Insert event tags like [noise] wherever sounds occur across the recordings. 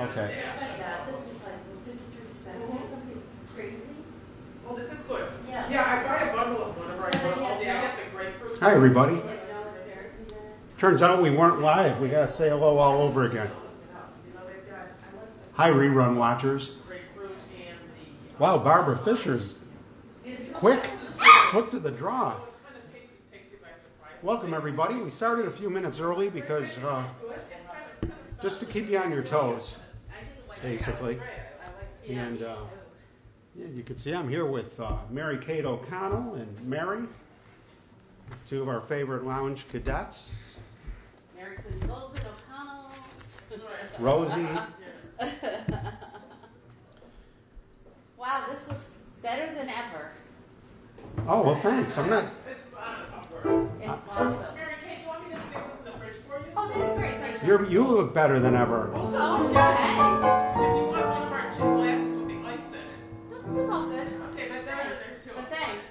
Okay. Yeah, this is like fifty-three cents or something, it's crazy. Well, this is good. Yeah. Yeah, I buy a bundle of whenever I go to Aldi. I get the grapefruit. Hi, everybody. Yes, no, it's very good. Turns out we weren't live. We gotta say hello all over again. You know, they've got, I like Hi, rerun watchers. the grapefruit and the. Wow, Barbara Fisher's quick, quick to the draw. It's kind of tasty, takes you by surprise. Welcome, everybody. We started a few minutes early because uh, just to keep you on your toes, basically. And uh, yeah, you can see I'm here with uh, Mary Kate O'Connell and Mary, two of our favorite lounge cadets. Mary Goldman O'Connell. Rosie, [laughs] Wow, this looks better than ever. oh well, thanks. I'm not. It's awesome. You're, you look better than ever. Oh, thanks. If you want one of our tin glasses with the ice in it. This is all good. Okay, but they're in. But thanks.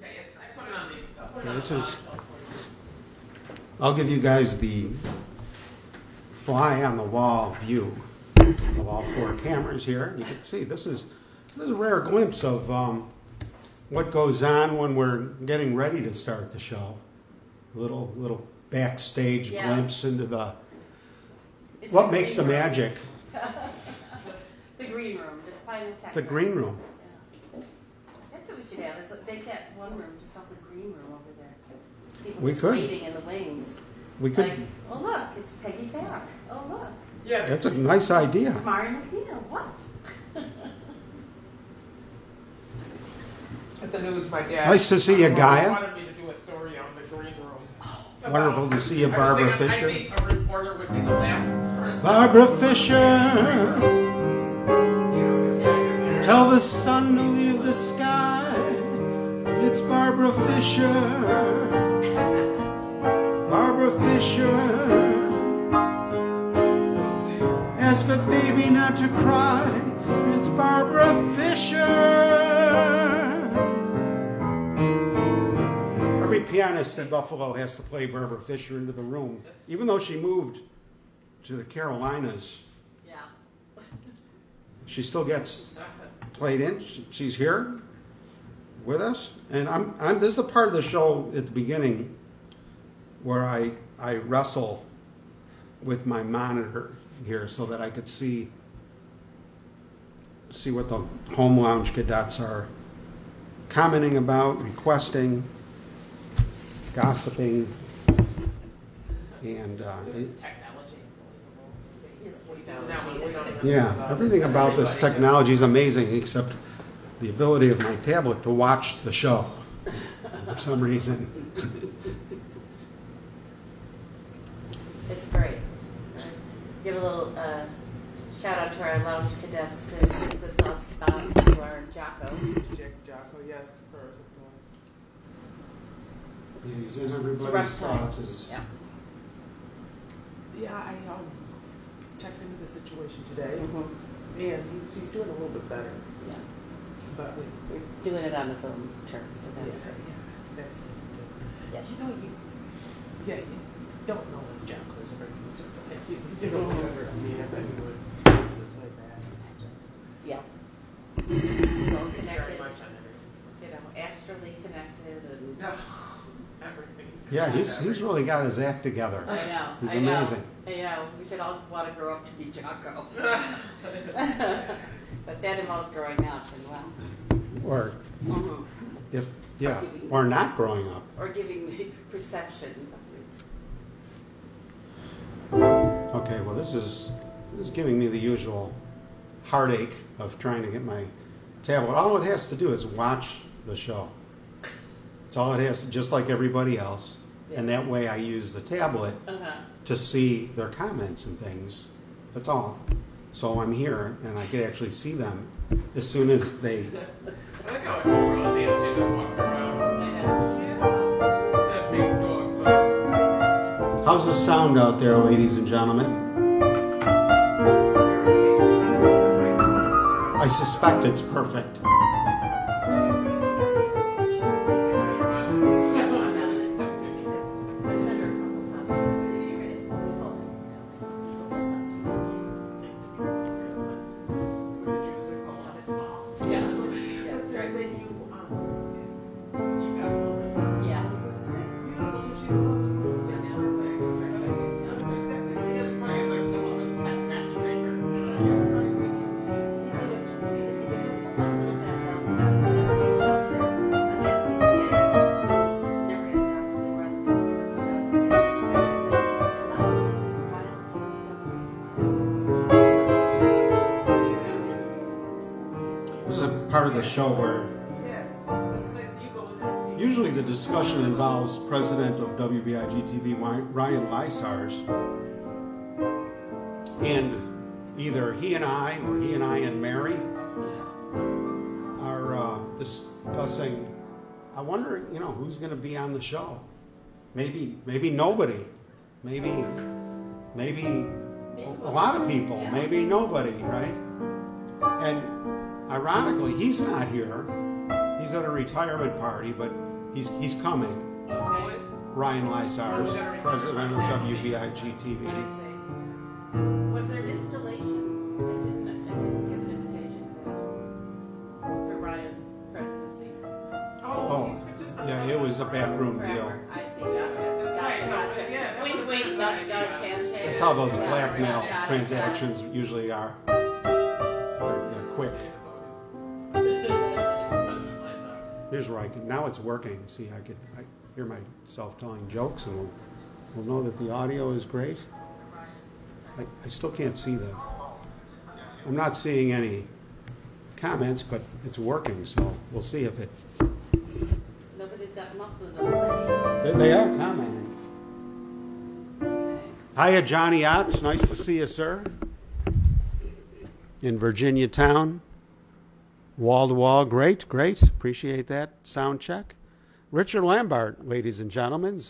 Okay, it's, I put it on the. I'll put it Okay, on this is- I'll give you guys the fly on the wall view of all four cameras here. You can see this is this is a rare glimpse of um, what goes on when we're getting ready to start the show. A little little backstage Yeah. glimpse into the It's what the makes the room. magic. [laughs] The green room, the final tech. The green room. Yeah. That's what we should have, is make that one room just off the green room over there. People We just could. waiting in the wings. We could. Like, oh look, it's Peggy Farrah. Oh look, Yeah. That's a nice idea. it's Mari McNeil. What? [laughs] At the news, my dad. Nice to see you, Gaia. Wanted me to do a story on the green room. Wonderful to see you, Barbara Fisher. maybe A reporter would be the last person. Barbara Fisher, You know, who's standing there. tell the sun to leave the sky. It's Barbara Fisher. Barbara Fisher. Ask a baby not to cry. It's Barbara Fisher. Every pianist in Buffalo has to play Barbara Fisher into the room, even though she moved to the Carolinas. Yeah. She still gets played in. She's here with us, and I'm, I'm. This is the part of the show at the beginning where I I wrestle with my monitor here so that I could see see what the home lounge cadets are commenting about, requesting, gossiping, and uh, it- Technology. Yes. That one, we don't even- Yeah, everything about this technology is amazing except the ability of my tablet to watch the show for some reason. [laughs] It's great. Give a little uh, shout out to our lounge cadets to give good thoughts about to our Jocko. Jack Jocko, yes, for supplies. He's in It's a everybody's thoughts. is- Yeah. Yeah, I um, checked into the situation today, Mhm. and he's, he's doing a little bit better, Yeah. but we. He's doing it on his own terms, so that's yeah, great. yeah, That's it. Yes. You know, you, yeah, you don't know if Jocko is a regular circle. It's, you you know, whatever, I mean, if anyone feels this way bad. Yeah. He's Well connected, much on everything. you know, astrally connected and. Everything's. Yeah, he's, he's really got his act together. I know. He's I know. amazing. I know. We should all want to grow up to be Jocko. [laughs] [laughs] but that involves growing up as well. Or Mhm. if, yeah, or not growing up. Or giving the perception. Okay, well, this is, this is giving me the usual heartache of trying to get my tablet. All it has to do is watch the show. It's all it has, just like everybody else. And that way I use the tablet Uh-huh. to see their comments and things. That's all. So I'm here and I can actually see them as soon as they. [laughs] I like how Rosie is, she just walks around. Yeah, that big dog, but. How's the sound out there, ladies and gentlemen? I suspect it's perfect. And see. usually the discussion involves President of WBIG TV Ryan Lysars, and either he and I or he and I and Mary are uh, discussing. I wonder, you know, who's going to be on the show? Maybe, maybe nobody. Maybe, maybe a lot of people. Maybe nobody, right? And ironically, he's not here. He's at a retirement party, but he's he's coming. Always. Ryan Lysars, president of WBIG TV. Was there an installation? I didn't, I didn't get an invitation for Ryan's presidency. Oh, Oh. Yeah, it was a backroom deal. I see, gotcha. That's Gotcha, right, gotcha. yeah, that Wink, was- wink, nudge, nudge, handshake. That's how those blackmail got it, got it. transactions usually are. They're, they're quick. Here's where I can, now it's working. See, I can, I hear myself telling jokes and we'll, we'll know that the audio is great. I, I still can't see the, I'm not seeing any comments, but it's working, so we'll see if it, Nobody's got to they- they are commenting. Hiya, Johnny Otts. Nice to see you, sir. In Virginia Town. Wall to wall. Great, great. Appreciate that sound check. Richard Lambert, ladies and gentlemen.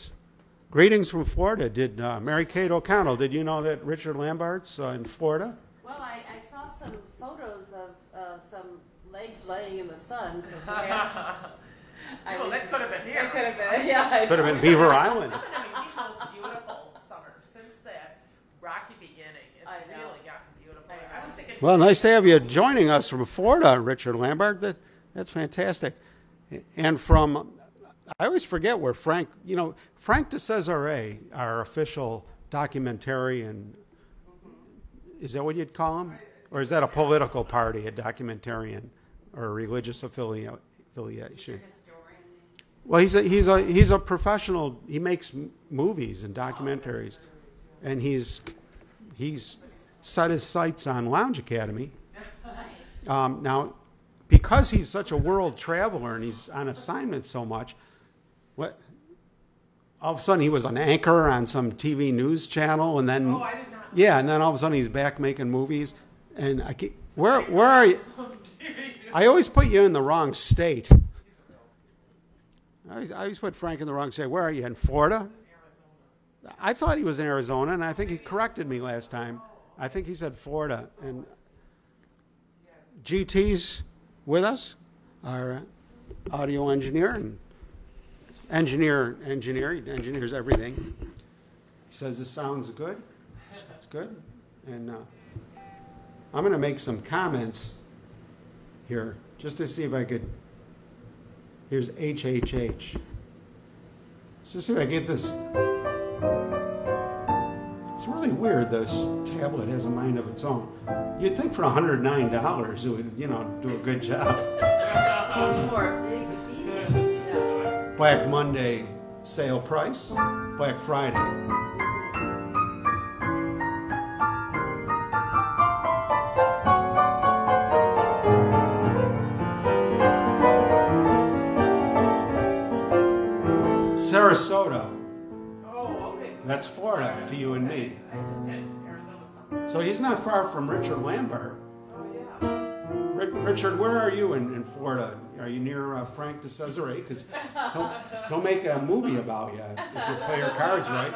Greetings from Florida. Did uh, Mary Kate O'Connell, did you know that Richard Lambert's uh, in Florida? Well, I, I saw some photos of uh, some legs laying in the sun, so perhaps. [laughs] I Oh, was- that could have been here. That could have been, [laughs] yeah. I Could have know. been Beaver Island. I mean, the most beautiful summer since that rocky beginning. It's I know. really gotten beautiful. I I was thinking. Well, nice to have you joining us from Florida, Richard Lambert. That, that's fantastic. And from, I always forget where Frank, you know, Frank de Cesare, our official documentarian, is that what you'd call him? Or is that a political party, a documentarian, or a religious affili- affiliation? Well, he's a, he's a, he's a professional, he makes movies and documentaries. And he's, he's set his sights on Lounge Academy. [laughs] Nice. Um, now, because he's such a world traveler and he's on assignment so much, what? All of a sudden, he was an anchor on some TV news channel, and then Oh, I did not. yeah, and then all of a sudden he's back making movies. And I keep, where where are you? [laughs] I always put you in the wrong state. I always, I always put Frank in the wrong state. Where are you in Florida? I thought he was in Arizona, and I think he corrected me last time. I think he said Florida, and GT's with us, our audio engineer and engineer, engineer, he engineers everything. He says this sounds good. It's good, and uh, I'm going to make some comments here just to see if I could. Here's HHH. Let's just see if I get this. It's really weird. This tablet has a mind of its own. You'd think for $109 it would, you know, do a good job. It's more big, Black Monday sale price, Black Friday. Sarasota, Oh, okay. That's Florida to you and me. So he's not far from Richard Lambert. Oh, yeah. Ri- Richard, where are you in, in Florida? Are you near uh, Frank DeCesare? Because he'll, he'll make a movie about you if you play your cards right.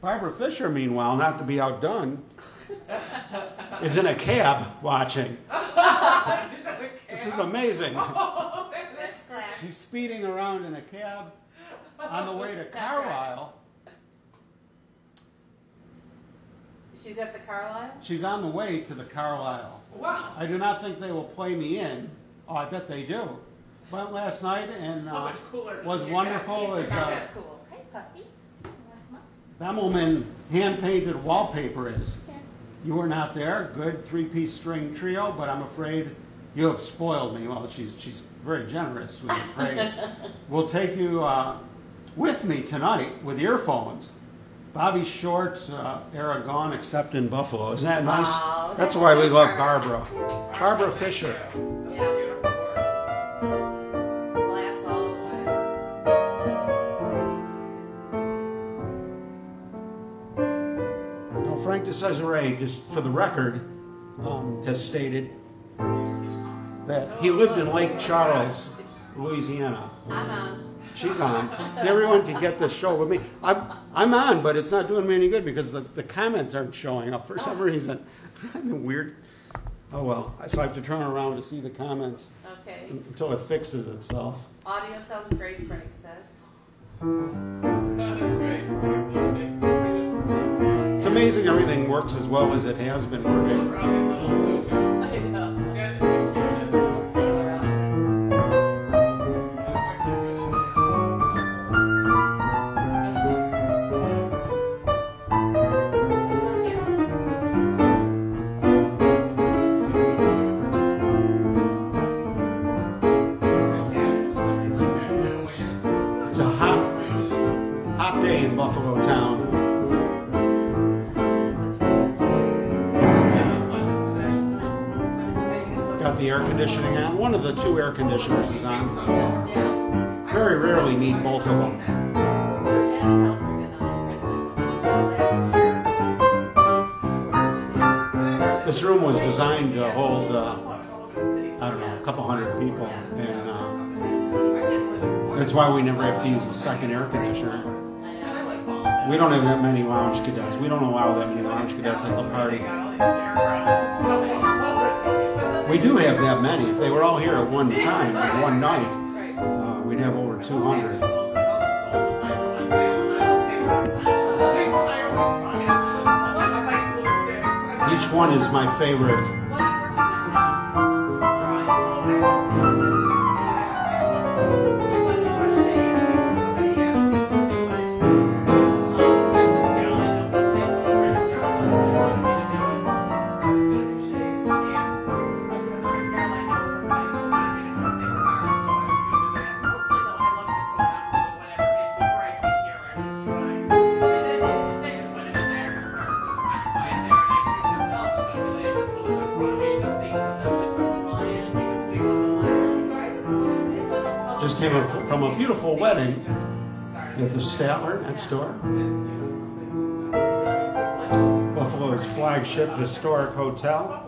Barbara Fisher, meanwhile, not to be outdone, is in a cab watching. [laughs] This is amazing. She's speeding around in a cab on the way to Carlyle. She's at the Carlyle? She's on the way to the Carlyle. Wow. I do not think they will play me in. Oh, I bet they do. Went last night and How uh, much cooler was can you wonderful It's as uh, That's cool. Hey, puppy. Bemelman hand painted wallpaper is. You were not there. Good three piece string trio, but I'm afraid you have spoiled me. Well, she's, she's very generous with your praise. [laughs] we'll take you uh, with me tonight with earphones, Bobby Short's uh, era gone except in Buffalo. Isn't that nice? Wow, that's, that's why we love. Barbara. Barbara Fisher. Yeah. Glass all the way. Now, Frank de Cesare, just for the record, um, has stated that he lived in Lake Charles, Louisiana. I'm on. She's on. So everyone can get this show with me. I'm, I'm on, but it's not doing me any good because the, the comments aren't showing up for some reason. [laughs] Weird. Oh well. So I have to turn around to see the comments Okay. until it fixes itself. Audio sounds great, Frank says. That's great. It's amazing everything works as well as it has been working. The air conditioning on. One of the two air conditioners is on. Very rarely need both of them. This room was designed to hold, uh, I don't know, a couple hundred people, and uh, that's why we never have to use a second air conditioner. We don't have that many lounge cadets. We don't allow that many lounge cadets at the party. We do have that many. If they were all here at one time, at one night, uh, we'd have over 200. Each one is my favorite. From a beautiful wedding at the Statler next door. Buffalo's flagship historic hotel.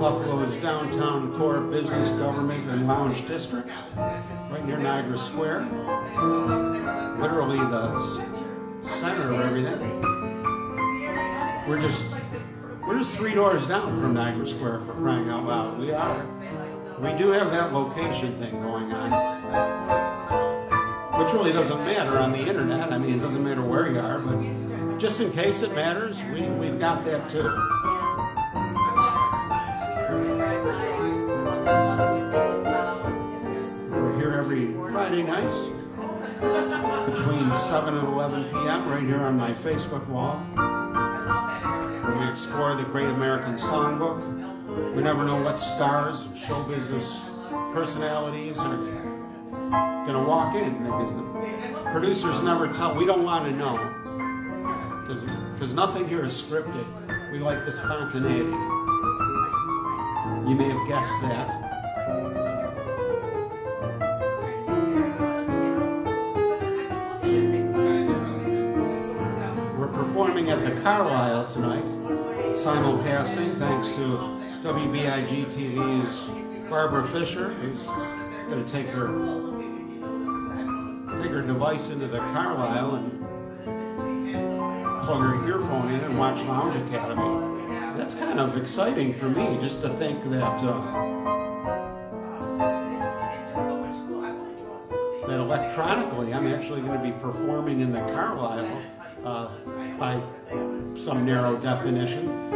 Buffalo's downtown core business, government, and lounge district, right near Niagara Square. Literally the center of everything. We're just we're just three doors down from Niagara Square for crying out loud. We are. We do have that location thing going on, which really doesn't matter on the internet. I mean, it doesn't matter where you are, but just in case it matters, we, we've got that too. Friday nights between 7 and 11 p.m. right here on my Facebook wall. Where we explore the Great American Songbook. We never know what stars, show business personalities are going to walk in because the producers never tell. We don't want to know because nothing here is scripted. We like the spontaneity. You may have guessed that. At the Carlyle tonight, simulcasting thanks to WBIG TV's Barbara Fisher, who's going to take her take her device into the Carlyle and plug her earphone in and watch Lounge Academy. That's kind of exciting for me, just to think that uh, that electronically I'm actually going to be performing in the Carlyle uh, by some narrow definition.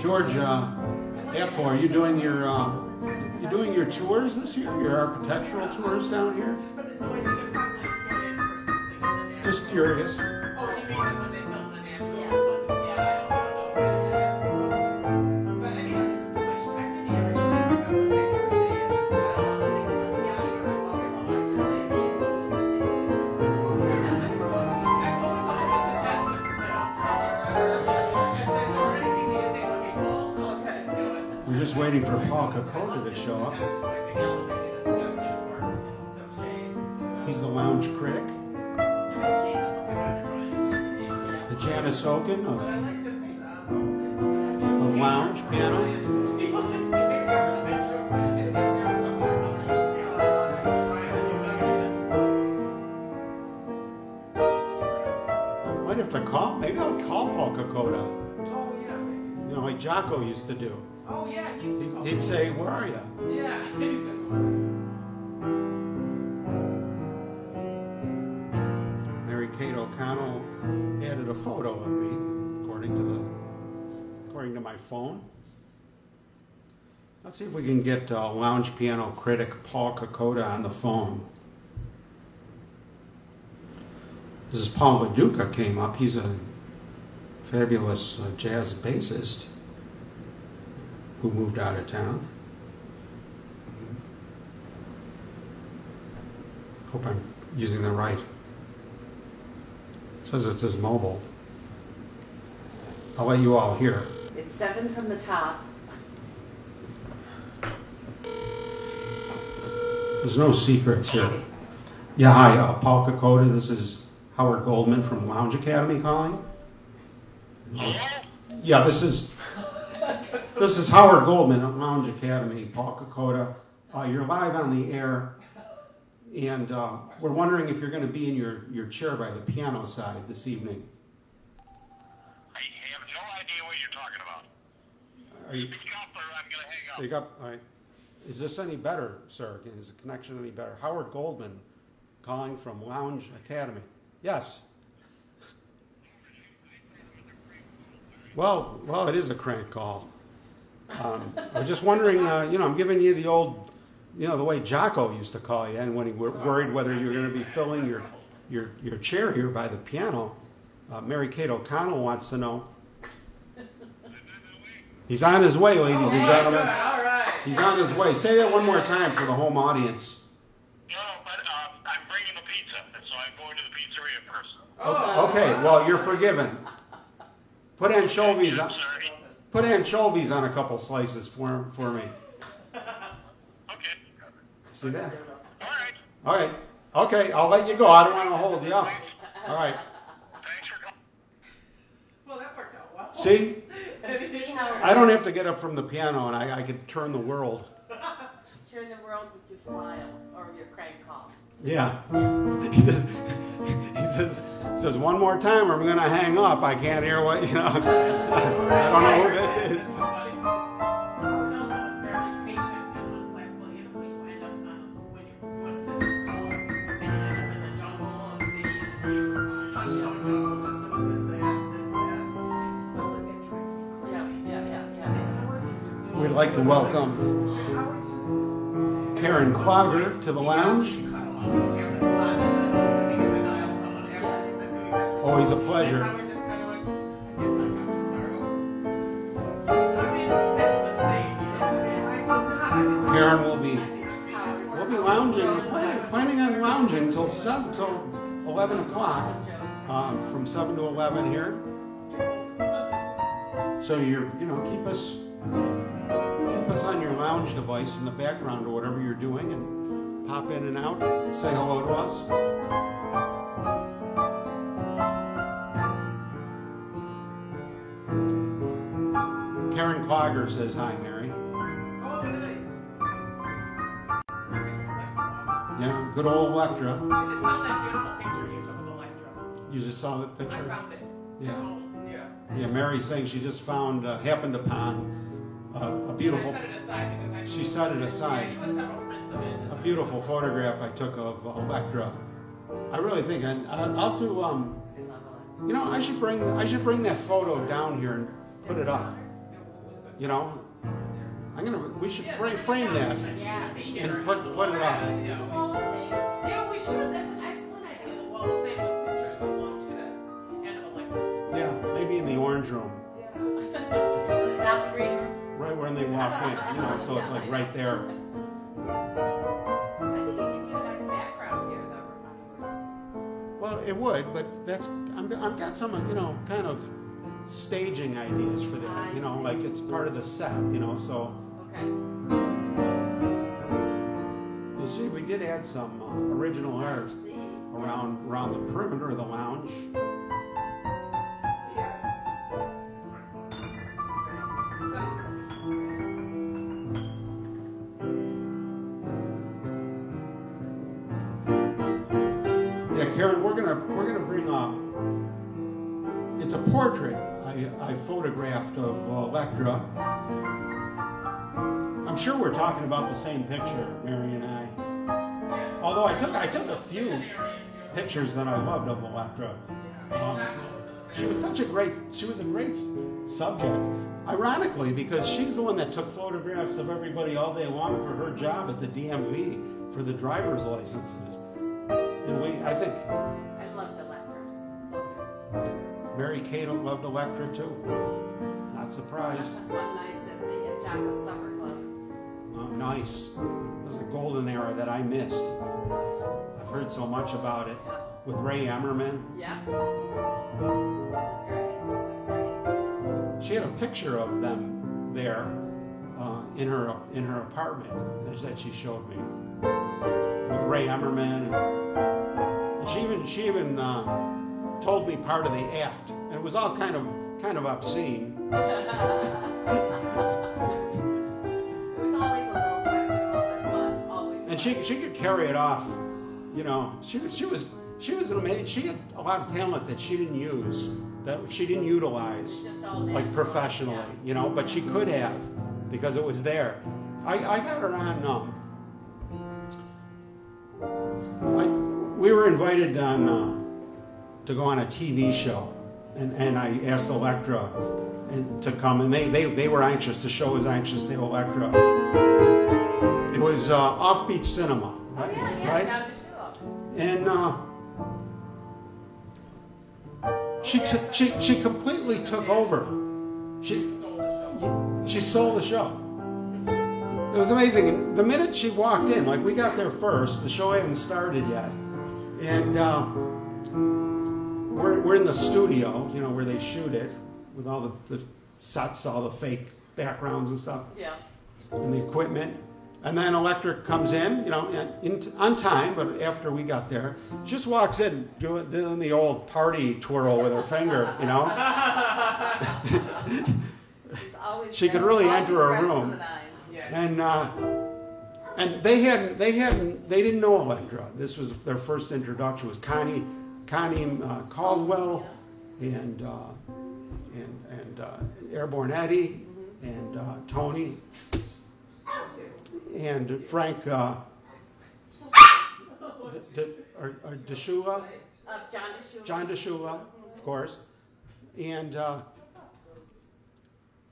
Georgia, Apple, uh, are you doing your uh, you doing your tours this year? Your architectural tours down here? Just curious. Waiting for Paul Kokota to show up. He's the lounge critic, the Janice Hogan of, of lounge piano. Might have to call. Maybe I'll call Paul Kokota. Jocko used to do. Oh, yeah, he used to. He'd, he'd say, "Where are you?" Yeah, [laughs] he's a Mary Kate O'Connell added a photo of me, according to the, according to my phone. Let's see if we can get uh, lounge piano critic Paul Kokota on the phone. This is Paul Laduca came up. He's a fabulous uh, jazz bassist who moved out of town. Hope I'm using the right. Says it's his mobile. I'll let you all hear. It's seven from the top. There's no secrets here. Yeah, hi, uh, Paul Kokota. This is Howard Goldman from Lounge Academy calling. Yeah, this is this is Howard Goldman at Lounge Academy. Paul Kokota. Uh, you're live on the air, and uh, we're wondering if you're going to be in your, your chair by the piano side this evening. I have no idea what you're talking about. Are you? Speak up or I'm gonna hang up. Speak up. All right. Is this any better, sir? Is the connection any better? Howard Goldman calling from Lounge Academy. Yes. Well, well, it is a crank call. Um, I was just wondering, uh, you know, I'm giving you the old, you know, the way Jocko used to call you, and when he were worried whether you were going to be filling your, your, your chair here by the piano. Uh, Mary Kate O'Connell wants to know. He's on his way, ladies and gentlemen. All right. He's on his way. Say that one more time for the home audience. No, but uh, I'm bringing the pizza, and so I'm going to the pizzeria first. Oh, Okay, well, you're forgiven. Put anchovies on, sorry. Put anchovies on a couple slices for, for me. [laughs] Okay. See that? All right. All right. Okay, I'll let you go. I don't want to hold you up. All right. Thanks for calling. well, that worked out well. See? [laughs] And see how I don't have to get up from the piano and I, I can turn the world. [laughs] turn the world with your smile or your crank call. Yeah. [laughs] He says, he says, says one more time or I'm going to hang up. I can't hear what, you know. [laughs] I don't know who this is. We'd like to welcome Karen Clogger to the lounge. Always a pleasure. Howard just kind of went, I guess I have to start over. I mean, that's the same, you know, I mean, I did not, I mean, like- Karen will be I think that's Howard. We'll be lounging, plan- planning on lounging till seven, till eleven o'clock, um, from seven to eleven here. So you're, you know, keep us, keep us on your lounge device in the background or whatever you're doing and pop in and out, say hello to us. Karen Clogger says hi, Mary. Oh, nice. Yeah, good old Electra. I just found that beautiful picture you took of Electra. You just saw the I picture? found it. Yeah. Oh, yeah. Yeah, Mary's saying she just found, uh, happened upon uh, a beautiful, I set it aside because I. She set it aside. Yeah, you had several prints of a beautiful photograph I took of Electra. I really think I, I'll do. Um, I love it. you know, I should bring I should bring that photo down here and put it up. You know, I'm gonna. We should Yes, frame, I frame that. wish I should Yes. be here And put- put it wall. up. Yeah, The we- wall of fame. Yeah, we should. That's an excellent idea. The wall of fame with pictures of launch cadets and of electric. Yeah, maybe in the orange room, Yeah. [laughs] Not the green room. right when they walk in. You know, so it's like right there. I think it give you a nice background here, though. Rebecca. Well, it would, but that's I'm, I've got some you know kind of staging ideas for that. I You know, see. like it's part of the set. You know, so Okay. you see, we did add some uh, original art around around the perimeter of the lounge. Yeah, Karen, we're gonna we're gonna bring up. It's a portrait I, I photographed of uh, Electra. I'm sure we're talking about the same picture, Mary and I. Yes. Although I took I took a few Visionary and beautiful. pictures that I loved of Electra. Um, Jocko was a- She was such a great she was a great subject. Ironically, because she's the one that took photographs of everybody all day long for her job at the DMV for the driver's licenses. And we I think I loved Electra. Mary Kate loved Electra too. Not Lots surprised. of fun nights at the Jocko Summer Club. Oh, nice. It was a golden era that I missed. I've heard so much about it with Ray Emmerman. Yeah. It was great. It was great. She had a picture of them there uh, in her in her apartment that she showed me with Ray Emmerman, and, she even she even uh, told me part of the act, and it was all kind of kind of obscene. [laughs] [laughs] It was always a little questionable, but fun. Always. And she she could carry it off, you know. She was she was she was an amazing. She had a lot of talent that she didn't use, that she didn't utilize. Like professionally, yeah. you know, but she could have because it was there. I, I got her on. Um, I, we were invited on uh, to go on a TV show, and, and I asked Electra and, to come, and they, they, they were anxious. The show was anxious. They Electra. It was uh, Off Beat Cinema, Oh, right? yeah, yeah. right? Down to school. And uh, she she she completely took over. She Stole the show. she stole the show. It was amazing. And the minute she walked in, like we got there first, the show hadn't started yet, and uh, we're we're in the studio, you know, where they shoot it with all the, the sets, all the fake backgrounds and stuff Yeah. and the equipment. And then Electric comes in, you know, in, in, on time, but after we got there, just walks in doing, doing the old party twirl with her finger, you know. [laughs] [laughs] She's always She could really enter a dressed to room. The nines. Yes. And uh, and they hadn't they hadn't they didn't know Electra. This was their first introduction. Was Connie Connie uh, Caldwell and uh, and and uh, Airborne Eddie and uh, Tony and Frank uh, D- D- or, or Deshula, Uh, John DeShula. John Deshula, of course, and uh,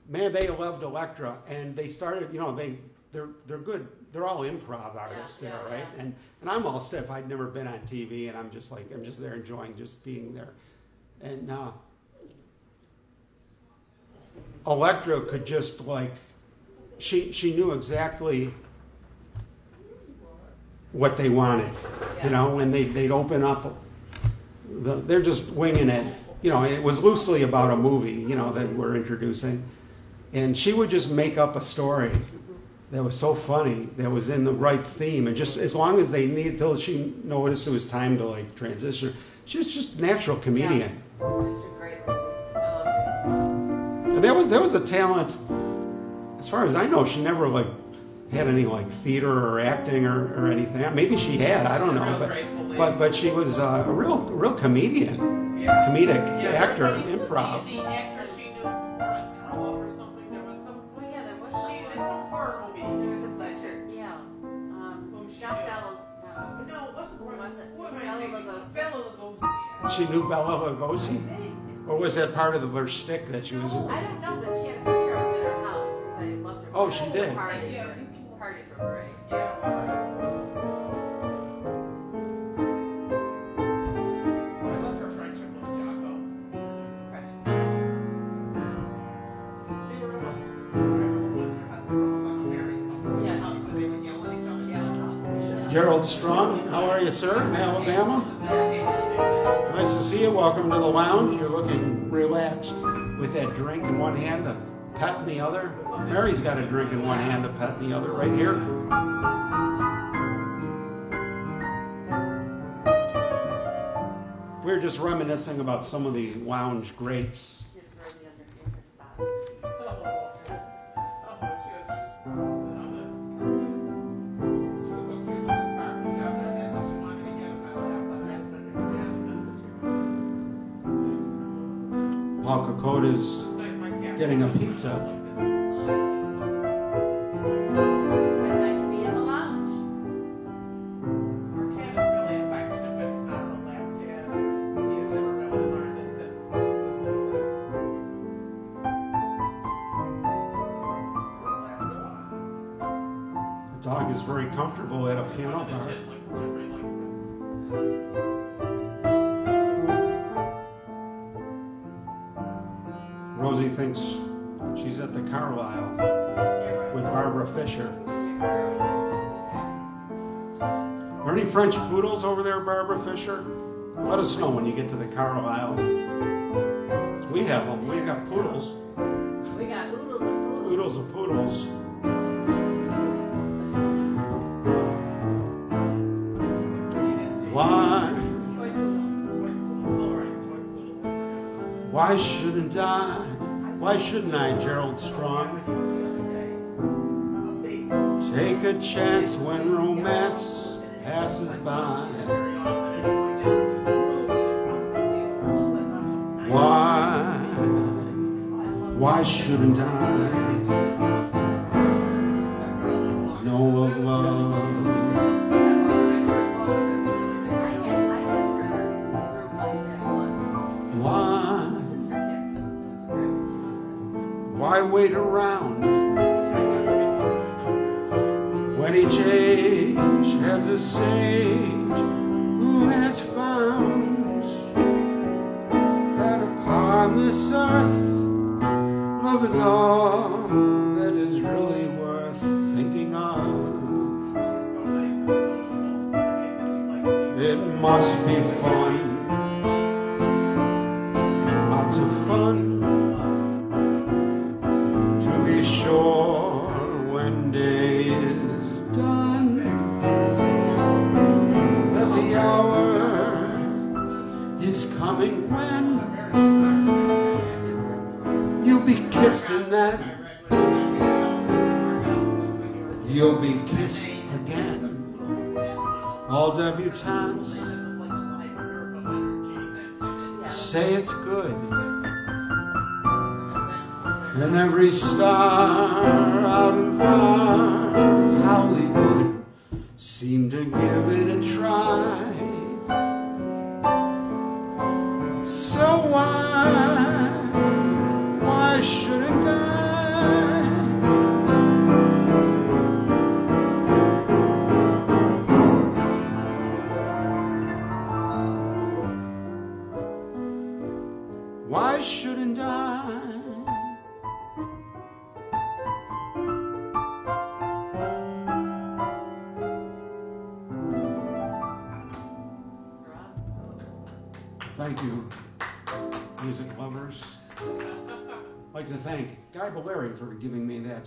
man, they loved Electra, and they started. You know, they they're they're good. They're all improv artists Yeah, there, yeah, right? yeah. And and I'm all stiff. I'd never been on TV, and I'm just like I'm just there enjoying just being there, and. Uh, Electra could just like she she knew exactly what they wanted. You know, and they they'd open up the, they're just winging it. You know, it was loosely about a movie, you know, that we're introducing. And she would just make up a story that was so funny, that was in the right theme. And just as long as they needed till she noticed it was time to like transition. She was just a natural comedian. Just a great lady. I love And that was that was a talent. As far as I know, she never like had any like theater or acting or, or anything. Maybe she had. I don't know. But but but she was uh, a real real comedian, Yeah. comedic Yeah, actor, improv. She knew Bela Lugosi, or was that part of the her shtick that she was? No, I don't know, but she had a picture of him in her house. Oh, she did. Parties Yeah. parties were great. Yeah. I love her friendship with Jocko. They were almost, was her husband was on a married couple. Yeah. House, so they would yell at each other. Gerald Strong, how are you, sir? In Alabama? Nice to see you. Welcome to the lounge. You're looking relaxed with that drink in one hand, a pet in the other. Mary's got a drink in one hand, a pet in the other, right here. We're just reminiscing about some of the lounge greats. Cat. Getting a pizza. Fisher? Let us know when you get to the Carlyle. We have them. We got poodles. We got oodles and poodles. Poodles of poodles. Why? Toy poodle. Toy poodle. All right, toy poodle. Why shouldn't I? Why shouldn't I, Gerald Strong? Take a chance when romance passes by. Why shouldn't I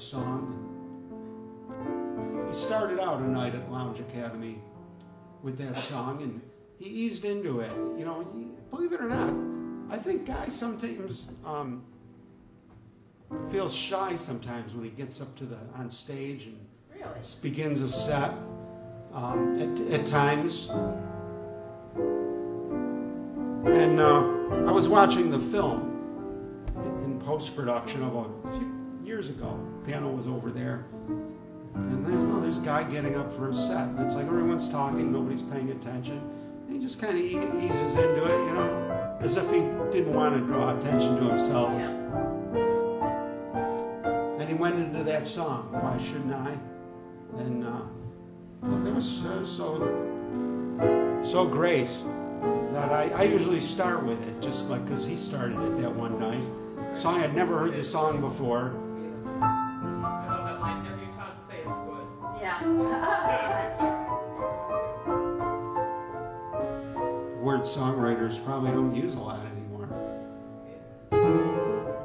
song. He started out a night at Lounge Academy with that song, and he eased into it. You know, he, believe it or not, I think guys sometimes um, feels shy sometimes when he gets up to the on stage and Really? begins a set um, at, at times. And uh, I was watching the film in post production of a few years ago. Piano was over there. And then, know, there's a guy getting up for a set. And it's like everyone's talking, nobody's paying attention. And he just kind of eases into it, you know, as if he didn't want to draw attention to himself. And he went into that song, Why Shouldn't I? And uh, well, it was uh, so so great that I, I usually start with it, just like because he started it that one night. Song I'd never heard the song before. Yeah. [laughs] Word songwriters probably don't use a lot anymore.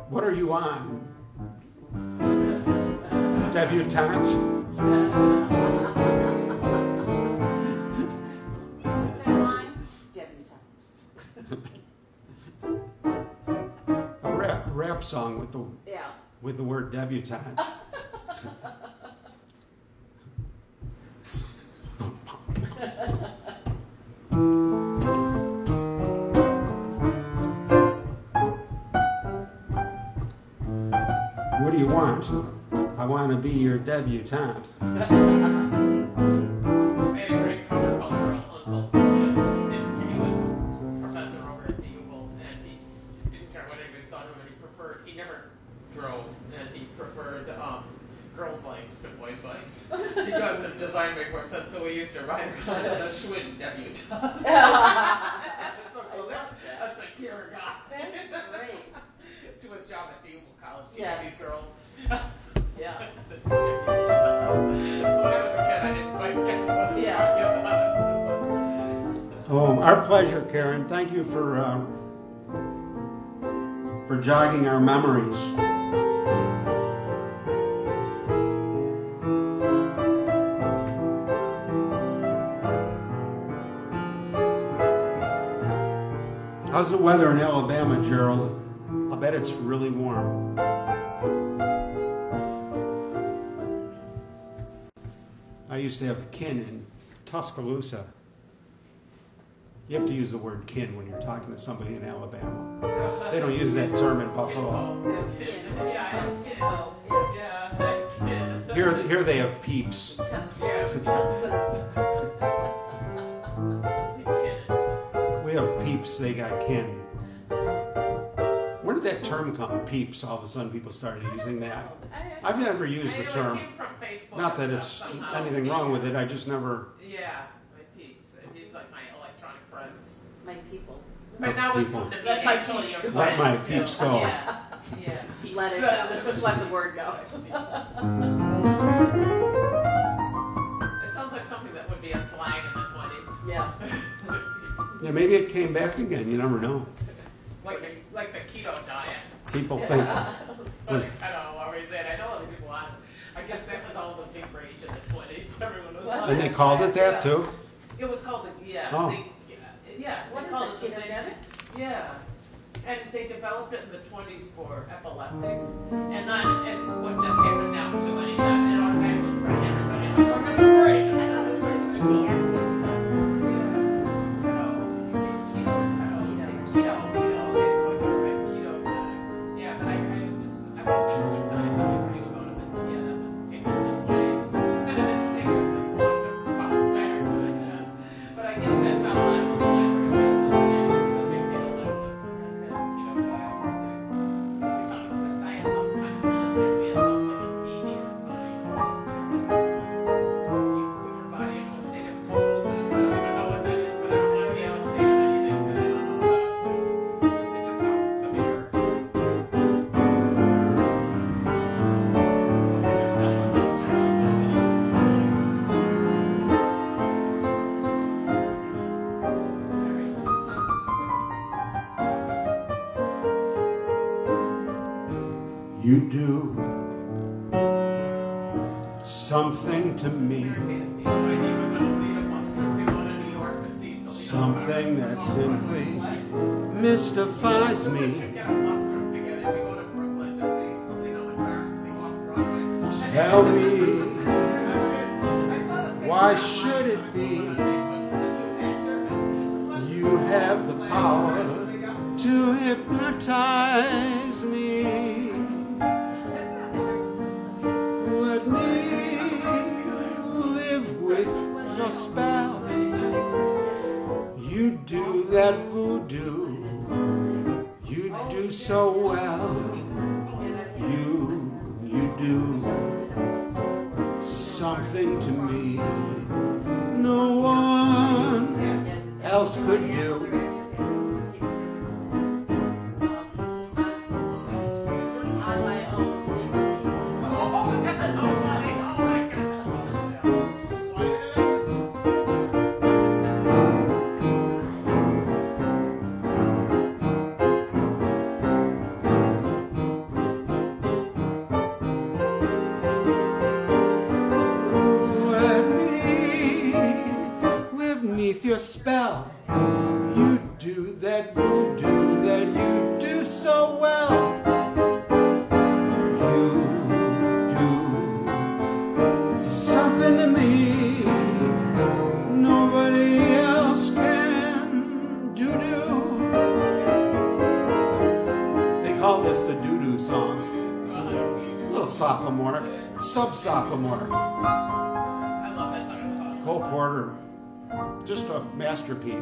What are you on? Debutante? What's that line? Debutante. A rap, rap song with the Yeah. with the word debutante. [laughs] what do you want? I want to be your debutante. [laughs] bikes to boys' bikes because the design made more sense so we used to ride around in a Schwinn debutante. [laughs] so cool. That's a secure guy. That's great. [laughs] to his job at the UWL College. He Yes. had these girls. [laughs] Yeah. when I was a kid, I didn't quite get what Yeah. Oh, our pleasure, Karen. Thank you for uh, for jogging our memories. How's the weather in Alabama, Gerald? I bet it's really warm. I used to have kin in Tuscaloosa. You have to use the word kin when you're talking to somebody in Alabama. They don't use that term in Buffalo. Here, here they have peeps. We have peeps, they got kin. Where did that term come, peeps? All of a sudden people started using that. I've never used the term. Not that it's anything wrong with it, I just never. Yeah, my peeps. And he's like my electronic friends. My people. But now it's People. going Let my actually peeps your go. Let my peeps go. Yeah, yeah. Let it go. Just let the word go. Yeah, maybe it came back again, you never know. like the like the keto diet. People think, [laughs] Was- I don't know what we said. I know other people on it. I guess that was all the big rage in the twenties. Everyone was on and they called it that too? It was called the yeah. Oh. They, yeah. What they is called it, the same- ketogenic? Yeah. And they developed it in the twenties for epileptics, mm. and then it's what just happened now too. And it, it automatically spread to everybody. And I'm like, "This is great." I thought it was like Indiana. To me, something that simply mystifies me. Masterpiece.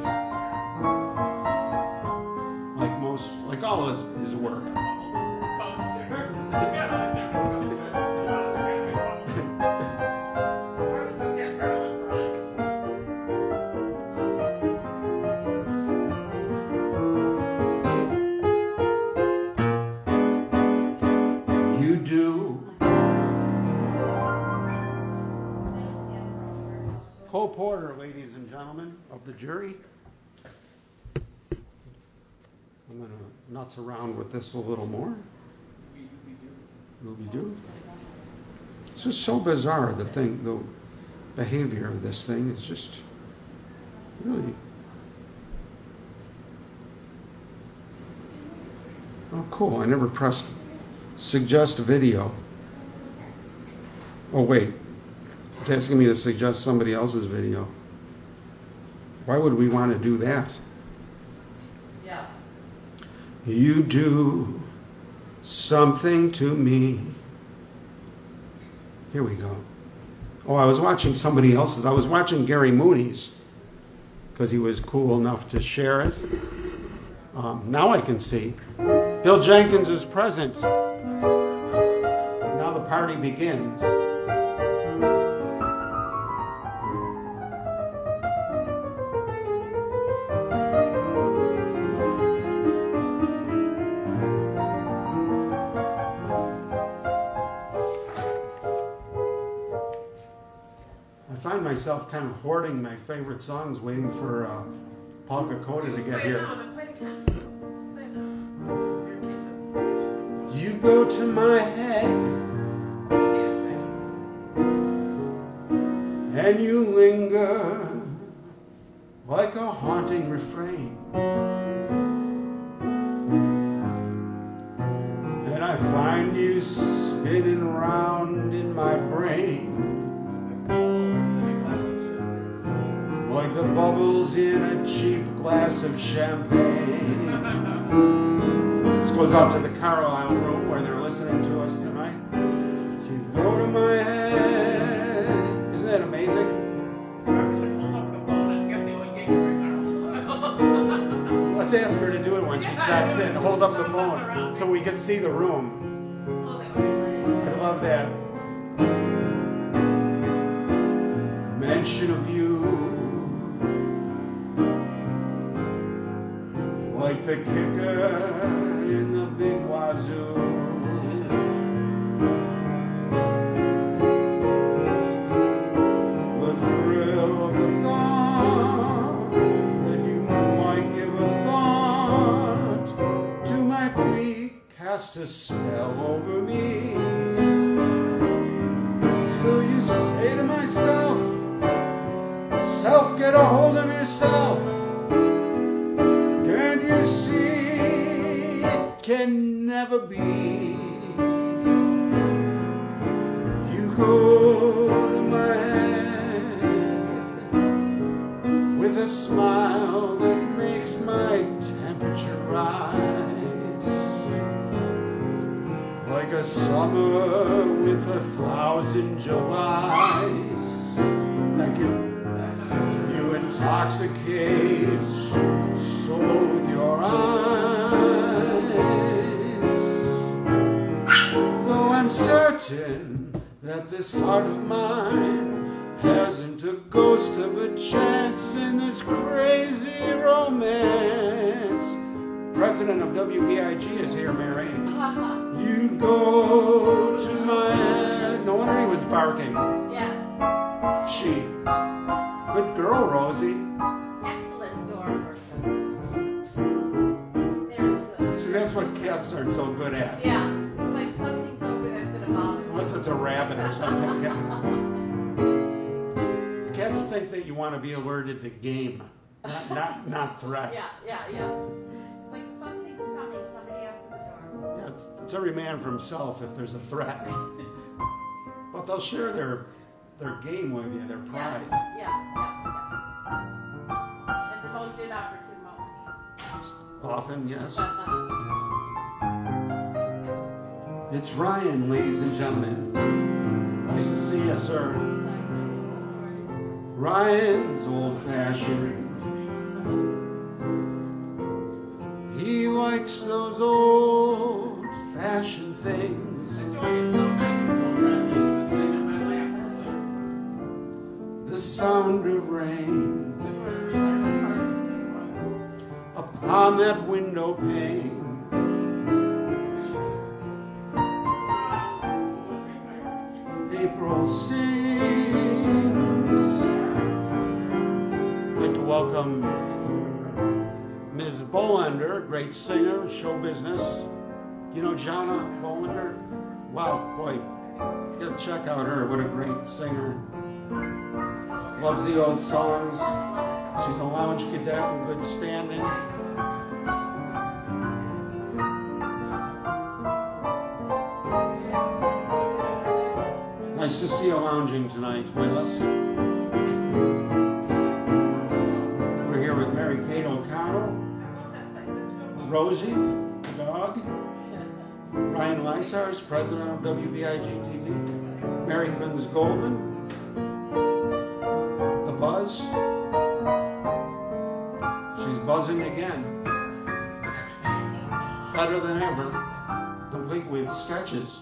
Around with this a little more. Ruby do. It's just so bizarre, the thing, the behavior of this thing is just really. Oh, cool. I never pressed suggest video. Oh, wait. It's asking me to suggest somebody else's video. Why would we want to do that? You do something to me. Here we go. Oh, I was watching somebody else's. I was watching Gary Mooney's because he was cool enough to share it. Um, now I can see. Bill Jenkins is present. Now the party begins. Myself kind of hoarding my favorite songs, waiting for uh, Paul Kokoda to get here. You go to my head and you linger like a haunting refrain. And I find you spinning round in my brain like the bubbles in a cheap glass of champagne. This goes out to the Carlyle room where they're listening to us tonight. You go to my head. Isn't that amazing? Let's ask her to do it when she checks in. Hold up the phone so we can see the room. I love that. Mention of you. Like the kicker in the big wazoo. The thrill of the thought that you might give a thought to my plea cast a spell over me. Still you say to myself, self, get a hold of yourself. Can never be? You hold my hand with a smile that makes my temperature rise like a summer with a thousand Julys. Thank you. You intoxicate so with your eyes. Certain that this heart of mine hasn't a ghost of a chance in this crazy romance. President of WBIG is here, Mary. [laughs] You go to my. No wonder he was barking. yes. She. Good girl, Rosie. Excellent door person. Very good. See, that's what cats aren't so good at. Yeah. It's a rabbit or something. Cats think that you want to be alerted to game, not not, not threats. Yeah, yeah, yeah. It's like something's coming. Somebody answer the door. Yeah, it's, it's every man for himself if there's a threat. But they'll share their their game with you, their prize. Yeah, yeah, yeah. yeah. At the most inopportune moment. Often, yes. Uh, It's Ryan, ladies and gentlemen. Nice to see you, sir. Ryan's old fashioned. He likes those old fashioned things. The door is so nice and so friendly. She was sitting in my lap earlier. The sound of rain So we're really hard upon that window pane. April sings. Like to welcome Ms. Bolander, great singer, show business. You know Jana Bolander? Wow, boy, gotta check out her. What a great singer. Loves the old songs. She's a lounge cadet in good standing. Nice to see you lounging tonight with us. We're here with Mary Kate O'Connell, Rosie, the dog, Ryan Lysars, president of WBIG TV, Mary Quinns Goldman, the Buzz. She's buzzing again, better than ever, complete with sketches.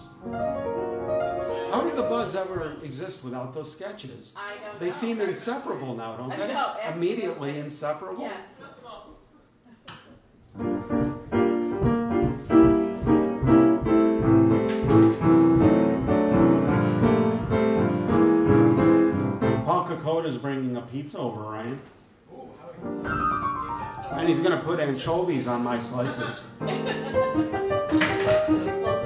How did the Buzz ever exist without those sketches? I don't They know. seem inseparable now, don't I they? know. Immediately inseparable. Yes. Paul Kokota is bringing a pizza over, Ryan. And he's going to put anchovies on my slices. [laughs] Close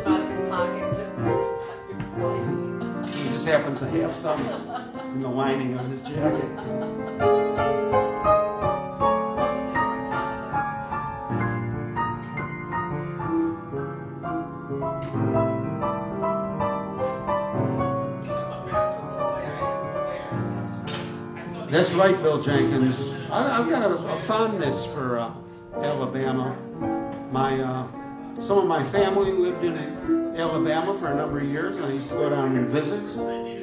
about his pocket? Just slice. Happens to have some in the lining of his jacket. That's right, Bill Jenkins. I, I've got a, a fondness for uh, Alabama. My uh, some of my family lived in Alabama for a number of years, and I used to go down and visit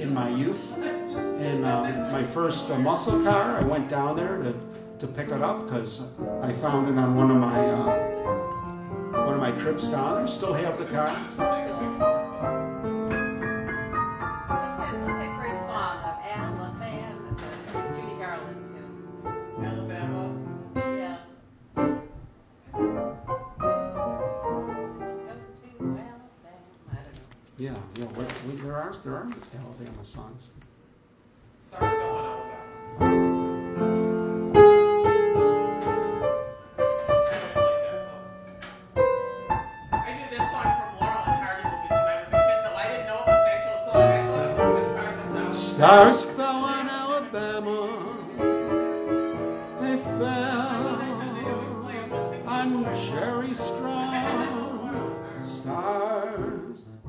in my youth. And uh, my first uh, muscle car, I went down there to, to pick it up because I found it on one of my uh, one of my trips down there. Still have the car. Yeah, yeah. What, what, there are stars there are Alabama songs. Stars going on. I didn't that song from War on Party with this members and kid that I didn't know it was actually a solar I thought it was just part of the sound. Stars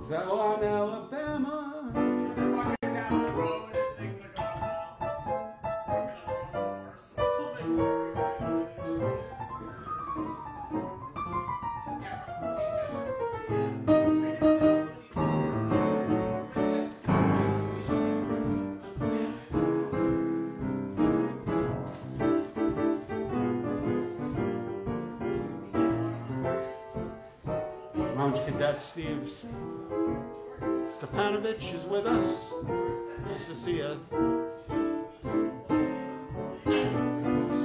from the stage. Lounge Cadet Stepanovich is with us. Nice to see you.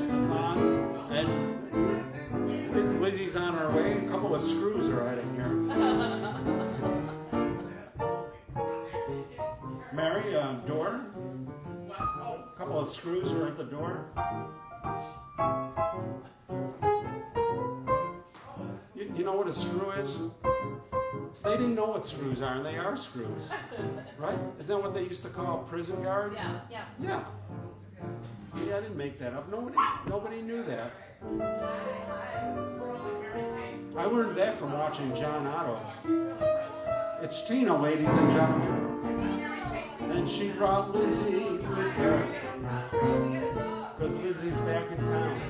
Stefan. And Liz- Lizzie's on our way. A couple of screws are in here. Mary, uh, door. A couple of screws are at the door. You, you know what a screw is? They didn't know what screws are, and they are screws, [laughs] right? Isn't that what they used to call prison guards? Yeah, yeah. Yeah. See, I didn't make that up. Nobody, nobody knew that. I learned that from watching John Otto. It's Tina, ladies and gentlemen. And she brought Lizzie with her. Because Lizzie's back in town.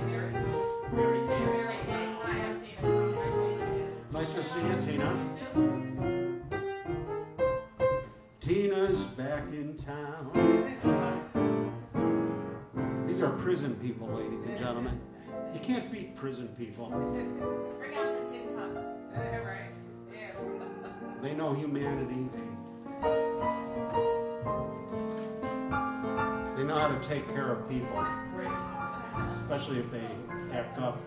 Nice to see you, Tina. Tina's back in town. These are prison people, ladies and gentlemen. You can't beat prison people. Bring out the tin cups. They know humanity. They know how to take care of people, especially if they act up.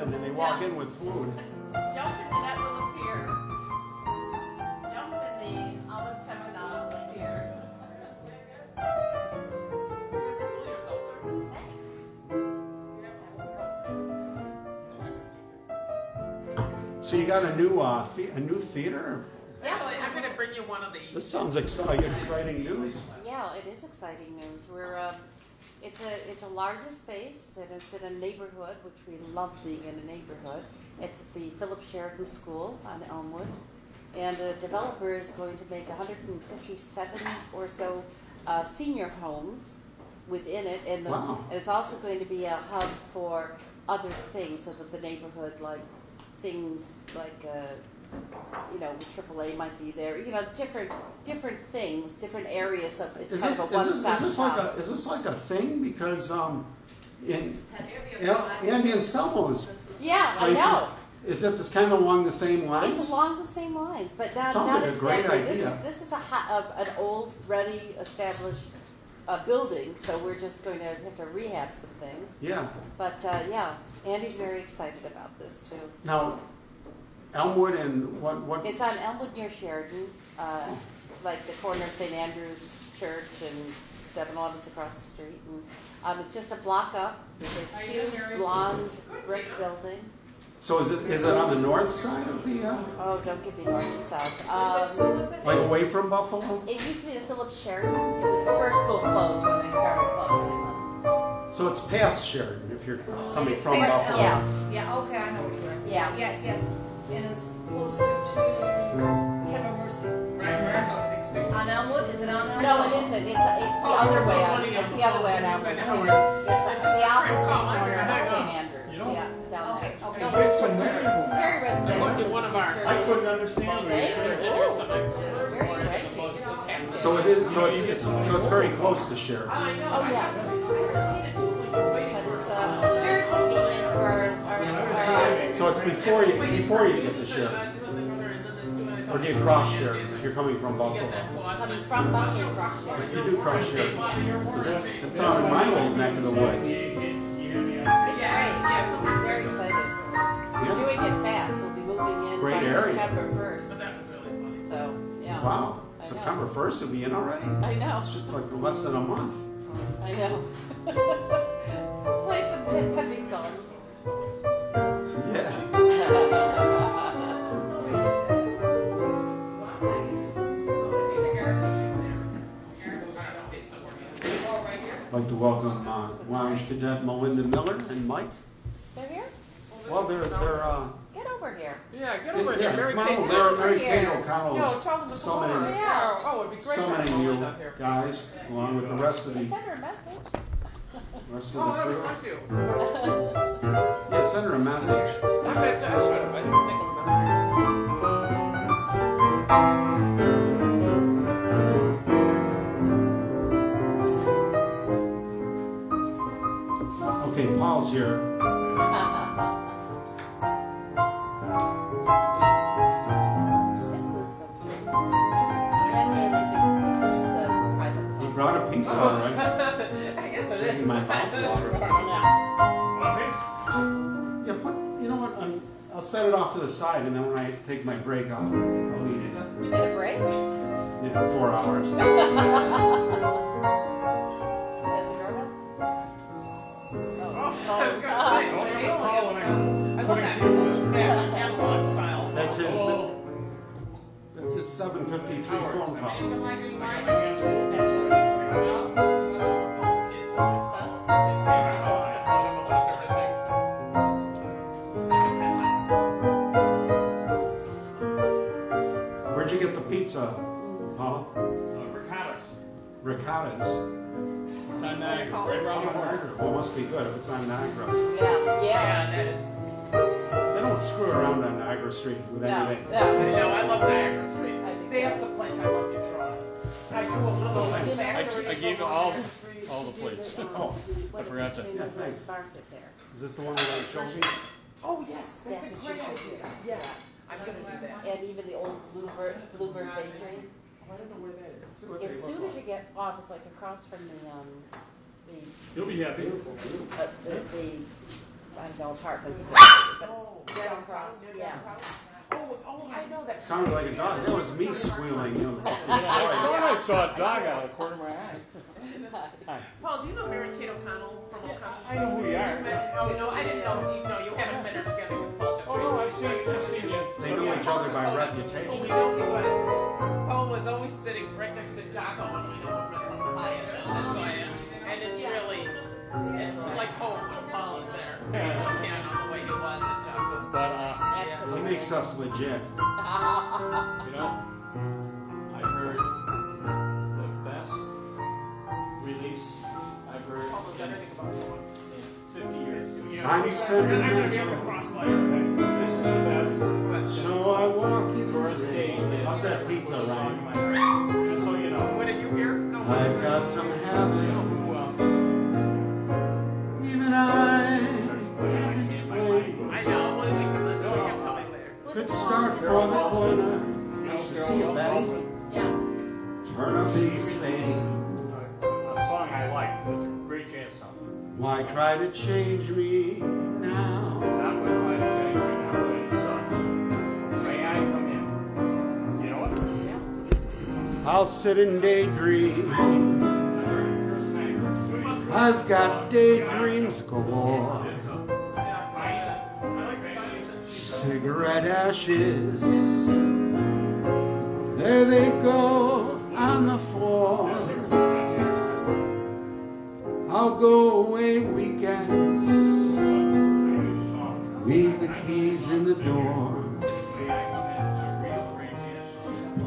Coming, and they walk in with food. Jump into that little pier. Jump in the olive tapenade little pier. So you got a new uh, the- a new theater. Actually, I'm gonna bring you one of these. This sounds exciting. Exciting news. Yeah, it is exciting news. We're, um, it's a, it's a larger space and it's in a neighborhood, which we love being in a neighborhood. It's at the Philip Sheridan School on Elmwood. And the developer is going to make 157 or so uh, senior homes within it. And, the, Wow. and it's also going to be a hub for other things so that the neighborhood, like things like, uh, you know, AAA might be there, you know, different different things, different areas of it's Is kind this, of a one-stop shop. like a is this like a thing? Because um, in El- Andy and Selma's yeah, I know. is it this kind of along the same lines? It's along the same lines, but not, Sounds not like a great exactly. This idea. is this is a, a an old, ready, established uh, building, so we're just going to have to rehab some things. Yeah. But uh, yeah, Andy's very excited about this too. Now, Elmwood and what what? It's on Elmwood near Sheridan, uh, like the corner of St. Andrew's Church and Devon Evans across the street. And um, it's just a block up. It's a How you huge Mary? blonde brick building. so is it is it on the north side of the uh, Oh, don't give me north and south. What Um, school was it? like away from Buffalo? It used to be the Philip Sheridan. It was the first school closed when they started closing them. So it's past Sheridan if you're coming It's from past Buffalo. Elm. Yeah, okay, I know what you're. Yeah. Yes, yes, and it's closer to Kenmore Mercy. Right, where I saw a big. On Elmwood, is it on Elmwood? No, it isn't. It's, it's the Oh, other it's way the out. one It's in the other way out. Elmwood. It's, Elmwood. it's the opposite Oh, corner know. of St. Andrews. You don't- Yeah, down Okay, there. okay. No, but it's unbelievable. It's very residential. must be one of our- Churches. I couldn't understand Well, what thank you you. There's some experts Very for it. swanky. So it is. So it's, it's so it's very close to Sheridan. I know. Oh, yeah. But it's uh, So it's before you before you get the Sheridan, or do you cross Sheridan if you're coming from Buffalo? Coming from Buckingham, cross Sheridan. You do cross Sheridan. 'Cause that's it's on my old neck of the woods. It's great. I'm very excited. We're doing it fast. We'll be moving in Great by area. September first. But that was really funny. So, yeah. Wow, I know. September first, it'll be in already. I know. It's just like less than a month. I know. [laughs] Play some pe- peppy songs. I'd like to welcome uh, lounge Cadet Melinda Miller and Mike. They're here? Well, they're, they're, uh, Get over here. Yeah, get over yeah, here. Mary Mom, Kate O'Connell. Mary Kate No, tell them to come on. summoning, Yeah. Oh, oh, it'd be great. to have summoning Melinda you up here. guys, along with the rest of the Send her a message rest Oh, of that the crew. Yeah, send her a message. I bet I should have, I didn't think of that. Okay, Paul's here. Isn't this so cute? Andy thinks that this is a private He brought a pizza, all right? [laughs] I it is. My mouth water. Yeah. Yeah, put, you know what, I'm, I'll set it off to the side, and then when I take my break, I'll, I'll eat it. You get a break? Yeah, four hours. At the doorbell? Oh, I was gonna say, oh, really? I love that. Yeah, analog style. That's his, oh. that's his seven fifty-three phone call. Where'd you get the pizza, Paul? Uh, Ricotta's. Ricotta's. It's on Niagara, right around the corner. Well, must be good if it's on Niagara. Yeah, yeah. Yeah, that is. They don't screw around on Niagara Street with No, anything. no. I know, I love Niagara Street. I think They have some place I love to try. I do a little like You know, I, factory. I gave you all, all the plates. Oh, I forgot to. Yeah, thanks. Market there. is this the one that I showed you? Oh, yes, that's That's a what great you should idea. do. Yeah, I'm gonna do that. And even the old Bluebird, Bluebird Bakery. I don't know where that is. As soon as you get off, it's like across from the, um, the, You'll be happy. uh, the, the, I don't know, apartments. Oh, But it's right across, yeah. Oh, oh, I know that. Sounded like a dog. That was me squealing, you [laughs] know. I thought I saw a dog out of the corner of my eye. Paul, do you know Mary Kate O'Connell from O'Connell? I know who you are. Oh, no, I didn't know, you know, you haven't met her together, it was Paul just Oh, no, I've seen, I've seen you. They know each other by Oh, we reputation. know because Paul was always sitting right next to Jocko and we know him from the Hyatt. That's why, and it's really, it's like home when Paul is there. [laughs] Again, on the way he was at Jocko's. But, uh, He makes us legit. [laughs] you know, 97 You're going to? This is the best question. So I walk in First day. How's that pizza, right? Just so you know. What did you hear? No, I've got some habit. Even I can't explain. I know. Well, we should listen to it probably later. Could start from the corner. Nice to see you, Betty. Yeah. Turn up in space. Song I like, it's a great jazz song. Why try to change me now? It's not what I say, you know, but it's, uh, may I come in? You know what? I'll sit and daydream. I heard it first night. I've got daydreams galore. It's a, I like that. Cigarette ashes. There they go on the floor. I'll go away weekends. Leave the keys in the door.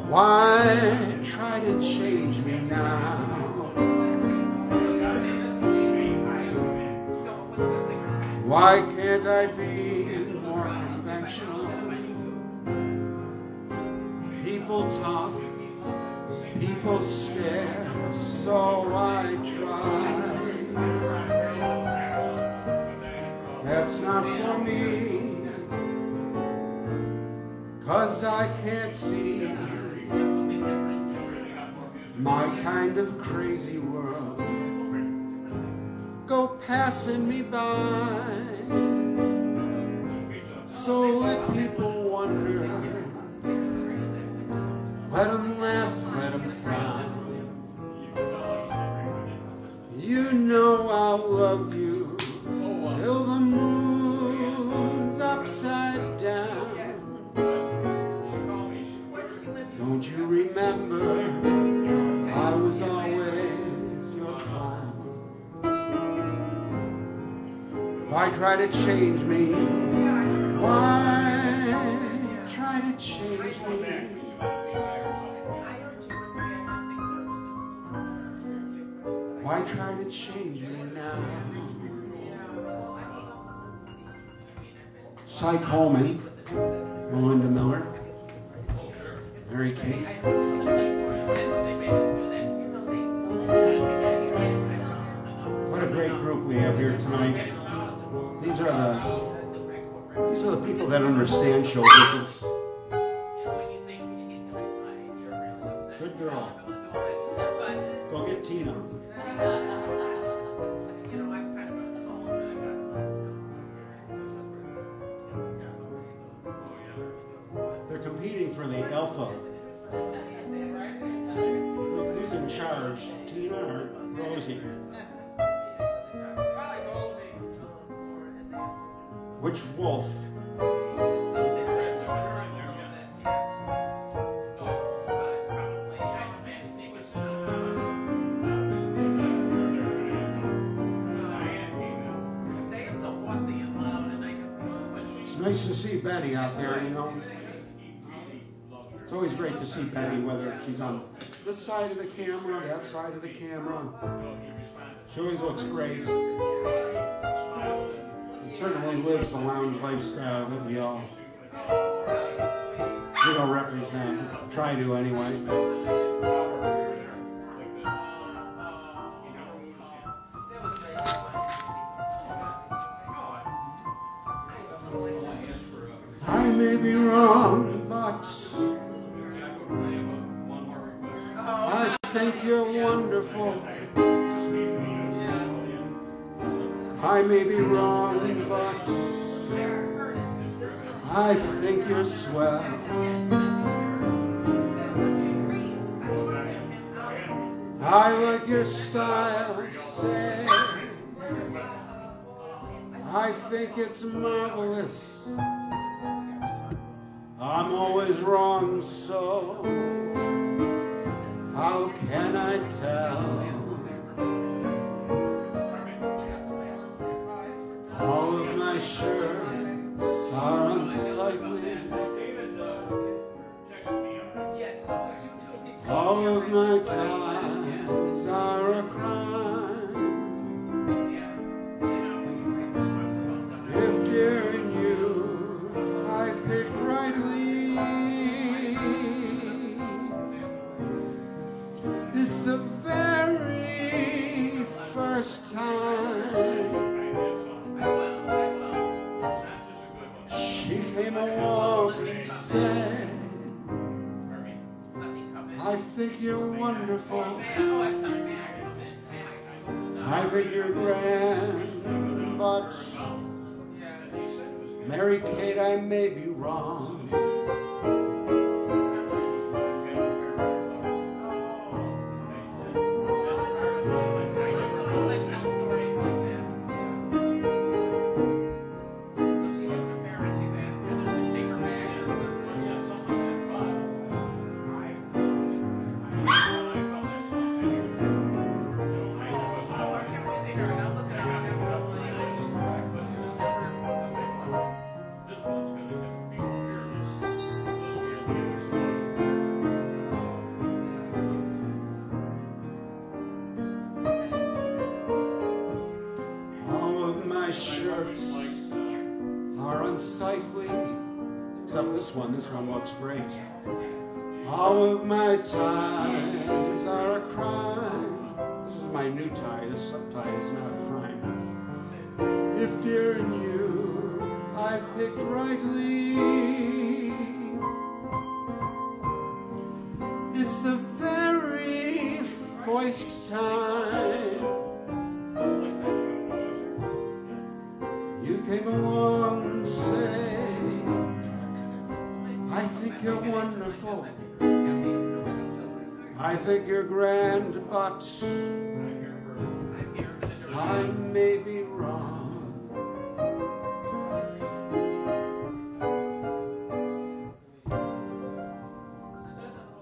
Why try to change me now? Why can't I be more conventional? People talk, people stare, so I try. That's not for me, cause I can't see my kind of crazy world go passing me by. So let people wonder. Let them laugh, You know I love you till the moon's upside down. Don't you remember I was always your clown? Why try to change me? Why try to change me? Why try to change me now? Yeah, well, I was on Cy Coleman, Melinda Miller, Mary Kate. What a great group we have here tonight. These are the these are the people that understand show business. Good girl. Go get Tina. They're competing for the Alpha. Who's in charge? Tina or Rosie? Which wolf? Betty out there, you know. It's always great to see Betty, whether she's on this side of the camera, or that side of the camera. She always looks great. It certainly lives the lounge lifestyle that we all, we all represent. Try to anyway. I think you're swell. I like your style, say. I think it's marvelous. I'm always wrong, so how can I tell? All of my ties wonderful. I think you're grand, but Mary Kate, I may be wrong. You're grand, but I may be wrong.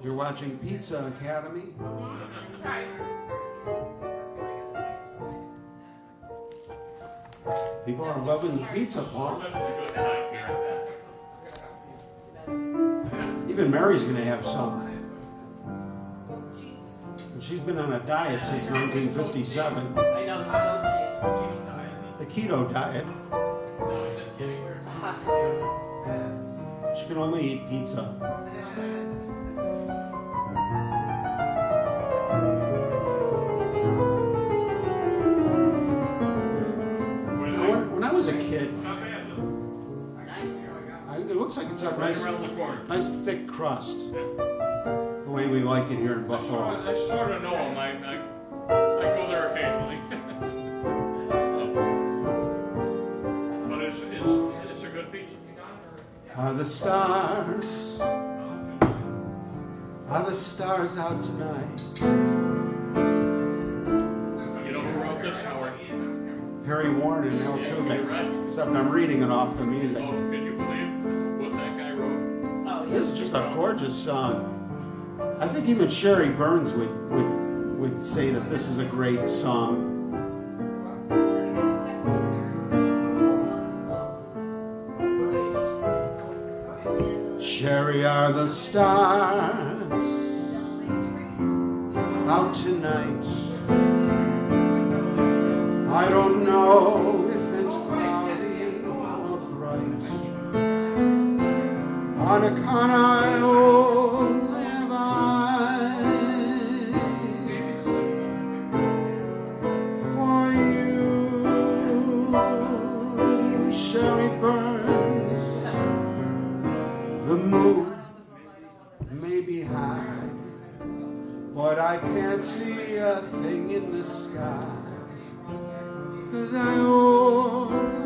You're watching Pizza Academy. People are loving pizza, Paul. Even Mary's gonna have some. Goat cheese. And She's been on a diet since 1957. I know, the goat The keto diet. No, just kidding. We're. [laughs] She can only eat pizza. Where You they- know, When when I was a kid, Not bad, though. I, it looks like it's a nice, around the corner. nice thick crust. The way we like it here in I sort of, I sort of know them. I, I, I go there occasionally. [laughs] but it's, it's, it's a good pizza. Are the stars, are the stars out tonight? You know who wrote this, Howard? Harry Warren and Al Yeah, Tubek. right. Except I'm reading it off the music. Oh, music. can you believe what that guy wrote? Oh, This is just a gorgeous song. I think even Sherry Burns would, would, would say that this is a great song. A. Sherry are the stars out tonight. I don't know if it's cloudy or bright. On account I only oh, I can't see a thing in the sky. Cause I only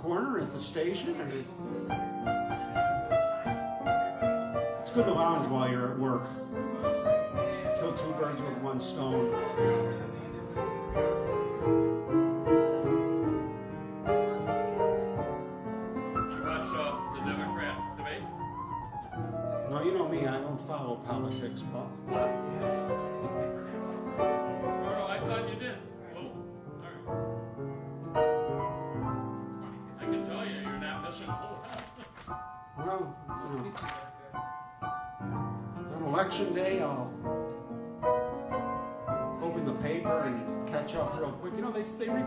corner at the station? It's good to lounge while you're at work. Kill two birds with one stone.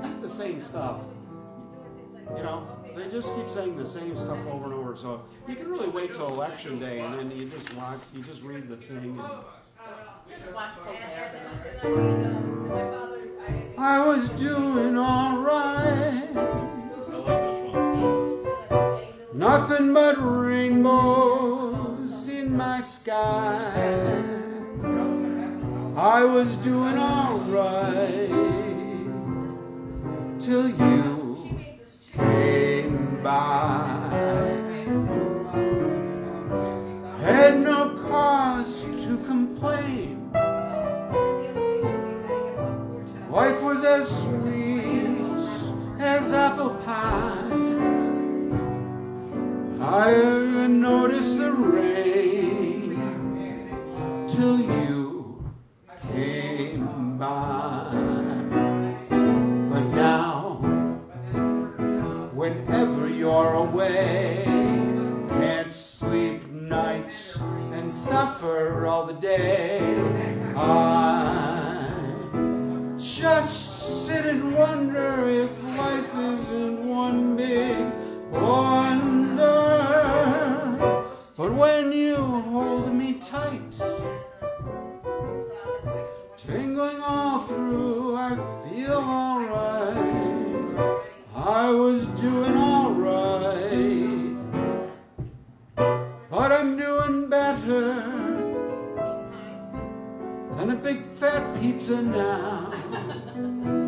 Repeat the same stuff. You know, they just keep saying the same stuff over and over. So you can really wait till election day, and then you just watch, you just read the thing. And Just watch I read, that my father, I. I was doing all right, I like this one. nothing but rainbows in my sky. I was doing all right till you came by. Had no cause to complain. Life was as sweet as apple pie. I noticed the rain till you away. Can't sleep nights and suffer all the day. I just sit and wonder if life isn't one big wonder. But when you hold me tight, tingling all through, I feel alright. I was doing all I'm doing better than a big fat pizza now. [laughs]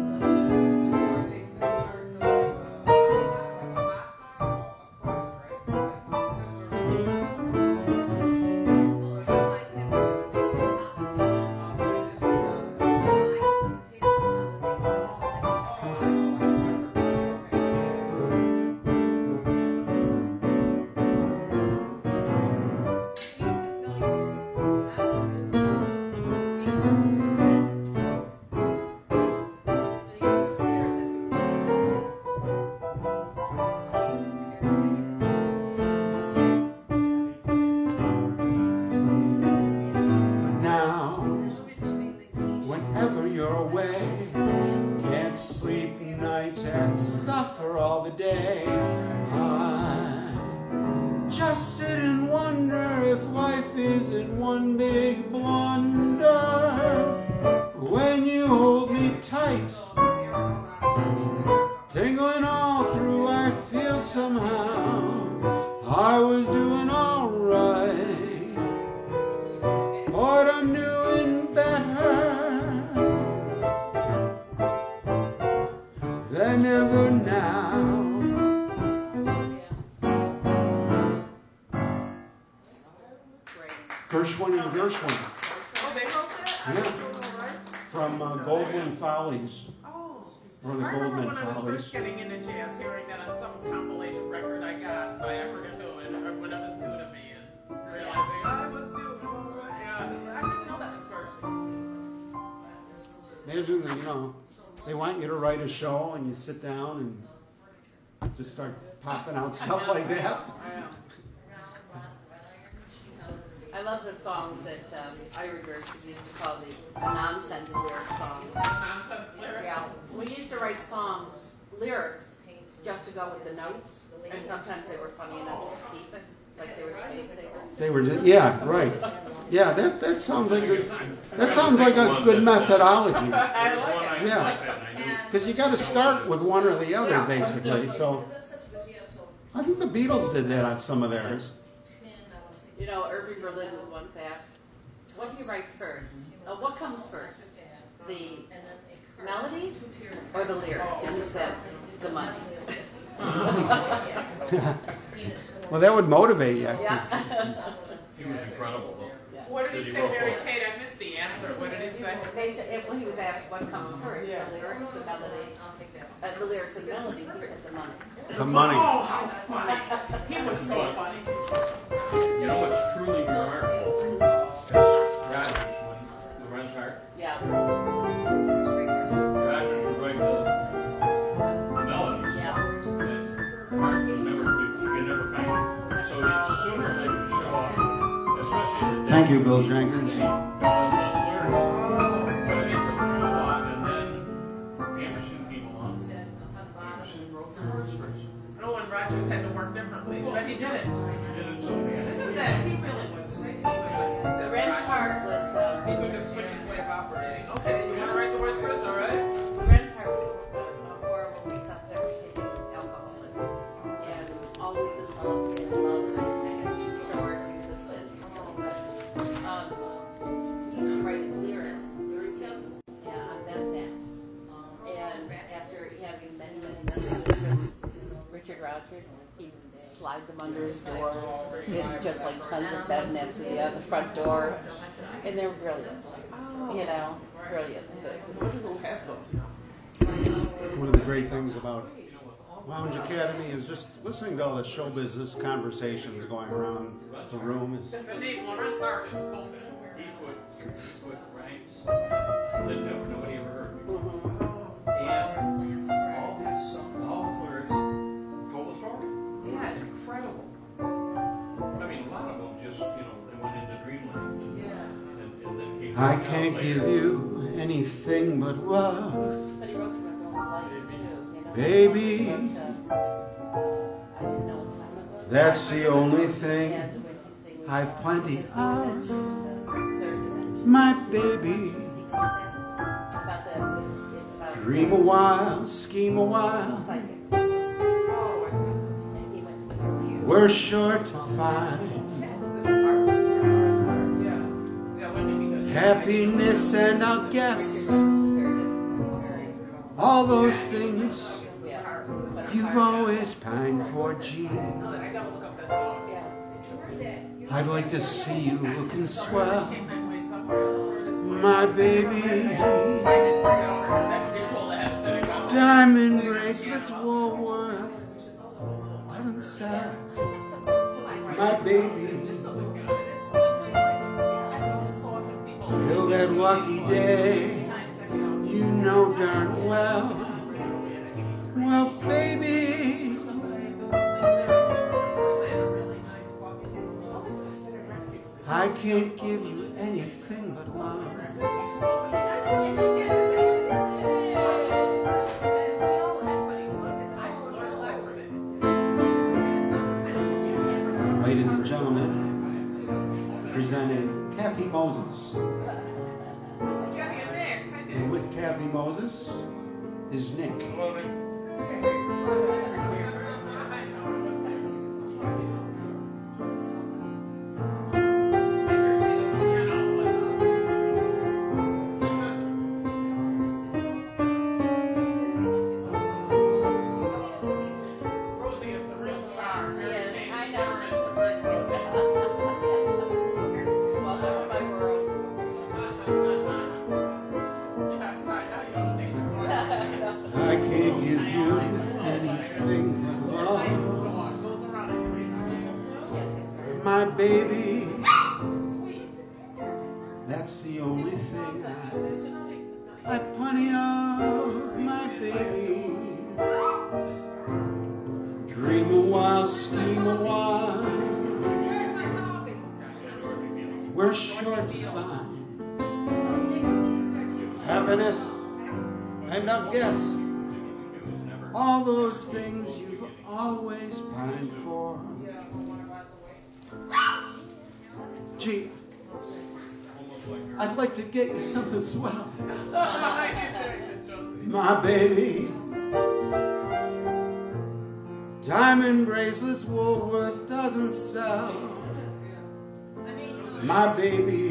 they want you to write a show and you sit down and just start popping out stuff like that. I love the songs that um, Ira Gershwin used to call the, the nonsense lyric songs. Nonsense lyrics. Yeah, we used to write songs, lyrics, just to go with the notes, and sometimes they were funny enough to keep it, like they were space saver. They were, yeah, right. Yeah, that, that sounds like a, that sounds like a good methodology. [laughs] I like it. Yeah. Because you got to start with one or the other, basically. So I think the Beatles did that on some of theirs. You know, Irving Berlin was once asked, what do you write first? Uh, what comes first? The melody or the lyrics? And he said, the money. [laughs] [laughs] Well, that would motivate you. Yeah. He was incredible though. What did he he say, Mary both? Kate? I missed the answer. What did he say? They said, if- when he was asked what comes first, Yeah. the lyrics, the melody, I'll take uh, the lyrics and melody, he said the money. The money. Oh, how funny. He was so funny. You know what's truly remarkable is Rodgers, when Lorenz Hart, Yeah. Words for it. No one Rodgers had to work differently, but he did it. He did it so bad. Isn't that, he really was, he Lorenz Hart was, he uh, could just switch his way of operating. Okay, you wanna write the words first, all right? Slide them under his doors, and just like tons of bed nets with the front door, And they're brilliant, you know, brilliant. Who has those? One of the great things about Lounge Academy is just listening to all the show business conversations going around the room. It's- The name Lorenz Hart is spoken. He put, he I can't give you anything but love. But he wrote from his own life too, you know. Baby. Uh, I didn't know what time it was. That's the only thing And when he sings I've plenty of. dimension, the third dimension. My baby. He got that? About the, it's about. Dream a while, scheme a while. Oh, I And he went to York. We're sure to find [laughs] happiness, and I'll guess all those things you've always pined for. I. Yeah. I'd like to see you looking swell, my baby. I I. Diamond bracelets, Woolworth doesn't my baby. Till that lucky day, you know darn well. Well, baby, I can't give you anything but love. Ladies and gentlemen, presenting Kathy Moses. Kathy Moses is Nick. Baby, that's the only thing I, I've plenty of, my baby. Dream a while, scheme a while, we're sure to find happiness, and not guess all those things Gee, I'd like to get you something swell, my baby. Diamond bracelets Woolworth doesn't sell, my baby.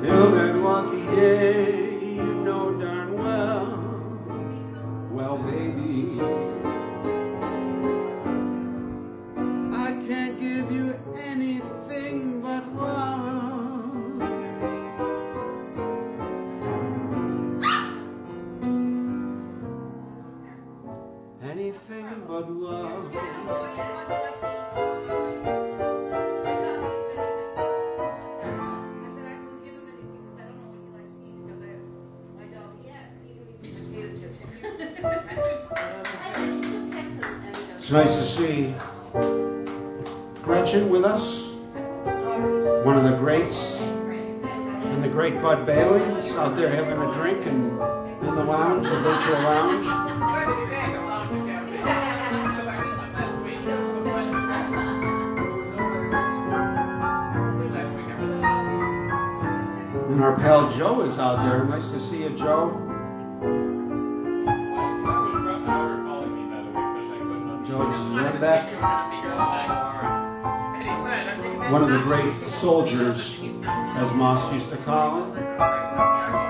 Till that lucky day, you know darn well, well, baby. Can't give you anything but love. Anything but love. It's nice to see Gretchen with us, one of the greats, and the great Bud Bailey is out there having a drink in, in the lounge, the virtual lounge. And our pal Joe is out there. Nice to see you, Joe. I was one of the great soldiers, as Moss used to call him.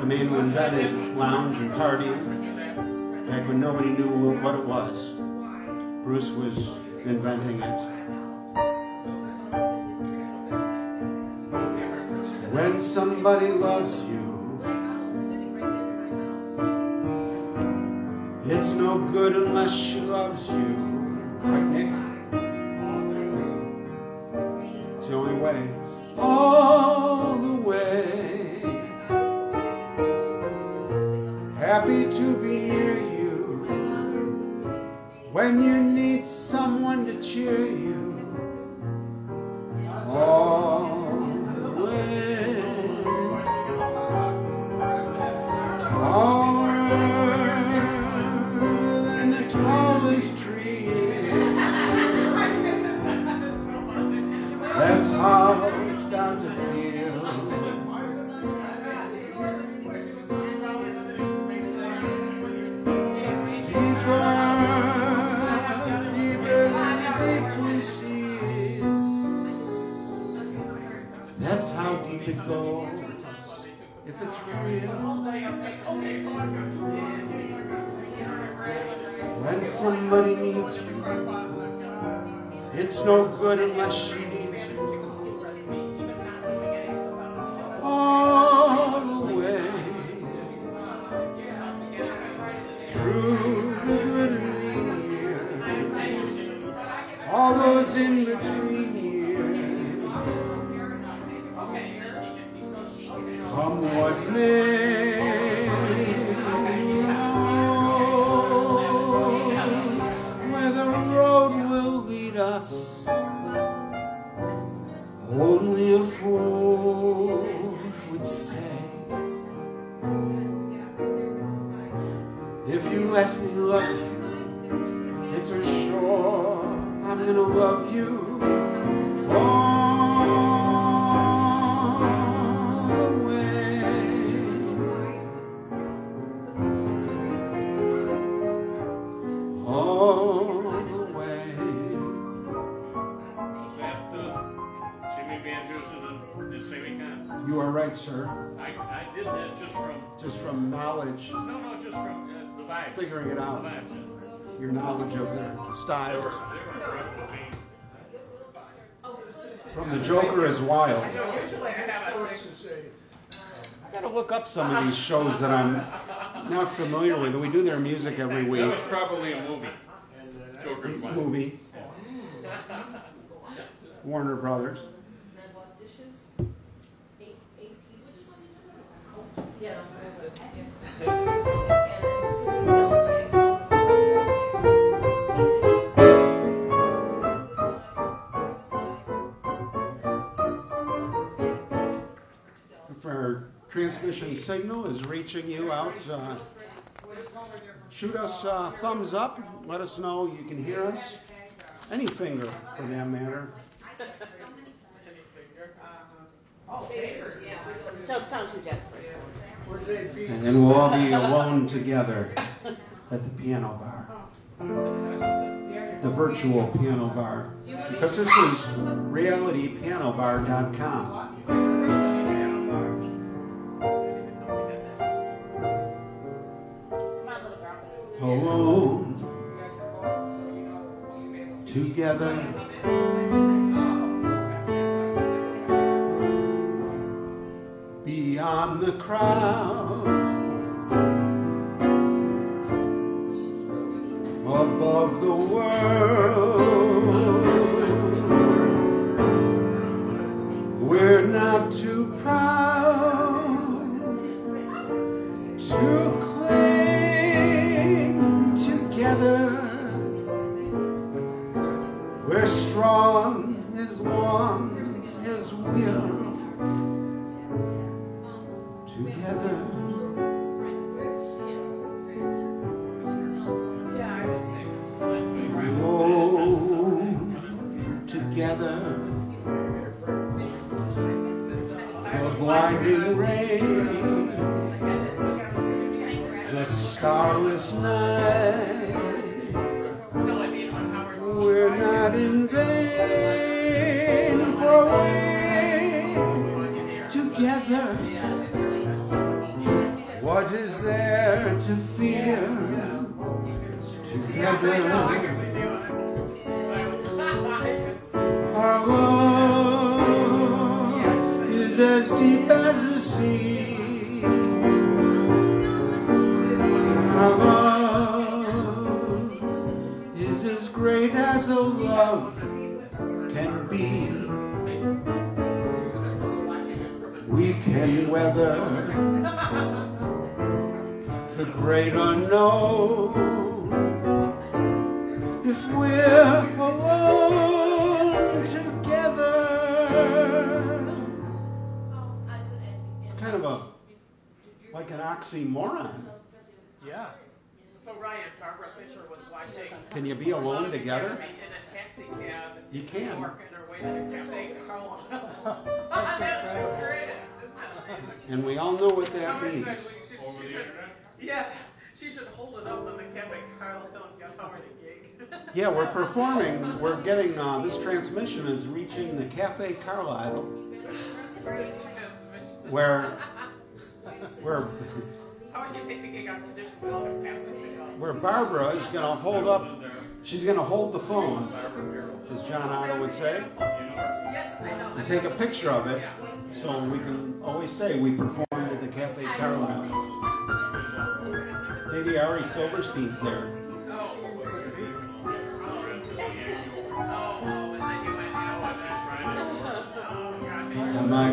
The man who invented lounge and party, back when nobody knew what it was. Bruce was inventing it. When somebody loves you, it's no good unless she loves you. Right, Nick? It's the only way. All Happy to be near you. When you need someone to cheer you. All how deep it goes. If it's real. When somebody needs you, it's no good unless she you. Figuring it out. The vibes. yeah. your knowledge of their styles. they were incredible team. From the Joker is wild. I have gotta look up some of these shows that I'm not familiar with. We do their music every That week. was probably a movie. Joker's Wild. Movie. Warner Brothers. Then transmission signal is reaching you out, uh, shoot us uh, thumbs up. Let us know you can hear us. Any finger, for that matter. Don't sound too desperate. And then we'll all be alone together at the piano bar. The virtual piano bar. Because this is realitypianobar.com. Together, beyond the crowd, above the world. We're not too proud Strong as long as we're together. Alone together. blinding rain, one the the starless night. To fear? Together, oxymoron. Yeah. So Ryan, Barbara Fisher was watching. Can you be alone together? In a taxi cab. You can. New York, and her way to the cafe, Carl. [laughs] That's the greatest, isn't it amazing? And we all know what that means. said we should- Over the internet? Yeah, she should hold it up on the cafe, Carl Hill, and get Howard a gig. Yeah, we're performing. We're getting uh, this transmission is reaching the Cafe Carlyle, [laughs] where [laughs] where Where Barbara is going to hold up. She's going to hold the phone, as John Otto would say, I and take a picture of it, so we can always say we performed at the Cafe Carlyle. Maybe Ari Silverstein's there. Oh. Oh,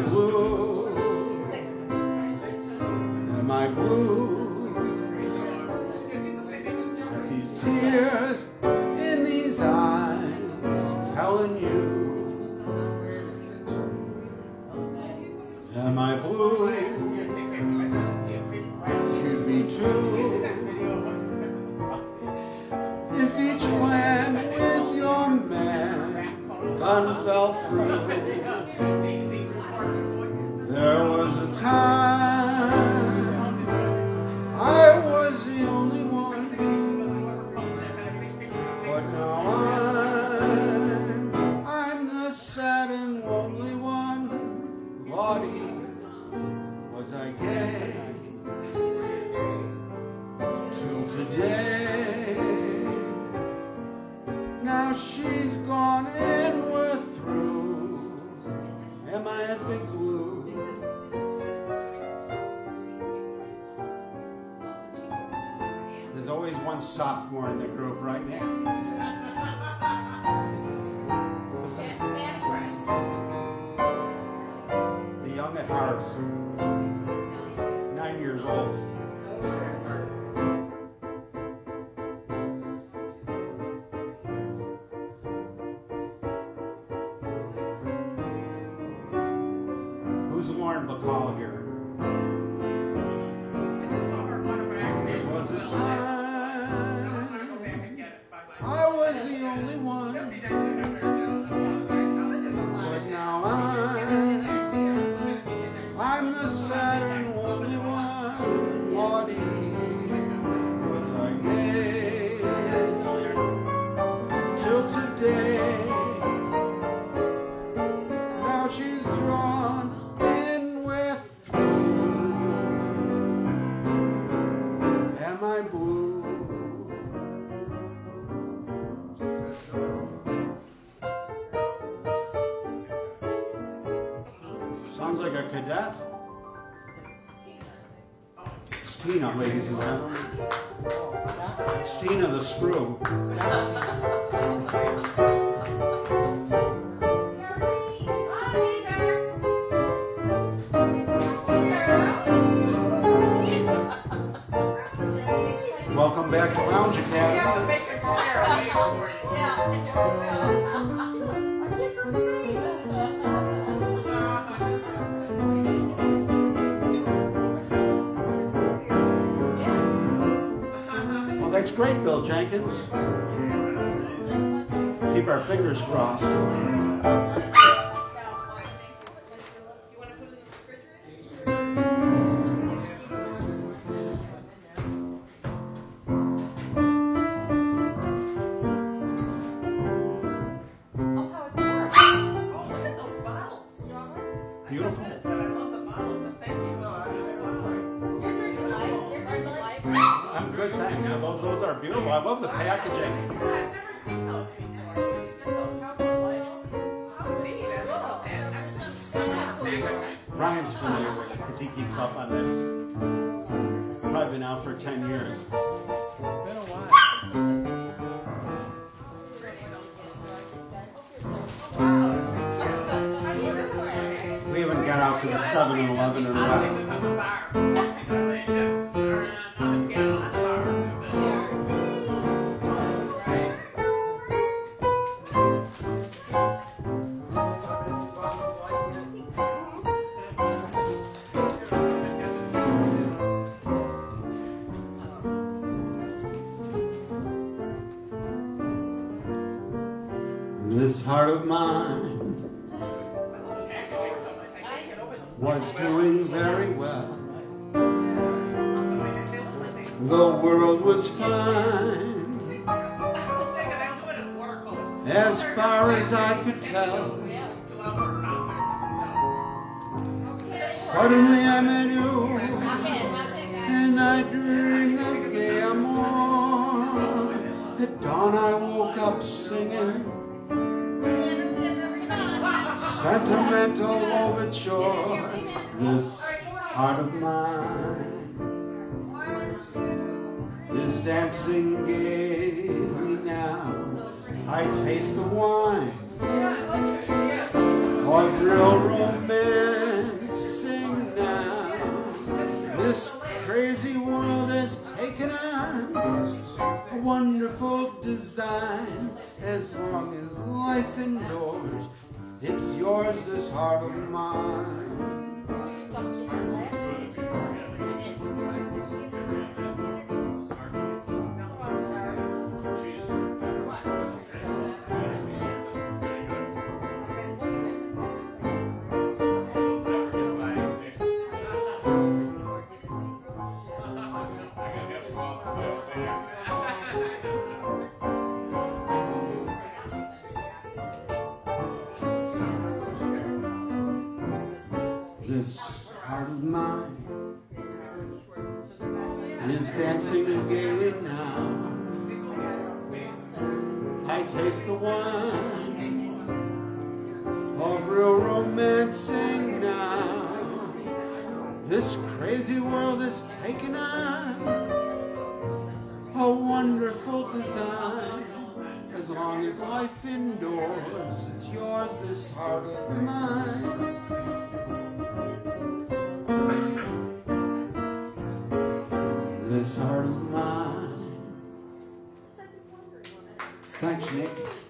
oh, Am I blue? These tears in these eyes telling you? Am I blue? Could be true. If each plan with your man gun fell through, there was a time Now she's gone and we're through. Am? There's always one sophomore in the group right now. The young at heart, nine years old. Jenkins. Keep our fingers crossed. heart of mine. life indoors, it's yours, this heart of mine. This heart of mine. Thanks, Nick.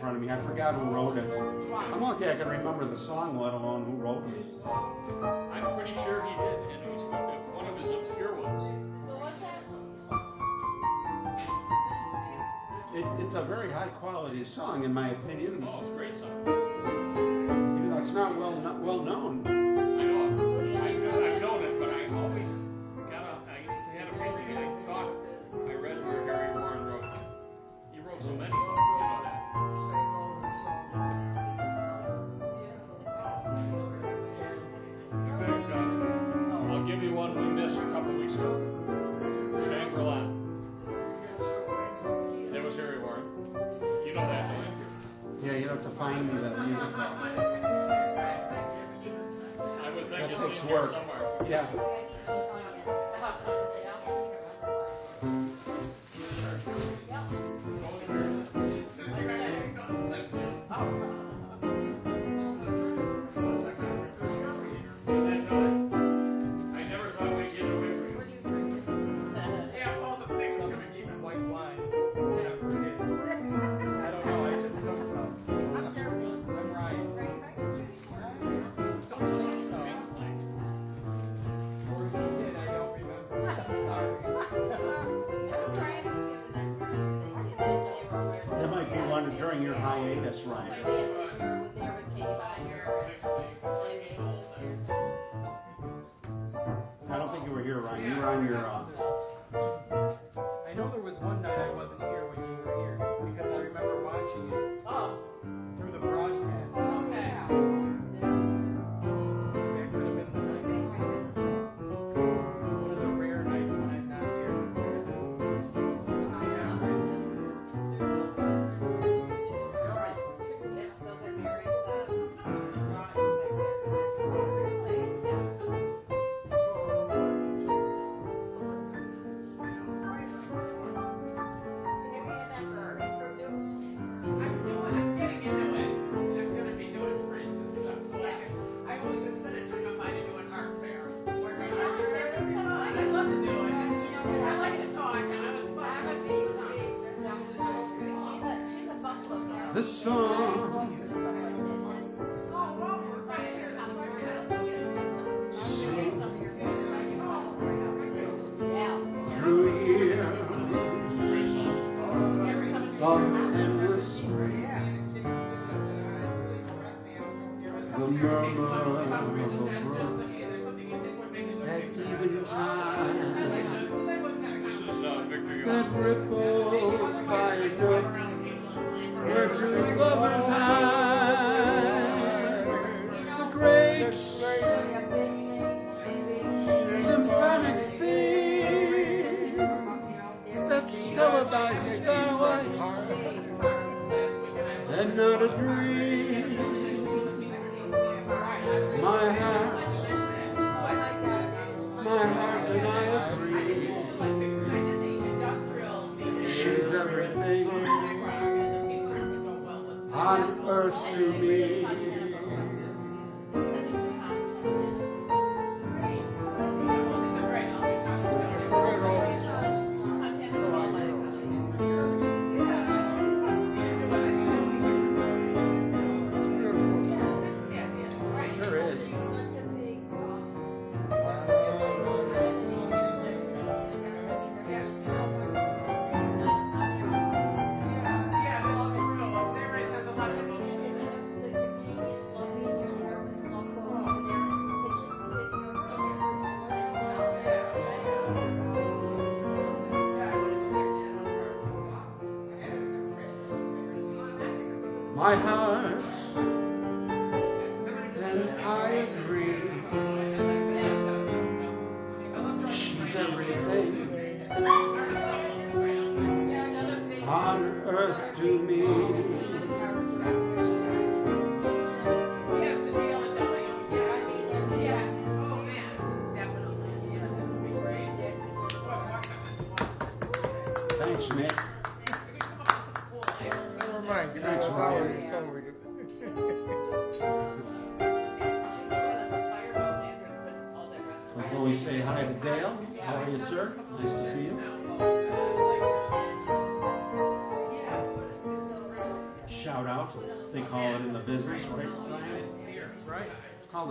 front of me. I forgot who wrote it. I'm okay, I can remember the song, let alone who wrote it. I'm pretty sure he did, and it was one of his obscure ones. It, it's a very high quality song, in my opinion. Oh, it's a great song. Even though it's not well, not well known.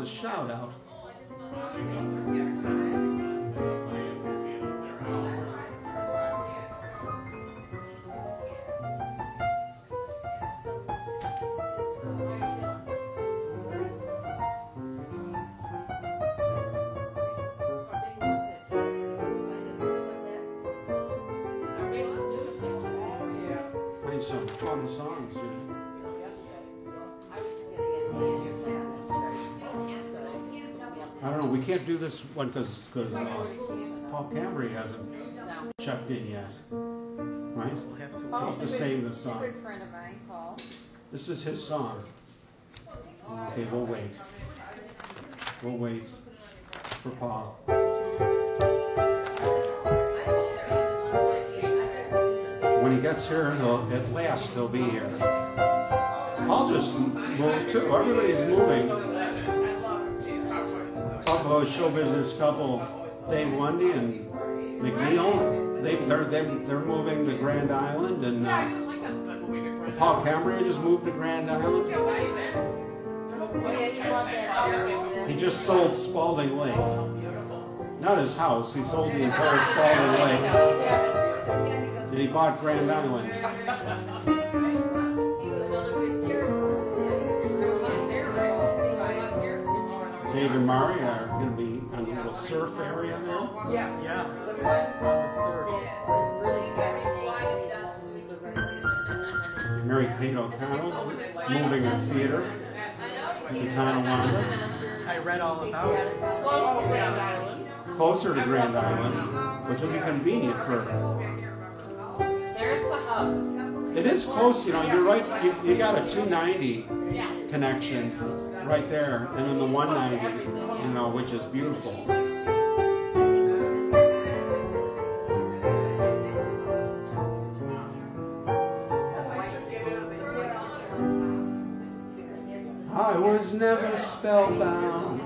shout can't do this one because uh, Paul Cambria hasn't no. checked in yet, right? We'll have to Paul's it's the same this song. good friend of mine, Paul. This is his song. Okay, we'll wait. We'll wait for Paul. When he gets here, he'll, at last he'll be here. I'll just move too. Everybody's moving couple show business couple, Dave Wundy and McNeil. They, they're, they're, they're moving to Grand Island, and uh, Paul Cambria just moved to Grand Island. He just sold Spaulding Lake. Not his house, he sold the entire Spaulding Lake. And he bought Grand Island. Dave and Mari are going to be on a little surf area now. Yes. Yeah. The one the surf. That really fascinates me. Mary Kate O'Connell moving the theater. Tonawanda. I read all about it. Closer to Grand Island. Closer to Grand Island, which will be convenient for. There's the hub. It is close, you know. You're right. You, you got a 290 connection right there, and then the 190, you know, which is beautiful. I was never spellbound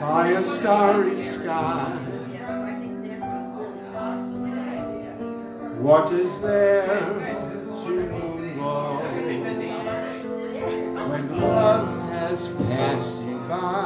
by a starry sky. What is there to love? when love has passed you by.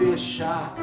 Exá,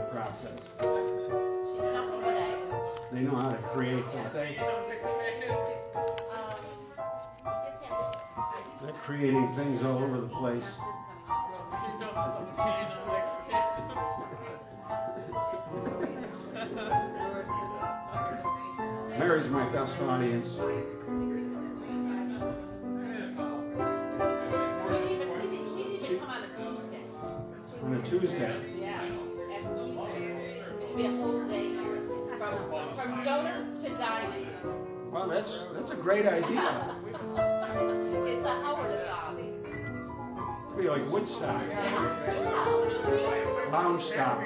creative process. They know how to create, don't they? They're creating things all over the place. Mary's my best audience. On a Tuesday. Yeah, absolutely. It'll be a whole day here, from, from donuts to dining. Well, that's that's a great idea. [laughs] It's a Howardathon. It'd be like Woodstock, Yeah. lounge stop. I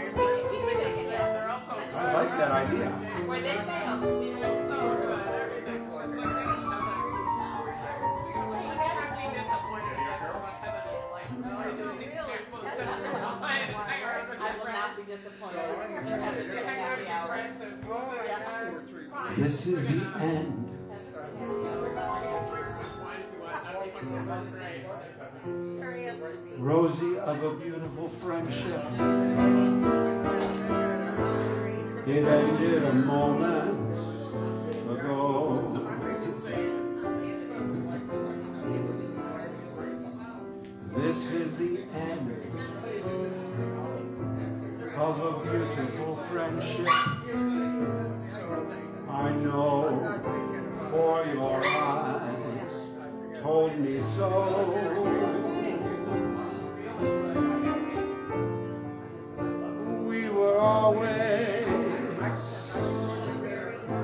like that idea. Where they failed, we will. so good. Everything's just like they don't have that. Not be disappointed I your [laughs] will not be disappointed. We're having You some hang out with happy your hour. friends. There's music. Yeah. This is the end Rosie of a beautiful friendship. It ended a moment ago. This is the end of a beautiful friendship. I know for your eyes told me so. We were always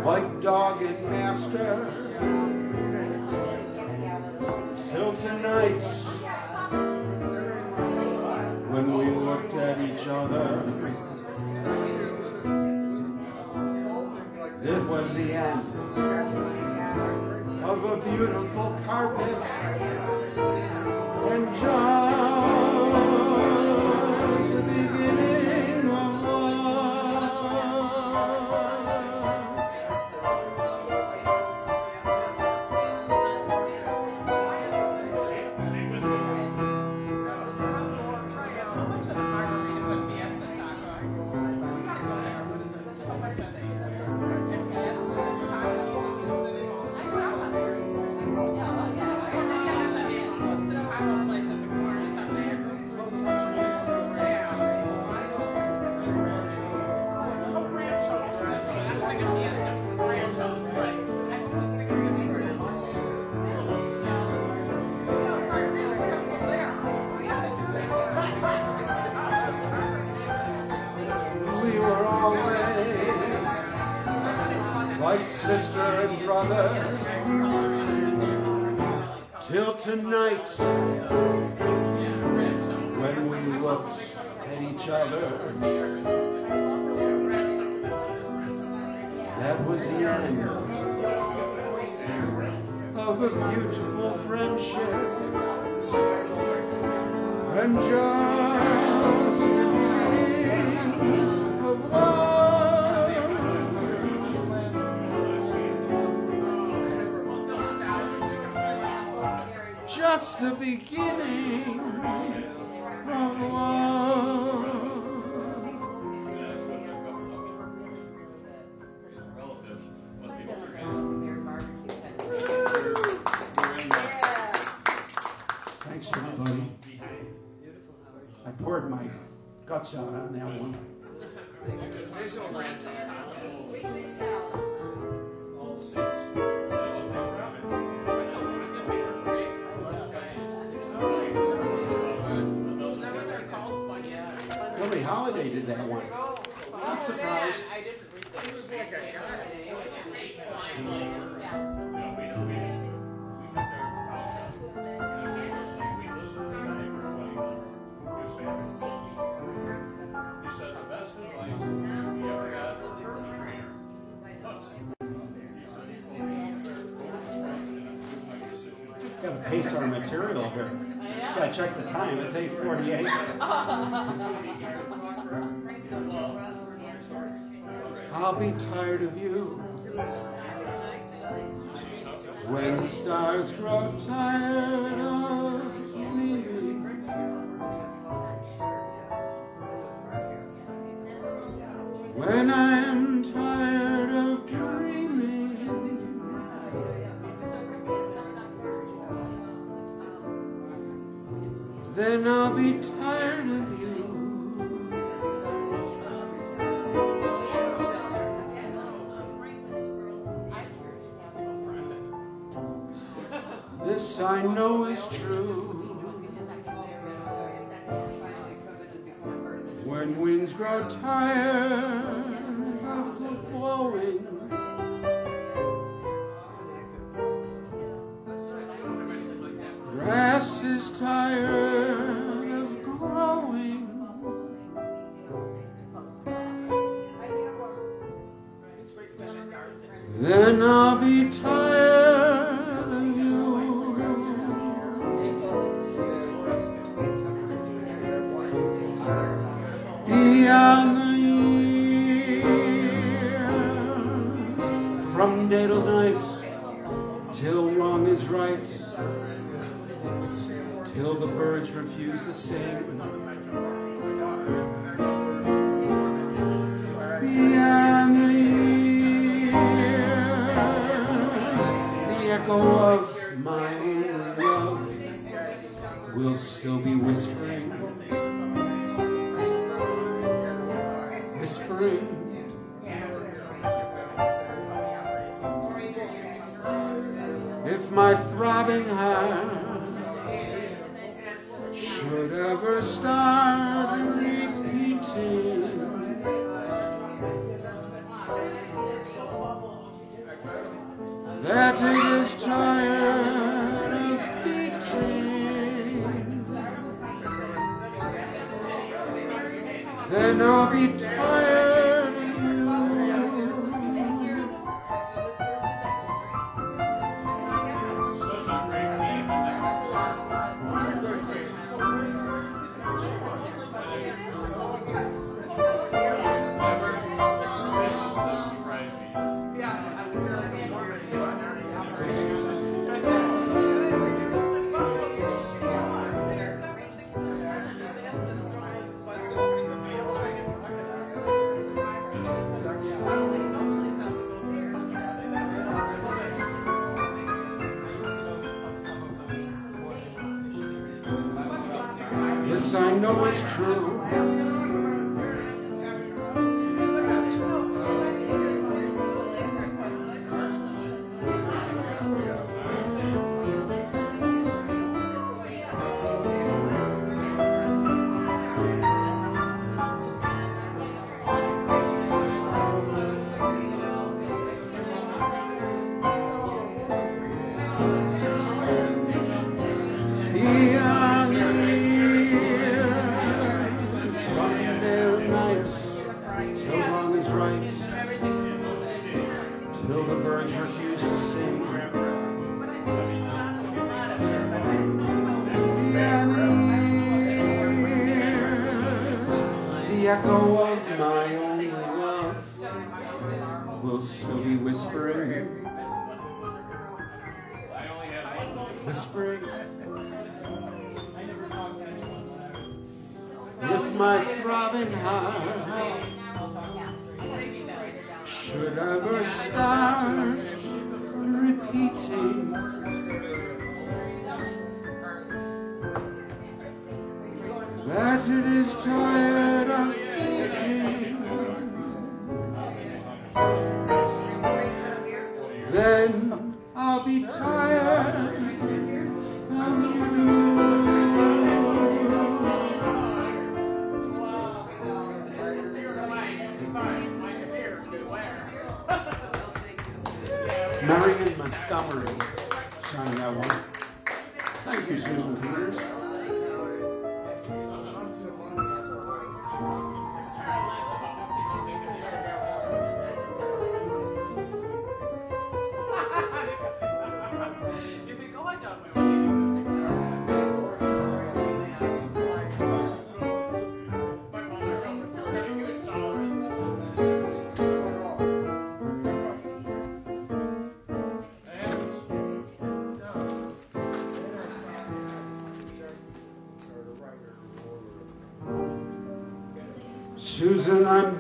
like dog and master till tonight other. It was the end of a beautiful carpet our material here. Yeah. Gotta check the time. It's 8:48. [laughs] I'll be tired of you.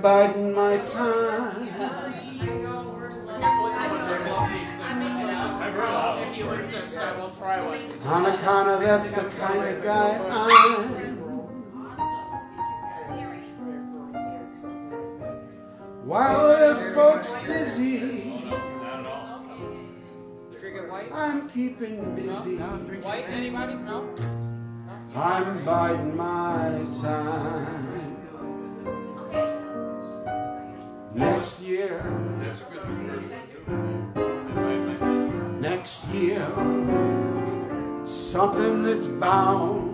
Biding my time. I've heard all If you insist, I will try one. On account of that's the kind of guy I'm. While if folks dizzy, Not at all. Drinking white? I'm keeping busy. White, anybody? No? I'm biding my time. Next year, That's a good commercial too. next year, something that's bound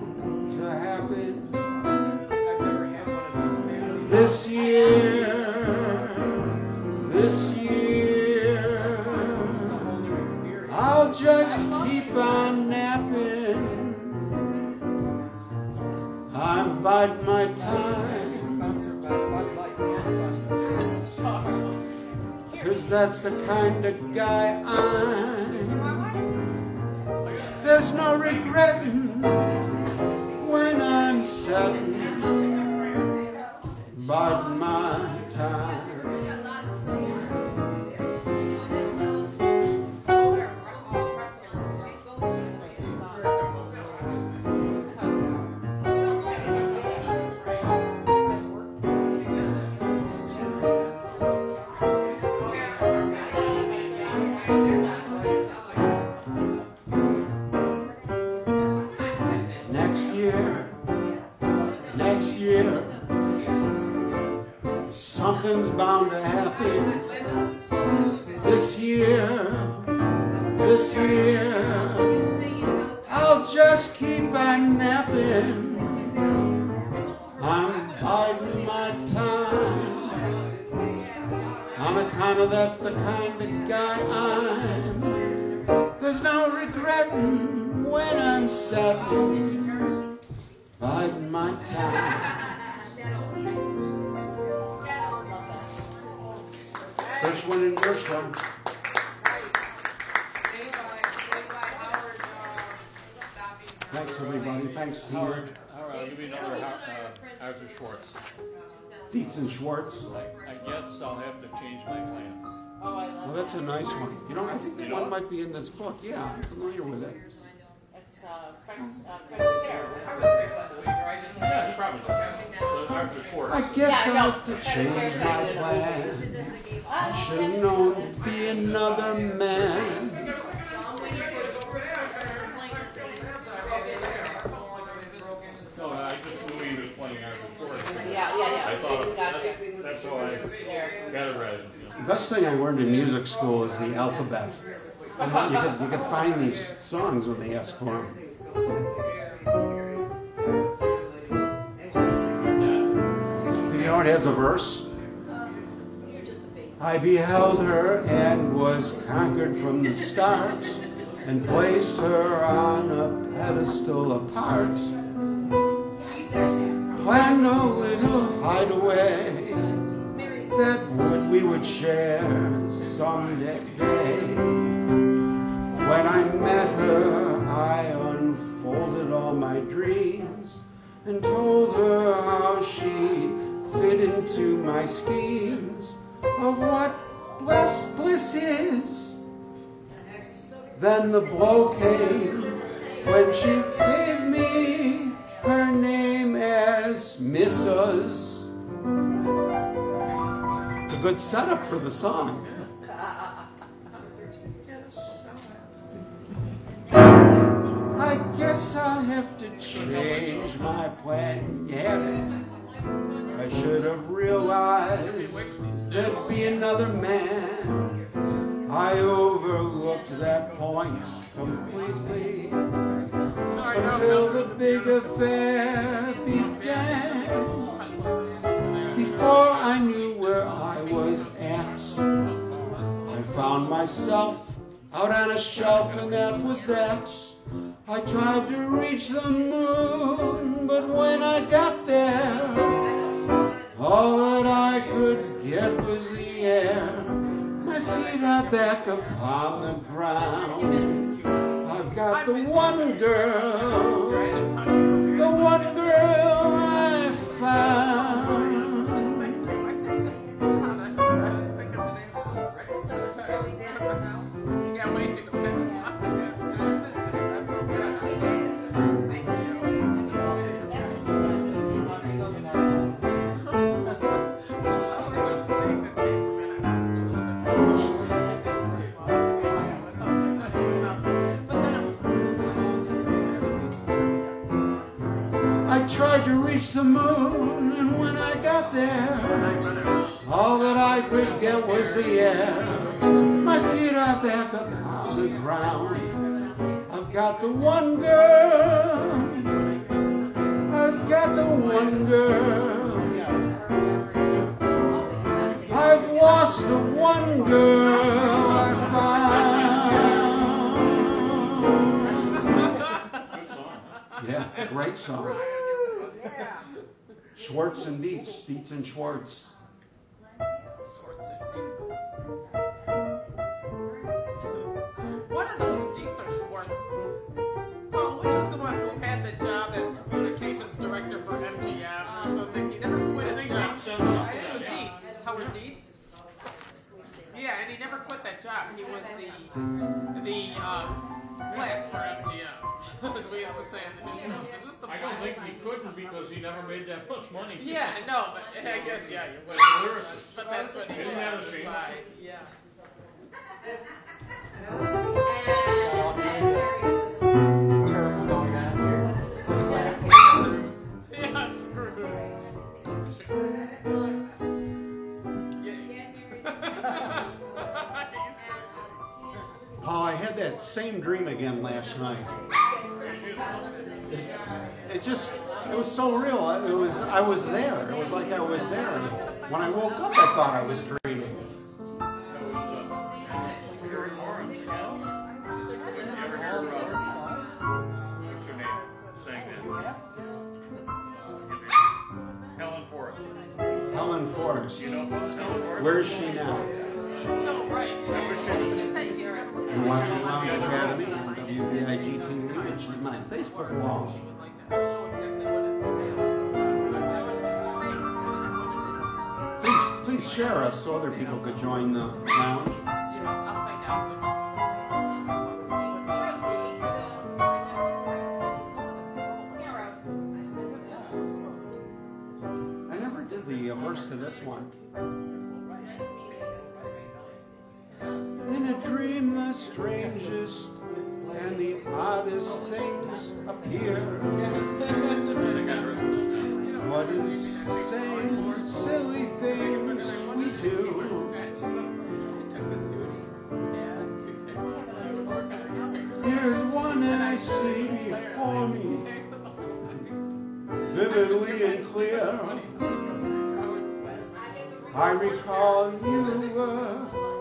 that's the kind of guy I'm. There's no regretting Dietz and Schwartz. I, I guess I'll have to change my plans. Oh, I love Well, that's a nice one. You know, I think that one might be in this book. Yeah, I'm familiar with it. It's, uh, French, uh, French Scare. I was there last week, or I just. Yeah, he probably does. But Arthur Schwartz. Guess Yeah, I'll no, have to change my said it. plan. Should have known to be another man. No, I just knew he was playing Arthur Schwartz. Yeah, yeah, yeah. I thought, best thing I learned in music school is the alphabet. You could, you find these songs when they ask for them. You know, it has a verse. I beheld her and was conquered from the start. and placed her on a pedestal apart. Planned a little hideaway that would we would share someday. When I met her, I unfolded all my dreams and told her how she fit into my schemes of what bliss bliss is. Then the blow came when she gave me her name as Mrs. A good setup for the song. I guess I'll have to change my plan. Yeah, I should have realized there'd be another man. I overlooked that point completely until the big affair began. Before I knew where I was at, I found myself out on a shelf, and that was that. I tried to reach the moon, but when I got there, all that I could get was the air. My feet are back upon the ground. I've got the one girl, the one girl I found. To reach the moon, and when I got there, all that I could get was the air. My feet are back upon the ground. I've got the one girl. I've got the one girl. I've lost the one girl I found. Yeah, great song. Schwartz and Dietz, Dietz and Schwartz. One of those Dietz or Schwartz. Well, which was the one who had the job as communications director for MGM? So that he never quit his job. I think it was Dietz. Howard Dietz. Yeah, and he never quit that job. He was the the um, flat for MGM, as we used to say in the newsroom. Is this the I don't think he couldn't because he never made that much money. Yeah, no, but [laughs] I guess yeah, you would. As a lyricist. But that's what he Isn't did that a the shame? Yeah. Paul, I had that same dream again last night. It, it just, it was so real. It was, I was there. It was like I was there. When I woke up, I thought I was dreaming. That was, Gary Lawrence. You ever hear about What's her name? Sang that. Helen Forrest. Helen Forrest. Forrest? Where's she now? No, right. Quit. In Washington Lounge Academy on WBIG TV, which is my Facebook wall. Please, please share us so other people could join the lounge. I never did the verse to this one. In a dream, the strangest and the oddest things appear. What is saying silly things we do? Here's one I see before me, vividly and clear. I recall you were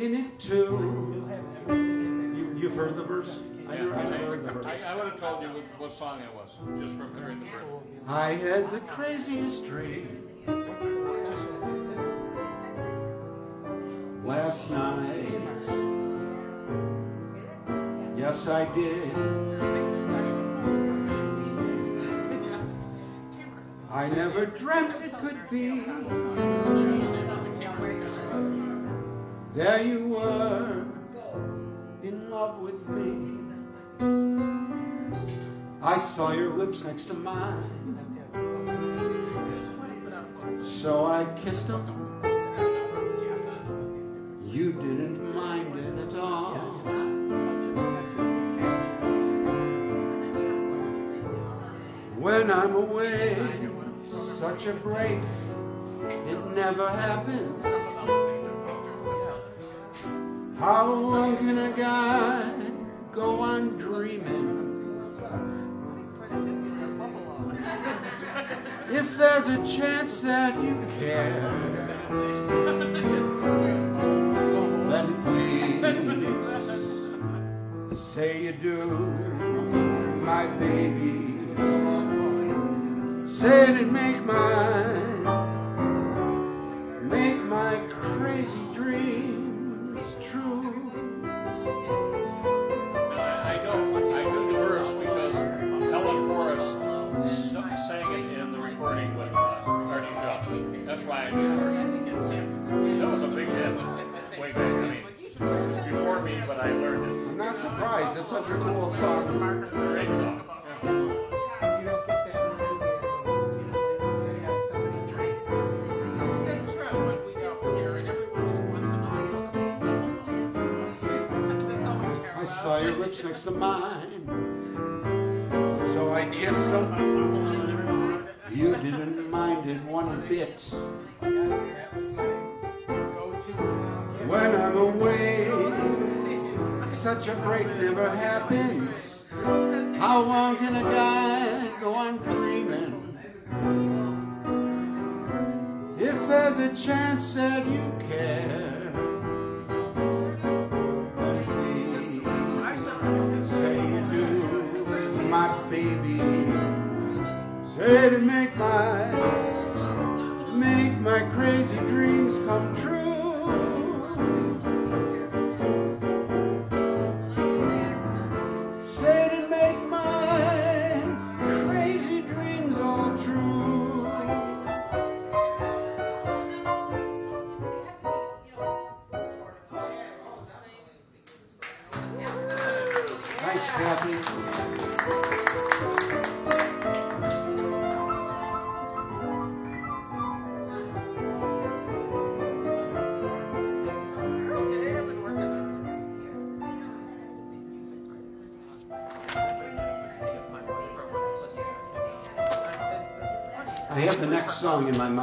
in it too. You, You've heard the verse? I never, I never heard the verse. I, I would have told you what, what song it was, just from hearing the verse. I had the craziest dream last night. Yes, I did. I never dreamt it could be. There you were, in love with me. I saw your lips next to mine. So I kissed them. You didn't mind it at all. When I'm away, such a break, it never happens. How long can a guy go on dreaming? If there's a chance that you care, then please say you do, my baby. Say it and make my, I learned I'm not surprised. It's such a cool song. it. Great song. Yeah. You don't get that music unless you have somebody trained. That's true, when we go here and everyone just wants to about buffalo. That's all we care I saw your lips next to mine, so I kissed them. You didn't mind it one bit. Yes, that was my go-to. When I'm away, such a break never happens. How long can a guy go on dreaming? If there's a chance that you care, say do, my baby. Say to make my, make my crazy dreams come true.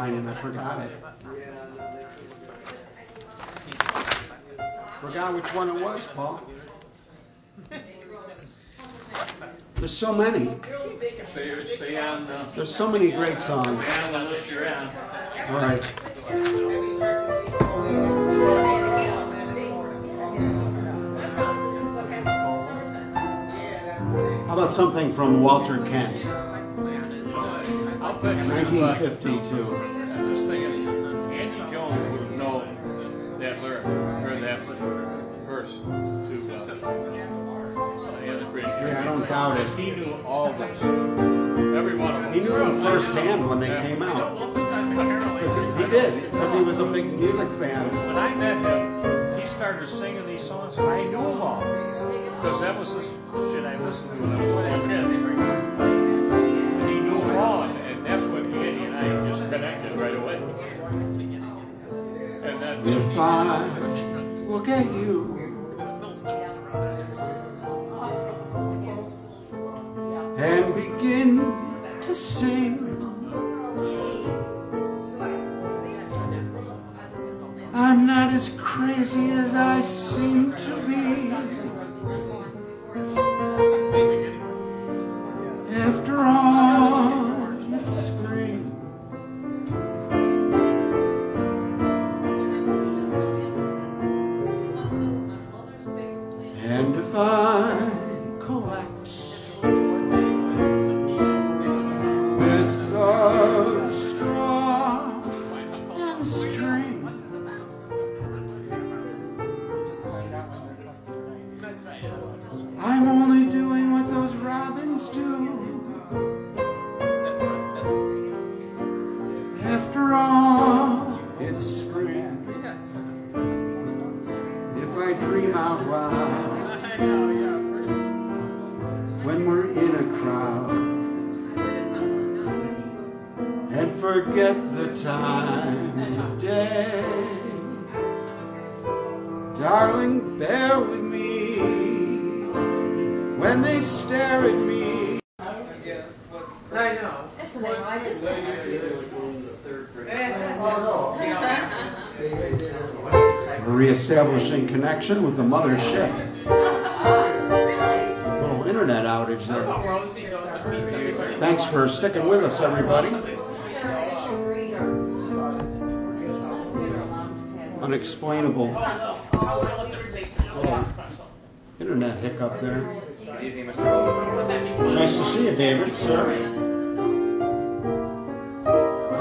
And I forgot it. Forgot which one it was, Paul. There's so many. Stay, stay on, uh, There's so many great songs. stay on the list you're on. All right. How about something from Walter Kent, I'll bet you, but 1952? I'm Andy Jones would know that lyric, or that verse to, uh, yeah, the crazy. Yeah, I don't doubt it. He knew all this, every one of them. He knew them firsthand when they came out. he, he did, because he was a big music fan. When I met him, he started singing these songs, and I knew them all. Because that was the shit I listened to when I was a kid. And he knew them all, and, and that's when Andy and I just connected right away. And then, If I look at you and begin to sing, I'm not as crazy as I seem to the mothership. Little internet outage there. Rosie goes to pizza. Thanks for sticking with us, everybody. Unexplainable internet hiccup there. Good evening, Mr. Goldberg. Nice to see you, David, sir.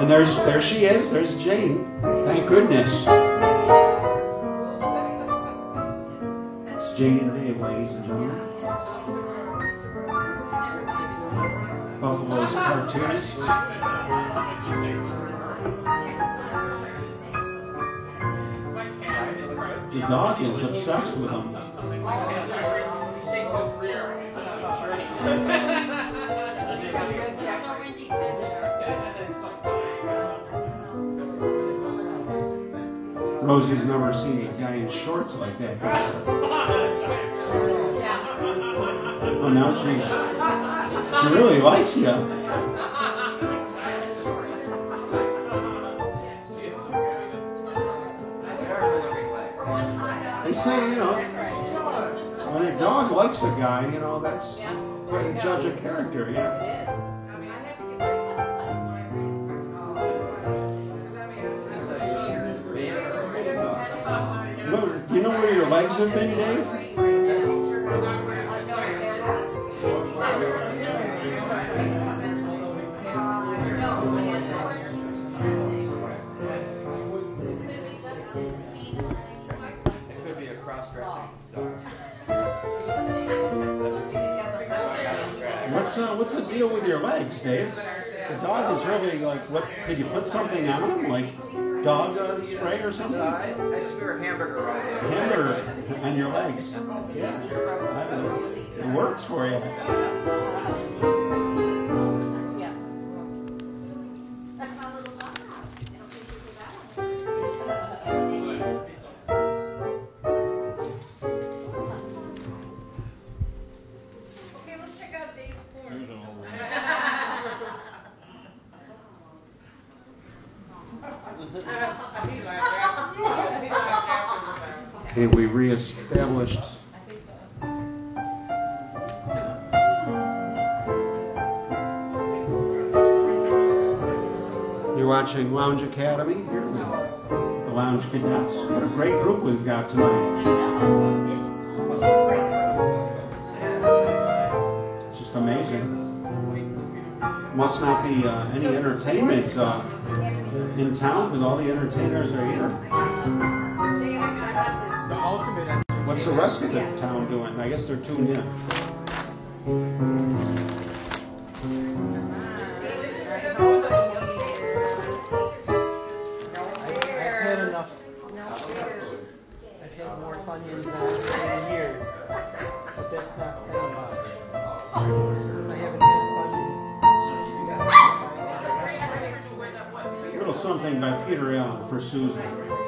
And there's there she is. There's Jane. Thank goodness. It's Jane and Dave, ladies and gentlemen. Buffalo's cartoonist. The dog is obsessed with him. Something like that. He shakes his rear. Rosie's never seen a guy in shorts like that. Oh, now she she really likes you. They say, you know, when a dog likes a guy, you know, that's how you judge a character, yeah. You know, where your legs have been, Dave? What's uh, what's the deal with your legs, Dave? The dog is really like, what? Did you put something on him, like dog uh, spray or something? I, I smear hamburger rice. Hammer on your legs. Yeah, it works for you. Lounge Cadets. What a great group we've got tonight. It's just amazing. Must not be uh, any entertainment uh, in town because all the entertainers are here. The ultimate. What's the rest of the town doing? I guess they're tuned in. For Susan.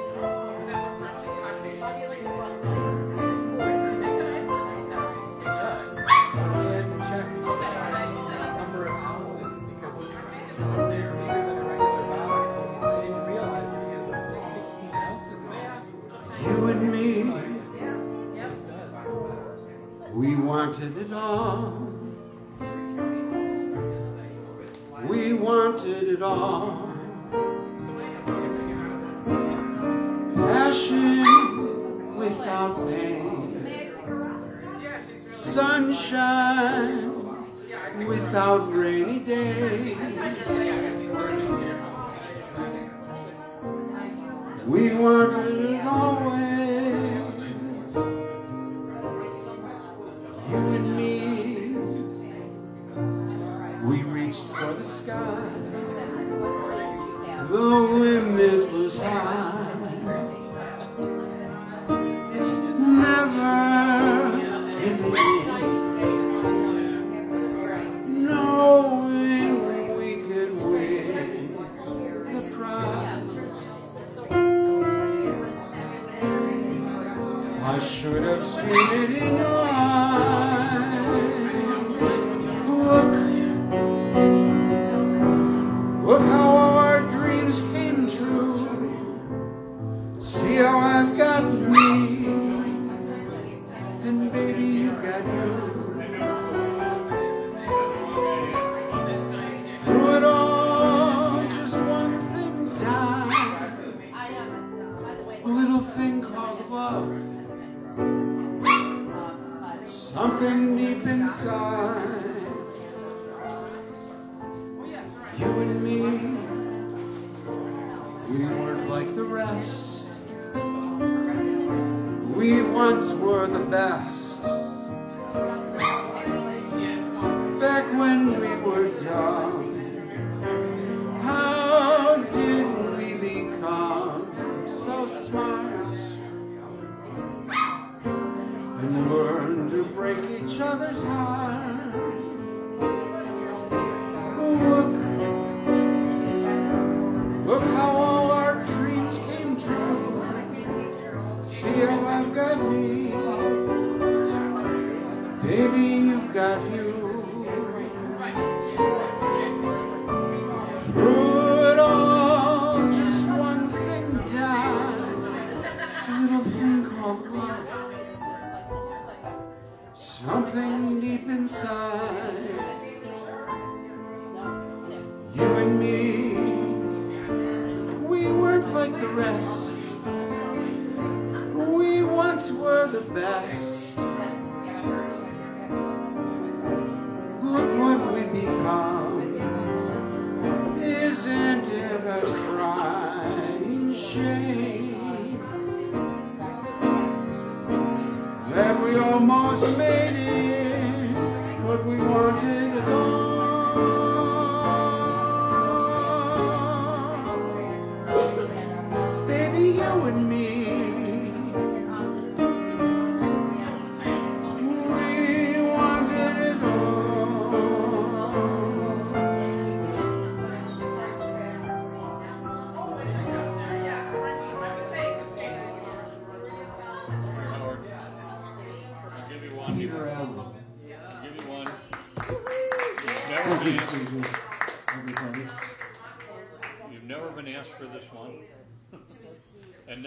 Without rainy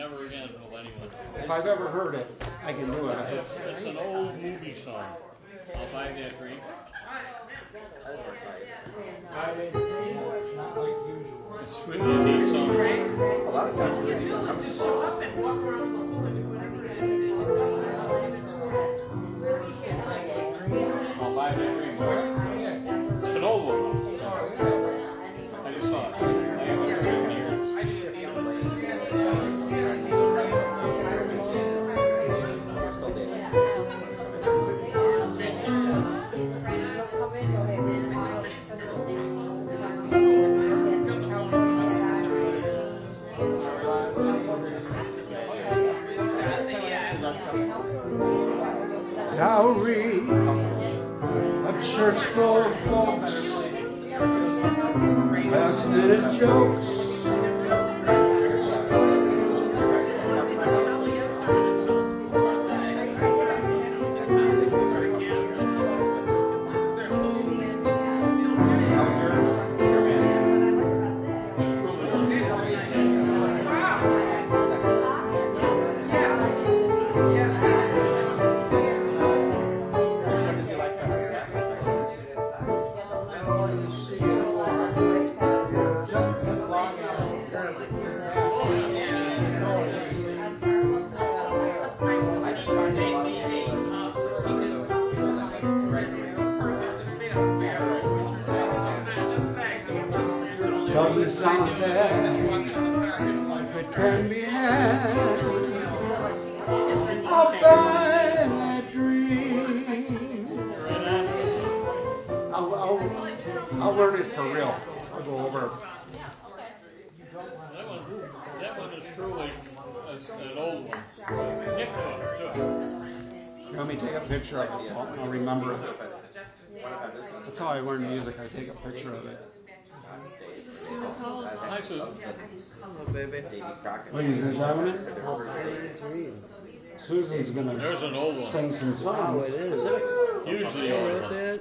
never again will anyone. If I've ever heard it, I can do it. church full of folks, laughs at jokes. picture of it. Hi, Susan. Hello, baby. Ladies and gentlemen, Susan's gonna There's an old one. sing some songs. Usually old one.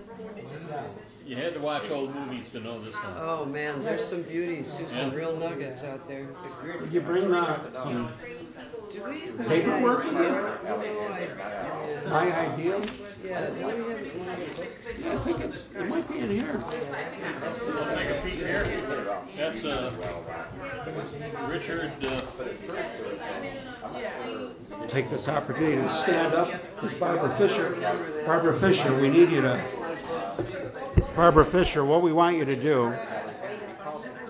You had to watch old movies to know this one. Oh man, there's some beauties, there's some real nuggets out there. You bring that some Paperwork? My idea? Yeah. I think it's, it might be in here. Take a peek here. That's uh, Richard. Uh, take this opportunity to stand up. It's Barbara Fisher. Barbara Fisher, we need you to. Barbara Fisher, what we want you to do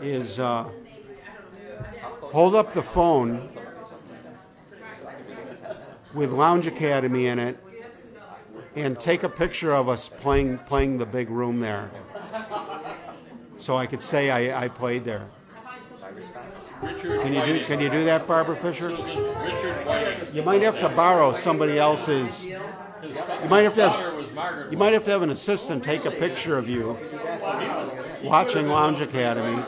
is uh, hold up the phone with Lounge Academy in it and take a picture of us playing playing the big room there. So I could say I, I played there. Can you do can you do that, Barbara Fisher? You might have to borrow somebody else's you might have to have you might have to have an assistant take a picture of you watching Lounge Academy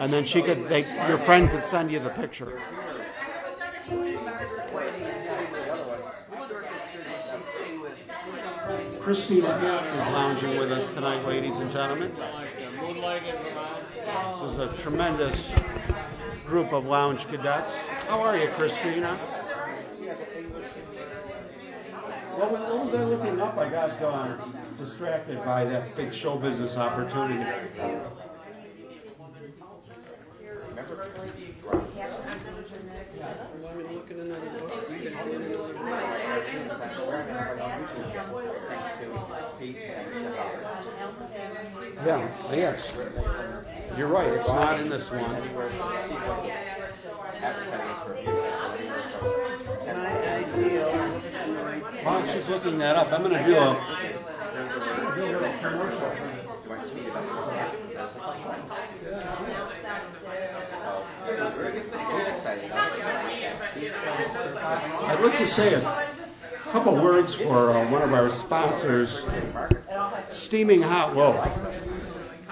and then she could they, your friend could send you the picture. Christina Hack is lounging with us tonight, ladies and gentlemen. like Moonlight in Vermont. This is a tremendous group of lounge cadets. How are you, Christina? What was, what was I looking up? I got uh, distracted by that big show business opportunity. Yeah, yes. You're right, it's not in this one. While she's looking that up, I'm gonna do a, I'd like to say a couple words for uh, one of our sponsors, Steaming Hot Loaf.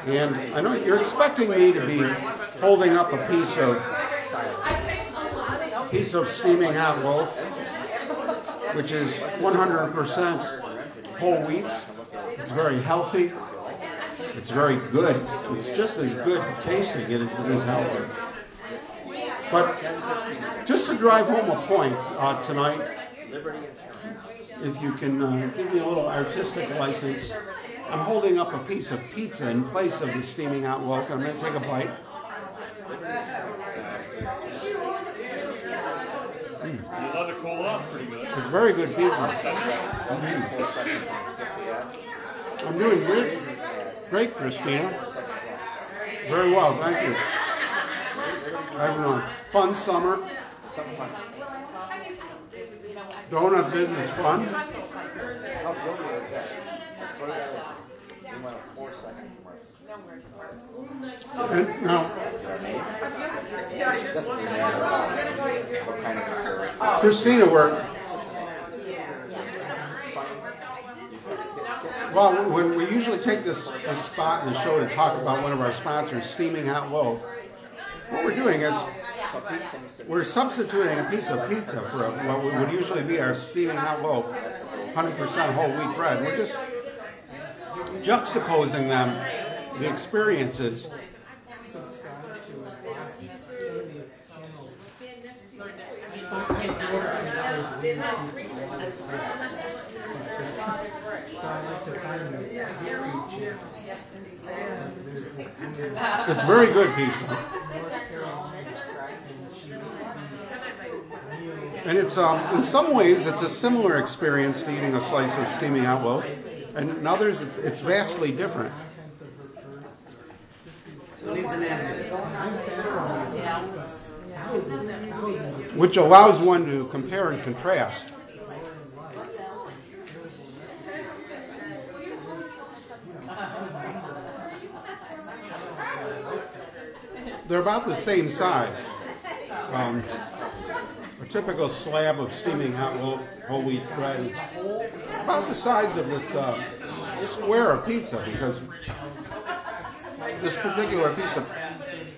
And I know you're expecting me to be holding up a piece of piece of steaming hot loaf, which is 100% whole wheat. It's very healthy. It's very good. It's just as good tasting as it is healthy. But just to drive home a point uh, tonight, if you can uh, give me a little artistic license, I'm holding up a piece of pizza in place of the steaming hot loaf. I'm going to take a bite. You let it cool off pretty good. It's very good pizza. I'm doing great, great, Christina. Very well, thank you. Having a fun summer. Donut business fun. And now, Christina, we're well. When we usually take this, this spot in the show to talk about one of our sponsors, Steaming Hot Loaf, what we're doing is we're substituting a piece of pizza for a, what would usually be our steaming hot loaf, 100% whole wheat bread. We're just juxtaposing them, the experiences. It's very good pizza. North Carolina, and she makes these meals. And it's um, in some ways it's a similar experience to eating a slice of steaming hot and in others it's, it's vastly different. Which allows one to compare and contrast. They're about the same size. Um, typical slab of steaming hot loaf, whole wheat bread is about the size of this uh, square of pizza because this particular piece of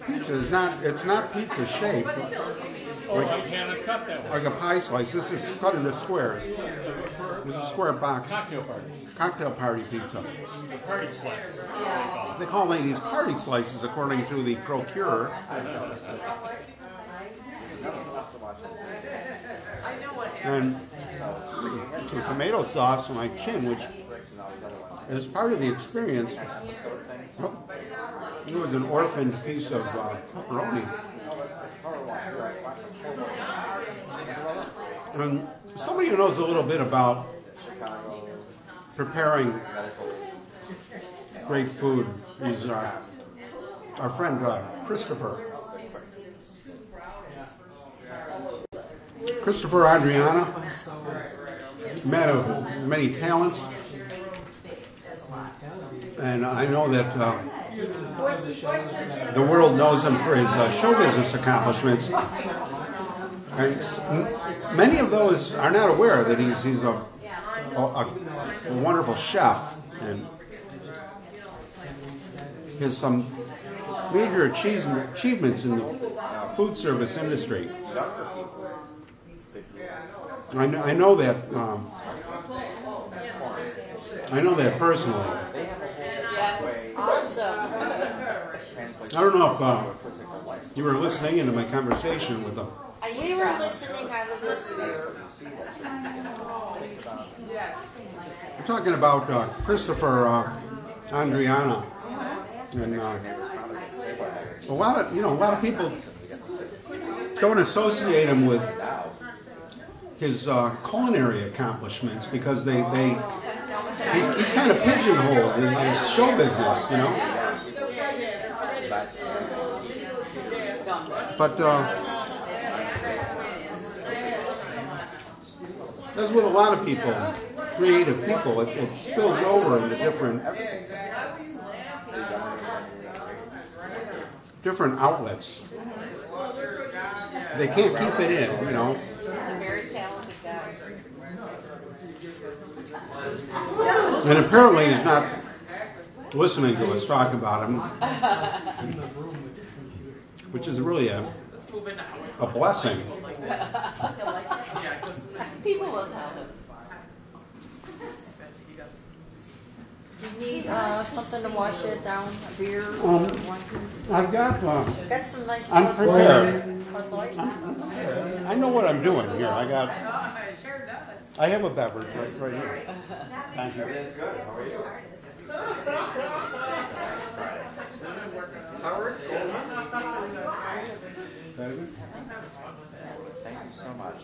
pizza is not, it's not pizza shaped Oh, cut that like a pie slice. This is cut into squares. It's a square box. Cocktail party. Cocktail party pizza. The party slice. They call these party slices according to the procurer. And some tomato sauce on my chin, which is part of the experience. Oh, It was an orphaned piece of uh, pepperoni. And somebody who knows a little bit about preparing great food is uh, our friend uh, Christopher. Christopher Adriana, man of many talents, and I know that uh, the world knows him for his uh, show business accomplishments. And many of those are not aware that he's, he's a, a, a wonderful chef. And has some major achievements in the food service industry. I know, I know that. Um, I know that personally. Awesome. I don't know if uh, you were listening into my conversation with them. We were listening out of this ear. I'm talking about uh, Christopher uh, Andriana, and uh, a lot of you know a lot of people don't associate him with his uh, culinary accomplishments because they they he's, he's kind of pigeonholed in his show business, you know. But uh, as with a lot of people, creative people, it, it spills over into different different outlets. They can't keep it in, you know. And apparently he's not listening to us talk about him, which is really a, a blessing. People will tell him. Do you need uh, something to wash it down? A beer? Um, I've got, uh, Got some nice I'm Bud prepared. Bud Light? I know what I'm doing here. I got, I sure does. I have a beverage right, right here. Thank you. [laughs] Howard? Thank you so much.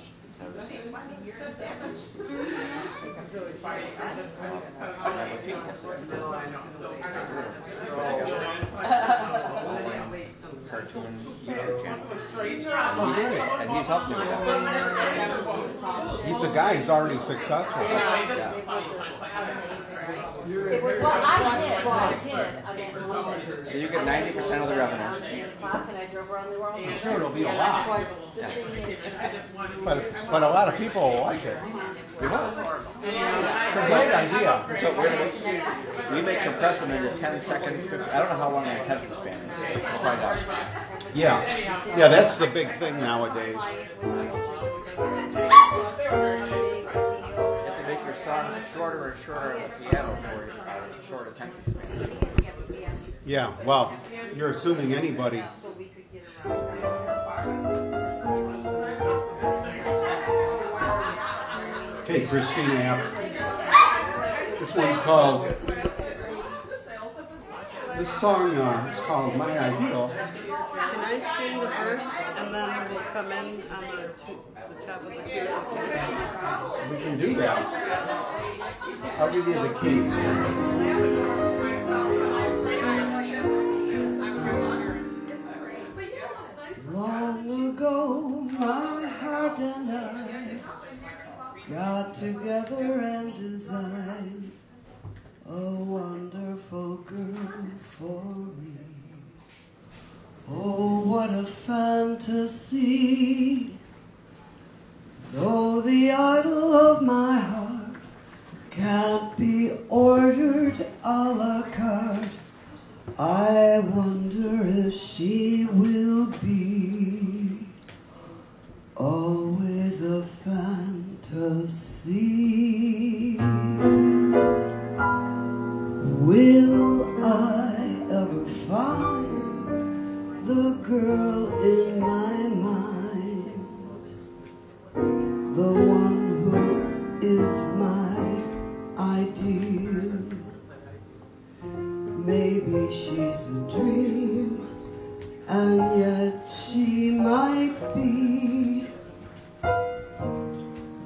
Cartoon YouTube channel. And he's helped me. He's a guy who's already successful. It was, well, I did, well, I did, I mean, one day. So you get ninety percent of the revenue. Eight o'clock and I drove around the world. I'm sure it'll be a lot, But the thing is, but, but a lot of people will like it. It's a great idea. So we're gonna, we may compress them into 10 seconds. I don't know how long an attention span is. We'll find out. Yeah, yeah, that's the big thing nowadays. You have to make your songs shorter and shorter on the piano for a uh, short attention span. Yeah, well, you're assuming anybody. Okay, Christina. This one's called. This song uh, is called My Ideal. Can I sing the verse and then we'll come in on the, tu- the top of the tuba? We can do that. I'll give you the key. Long ago, my heart and I got together and designed a wonderful girl for me. Oh, what a fantasy! Though the idol of my heart can't be ordered a la carte. I wonder if she will be always a fantasy. Will I ever find the girl in my mind? The one who is my ideal. Maybe she's a dream, and yet she might be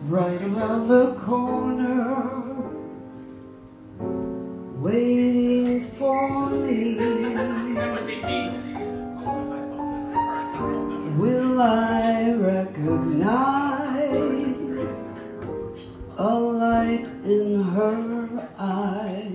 right around the corner, waiting for me. Will I recognize a light in her eyes?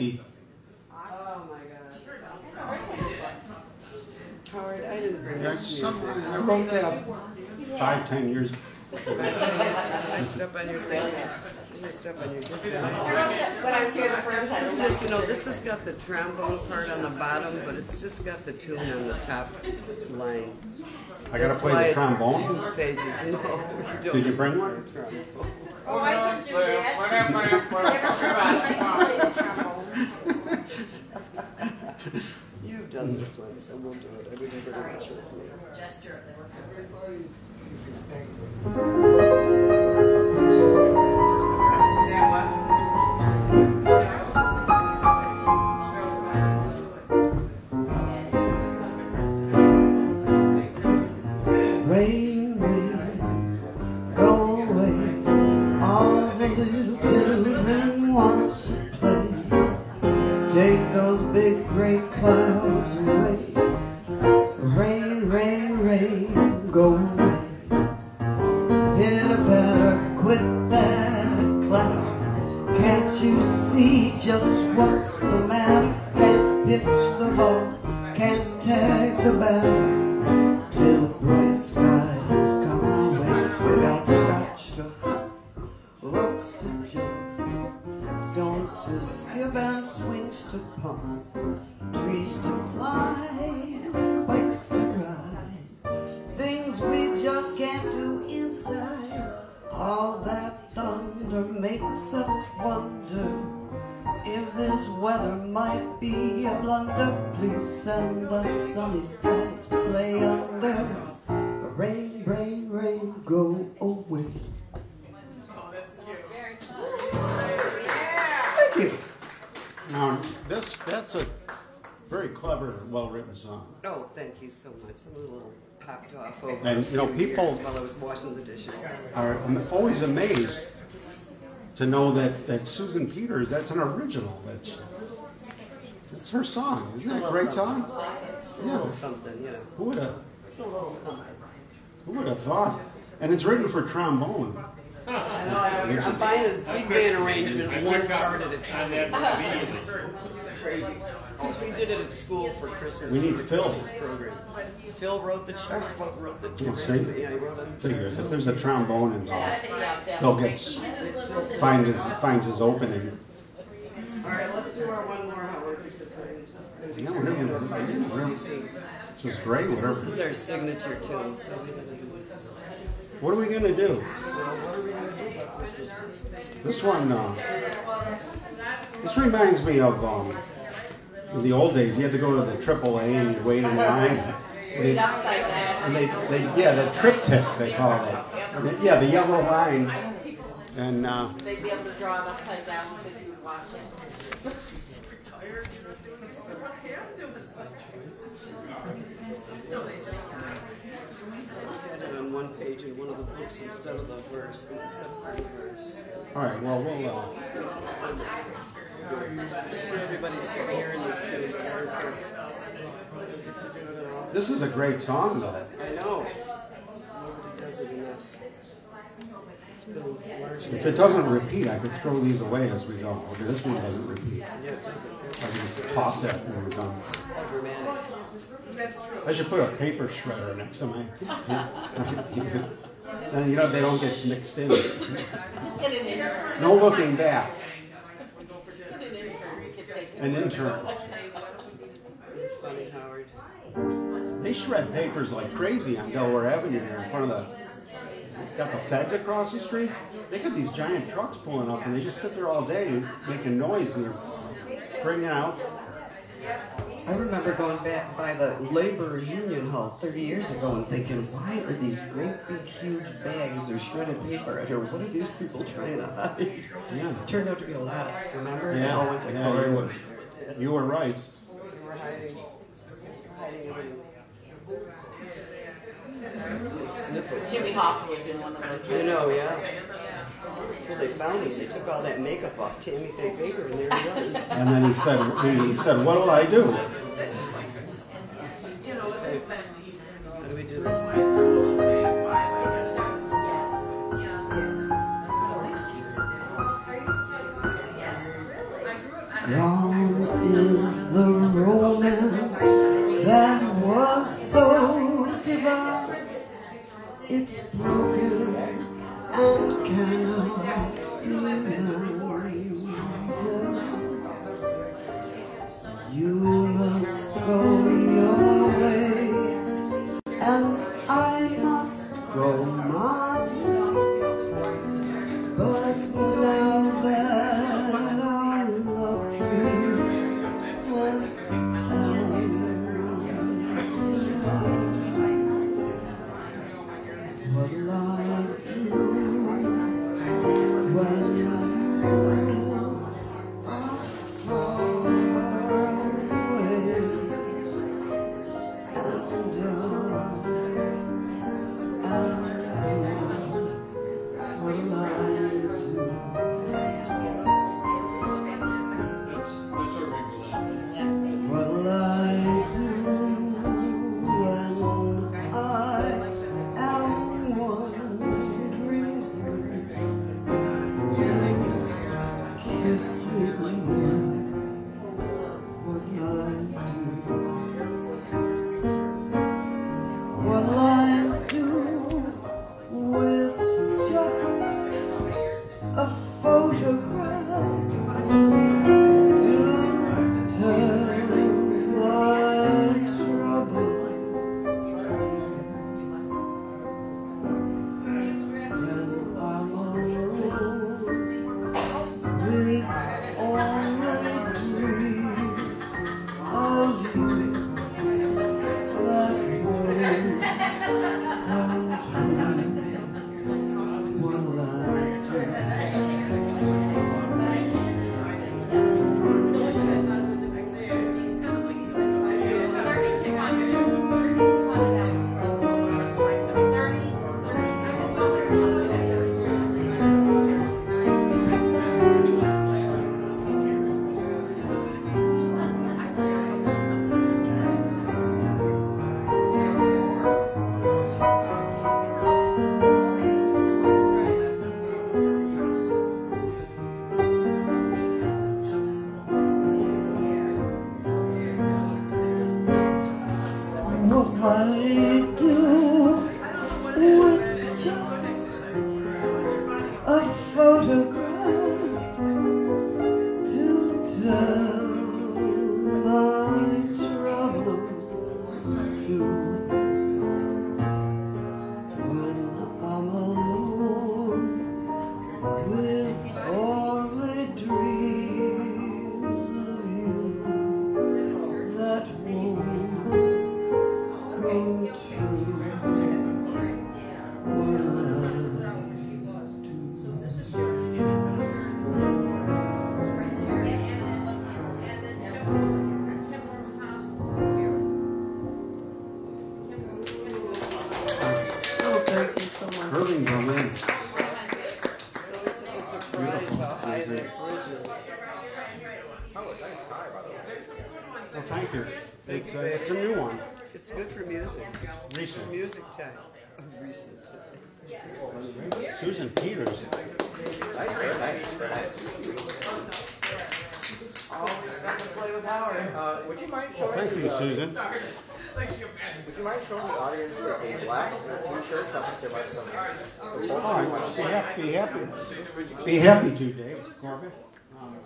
Oh my god. Howard, I didn't this some. I wrote that five, ten years. I on your bed. I step on your. When I was here the first time. This is just, you know, this has got the trombone part on the bottom, but it's just got the tune on the top line. I gotta That's play the trombone? Two pages. No. [laughs] Did you bring one? Oh, I can do that. [laughs] [laughs] You've done this one, so we'll do it. I didn't very much. Gesture. Rain, big great clouds away. Rain, rain, rain, go away. Hit a better, quit that cloud. Can't you see just what's the matter? Can't pitch the ball, can't tag the batter. To trees to climb, bikes to ride, things we just can't do inside. All that thunder makes us wonder if this weather might be a blunder. Please send us sunny skies to play under. Rain, rain, rain, go away. Now, this, that's a very clever, well-written song. Oh, thank you so much. I'm a little popped off over And, you know, a few people- while I was washing the dishes. are I'm always amazed to know that, that Susan Peters, that's an original. That's, that's her song. Isn't that a great song? It's a little something, you know. Who would have, It's a little something. who would have thought? And it's written for trombone. I know, I'm, I'm buying this big band arrangement one part at a time. It's crazy. Because we did it at school for Christmas. We need for the Phil. Christmas program. Phil wrote the charts, Phil wrote the You arrangement. see? Yeah, he wrote it. Figures, if there's a trombone involved, Phil gets, finds his, finds his opening. All right, let's do our one more, Howard, because I'm. Yeah, whatever. whatever. This is great, This is our signature tune, so we gotta do this. What are we we gonna do this? One, uh, this reminds me of, um, in the old days, you had to go to the AAA and you'd wait in line. They- And they, they, yeah, the TripTik, they call it. Yeah, the yellow line. And, uh, They'd be able to draw it upside down because you would watch it. lyrics instead of the verse, except for the verse. All right, well, we'll, uh, Everybody's hearing this too. This is a great song, though. I know. Nobody does it enough. It's been largely. If it doesn't repeat, I could throw these away as we go. Okay, this one doesn't repeat. It. I can just toss that when we're done. I should put a paper shredder next to my. [laughs] Then you know they don't get mixed in. Just get an intern. No looking back. Get an intern. You can take it. An intern. Funny, Howard. They shred papers like crazy on Delaware Avenue here in front of the. Got the feds across the street. They got these giant trucks pulling up, and they just sit there all day making noise and they're bringing out. I remember going back by the labor union hall 30 years ago and thinking, why are these great big huge bags of shredded paper out here? What are these people trying to hide? Yeah. Turned out to be a lot. Remember? They all Yeah, went to yeah, court. you were, you were right. We're hiding. Hiding Jimmy Hoffa was in one of those. I know, yeah. So they found him. They took all that makeup off Tammy Faye Bakker, and there he was. [laughs] And then he said, he said, what'll I do? How do we do this? Gone is the romance that was so divine. It's broken and cannot be mended. You Susan Peters. Nice, very nice, very nice. Uh, would you mind Well, showing thank the, you, Susan. Would you mind showing the audience the black t-shirts? I think there might some. some Oh, I'd be happy, be happy, be happy to, Dave Corbett. Um,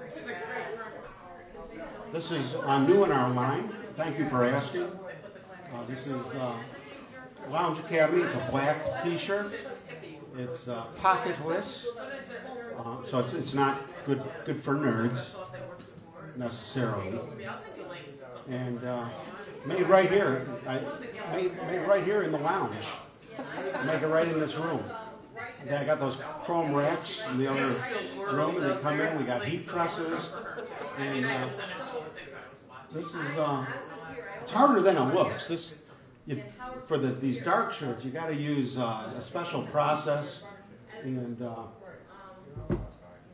This is uh, new in our line. Thank you for asking. Uh, This is uh, Lounge Academy. It's a black T-shirt. It's uh, pocketless, uh, so it's, it's not good good for nerds necessarily. And uh, made right here. I made, made right here in the lounge. Make it right in this room. And I got those chrome racks in the other room, and they come in. We got heat presses, and uh, this is uh, it's harder than it looks. This you, for the, these dark shirts, you got to use uh, a special process, and uh,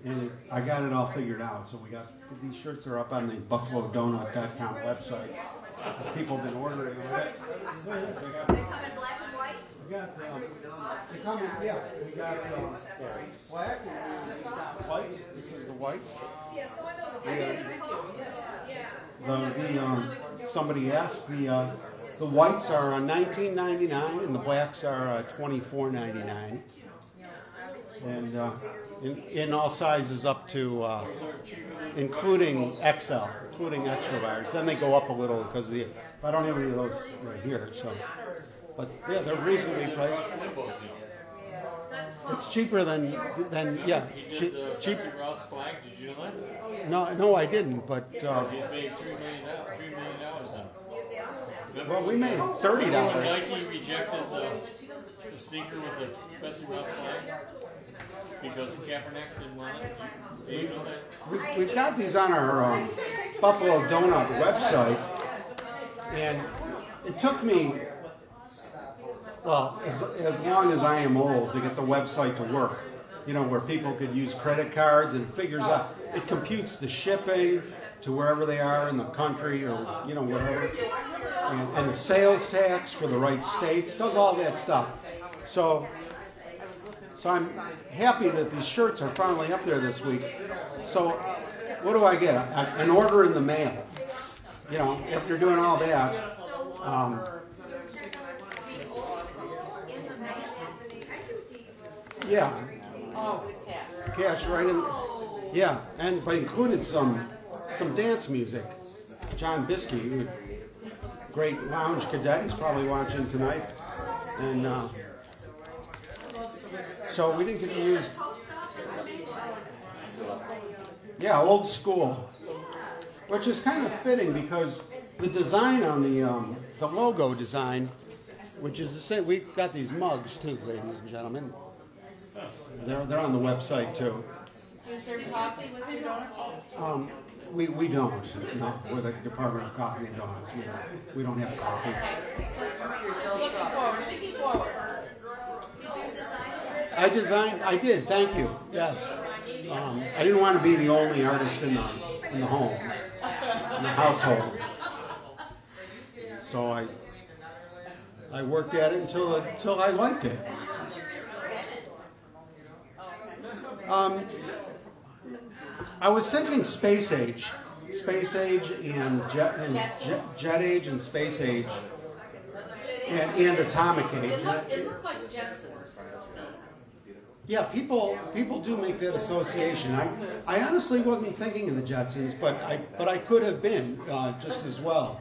and it, I got it all figured out. So we got these shirts are up on the BuffaloDonut.com website. People have been ordering them. They come in black and white? we got, um, they come in, yeah, we got, uh, black and we got white. This is the white. Yeah, so I know the Yeah. The, the, um, somebody asked, the, uh, the whites are uh, nineteen ninety-nine and the blacks are uh, twenty-four ninety-nine. And, uh, in, in all sizes up to, uh, including XL, including extra large. Then they go up a little because the, I don't have any of those right here, so. But, yeah, they're reasonably priced. It's cheaper than, than, yeah, che- cheap. Ross flag, did you know? No, no, I didn't, but, uh, well, we made thirty Remember dollars. when Nike rejected the, the sneaker with the Betsy Ross flag? Because Kaepernick didn't want it? Do you know that? We- We've got these on our um, Buffalo Donut website, and it took me, well, as, as long as I am old, to get the website to work. You know, where people could use credit cards and figures out, it computes the shipping to wherever they are in the country or, you know, whatever. And, and the sales tax for the right states, does all that stuff. So, so I'm happy that these shirts are finally up there this week. So, what do I get? An order in the mail. You know, after doing all that, um, yeah, Oh, cash right in. Yeah, and but included some some dance music. John Biskey, great lounge cadet, he's probably watching tonight, and uh, so we didn't get to use. Yeah, old school, which is kind of fitting because the design on the um, the logo design, which is the same. We've got these mugs too, ladies and gentlemen. They're they're on the website too. Do you serve coffee with your donuts? Um, we, we don't, no, with the Department of Coffee and Donuts, we don't, we don't have coffee. Just looking forward, looking forward. I designed, I did, thank you, yes. Um, I didn't want to be the only artist in the, in the home, in the household. So I, I worked at it until, until I liked it. Um, I was thinking space age, space age and jet, and jet, jet age and space age, and, and atomic age. It looked, it looked like Jetsons. Yeah, people people do make that association. I I honestly wasn't thinking of the Jetsons, but I but I could have been uh, just as well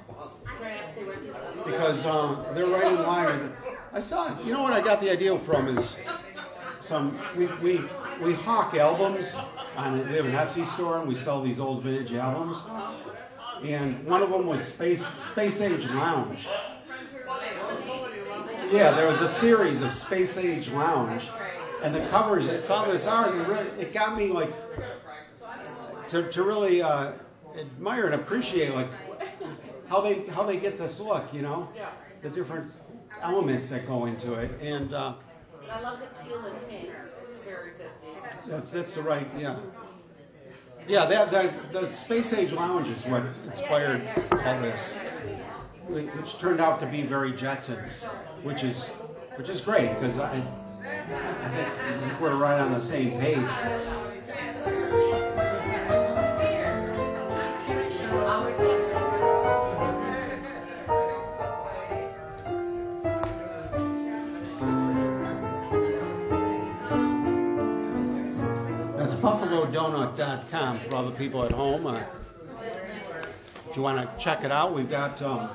because um, they're right in line. I saw. You know what I got the idea from is some we we we hawk albums on we have an Etsy store and we sell these old vintage albums, and one of them was Space Space Age Lounge. Yeah, there was a series of Space Age Lounge, and the covers. It's on this art, it got me like to, to really uh, admire and appreciate like how they how they get this look. You know, the different elements that go into it, and uh, I love the teal and pink. It's very 50s. That's that's the right yeah. Yeah, that, that, the Space Age Lounge is what inspired all this, which turned out to be very Jetsons, which is, which is great because I, I think we're right on the same page. buffalodonut.com for all the people at home. Uh, if you want to check it out, we've got. Um,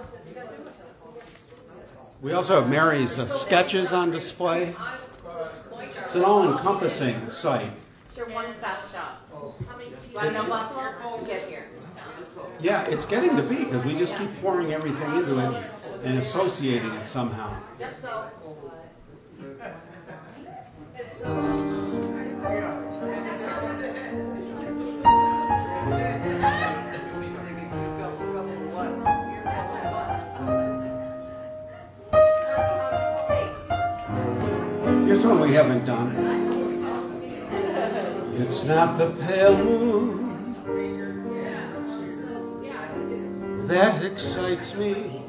we also have Mary's uh, sketches on display. It's an all-encompassing site. It's your one-stop shop. Want to know Buffalo? Get here. Yeah, it's getting to be because we just keep pouring everything into it and associating it somehow. Here's one we haven't done. It's not the pale moon that excites me,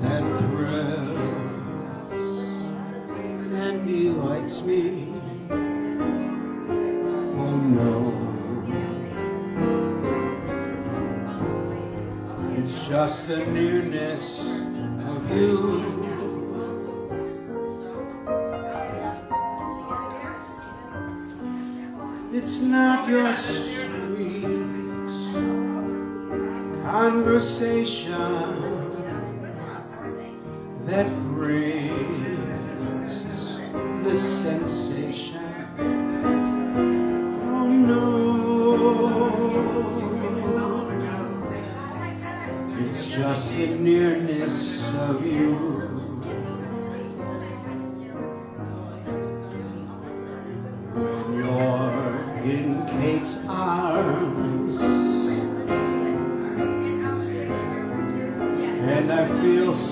that thrills and delights me. Oh no, it's just the nearness of you. It's not your sweet conversation that brings the sensation. Oh no, it's just the nearness of you.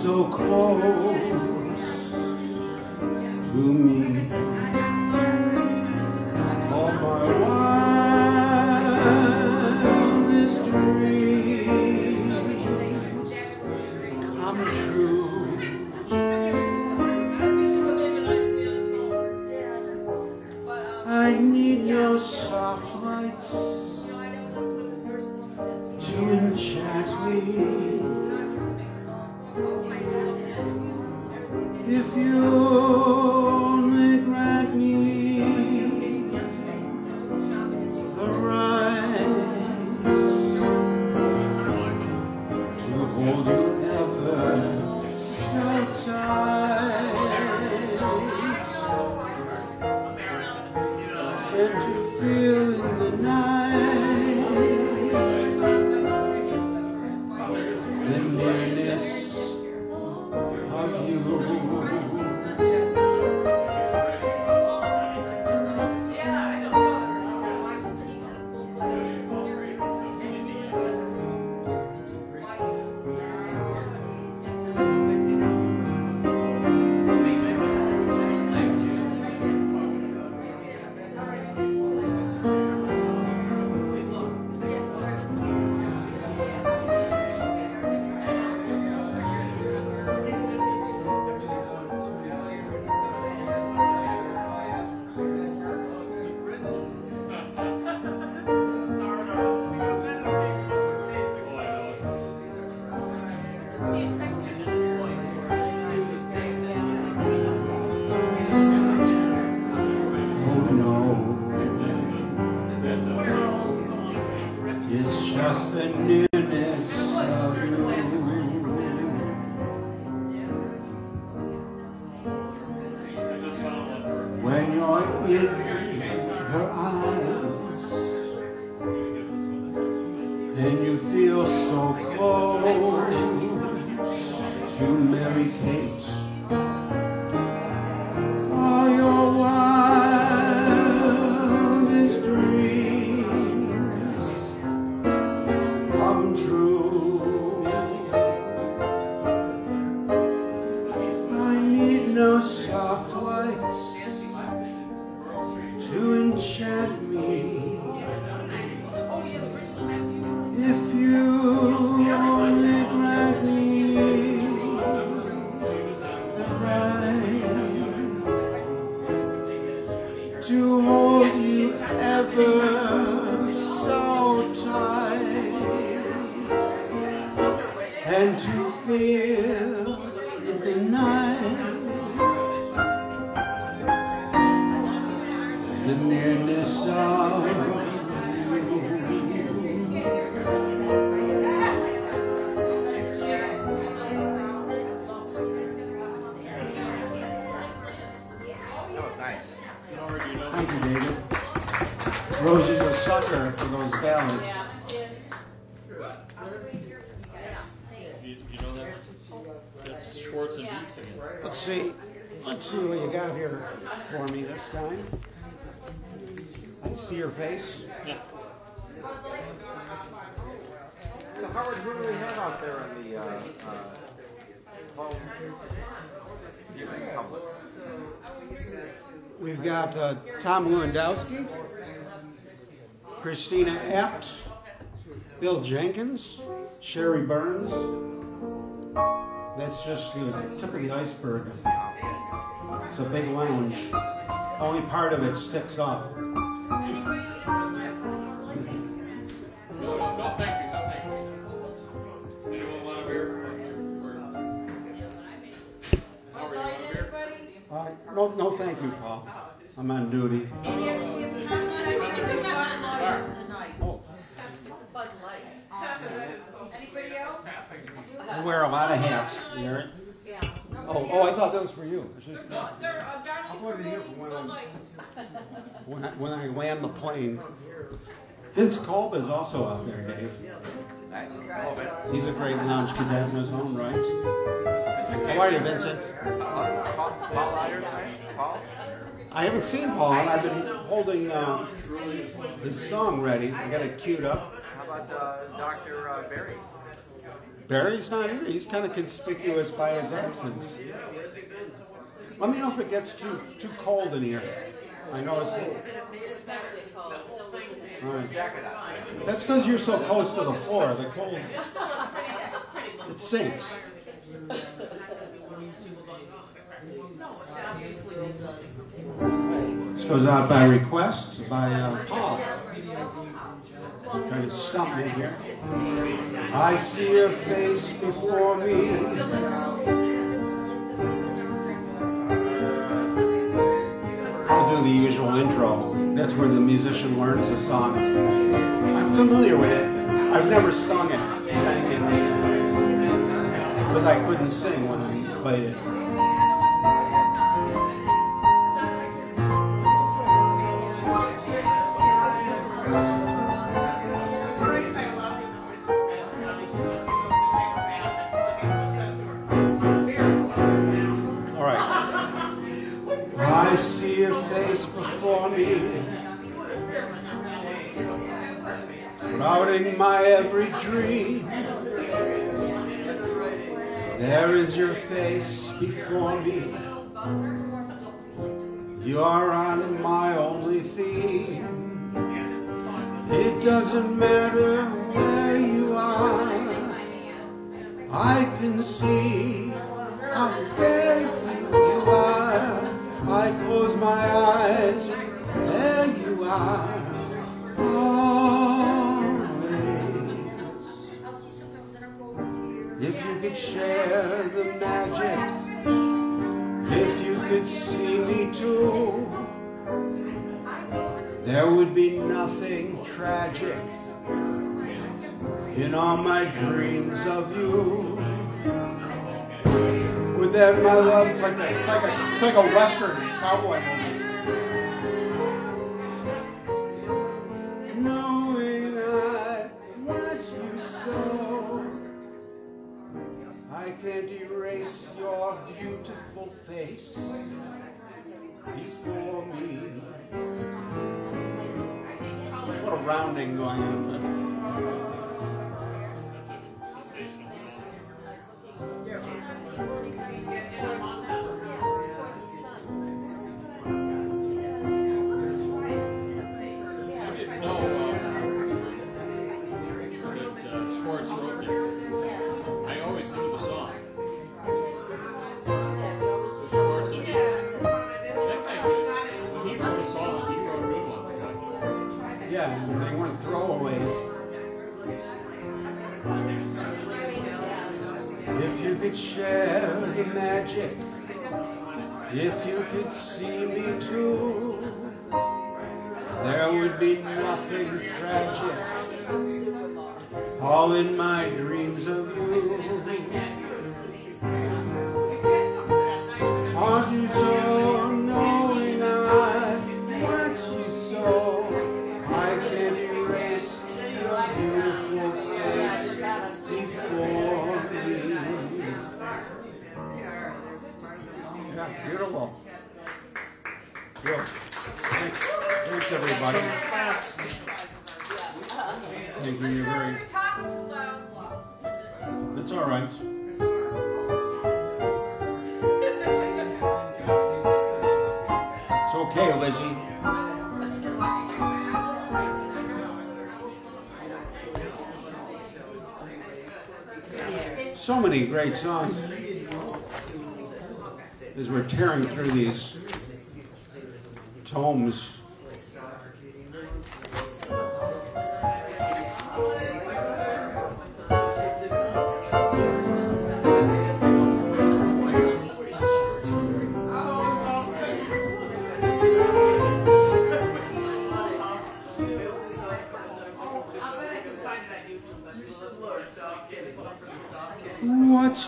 So close got uh, Tom Lewandowski, Christina Apt, Bill Jenkins, Sherry Burns. That's just the tip of the iceberg. It's a big lounge. Only part of it sticks up. No, no, no, thank you, no, thank you. Anyone want a beer? Howard, you want a? Uh, no, no, thank you, Paul. I'm on duty. Oh, It's a Bud Light. Anybody else? I wear a lot of hats. You hear it? Oh, oh, I thought that was for you. It's just- uh, I was Donnie's wondering here promoting when Bud I'm- When I, when I land the plane, Vince Kolb is also out there, Dave. Nice. Hello, Vince. He's a great lounge cadet in his own right. How are you, Vincent? Paul, Paul, Paul out here tonight? Paul? I haven't seen Paul, and I've been holding uh, his song ready. I got it queued up. How about, uh, Dr. uh, Barry? Barry's not either. He's kind of conspicuous by his absence. Let me know if it gets too too cold in here. I noticed it. All right. That's because you're so close to the floor. The cold, it sinks. This goes out by request by uh, Paul. Trying to stump me here. I see your face before me. I'll do the usual intro. That's where the musician learns the song. I'm familiar with it. I've never sung it, sang it, because I couldn't sing when I played it. Crowding my every dream. There is your face before me. You are on my only theme. It doesn't matter where you are. I can see how fair you are. I close my eyes, there you are. Always. If you could share the magic, if you could see me too, there would be nothing tragic in all my dreams of you. With that, my love, it's like a, it's like a, it's like a western cowboy movie. Can't erase your beautiful face before me. What a rounding going on. Share the magic, if you could see me too, there would be nothing tragic. All in my dreams of you. Aren't you so So many great songs. As we're tearing through these tomes.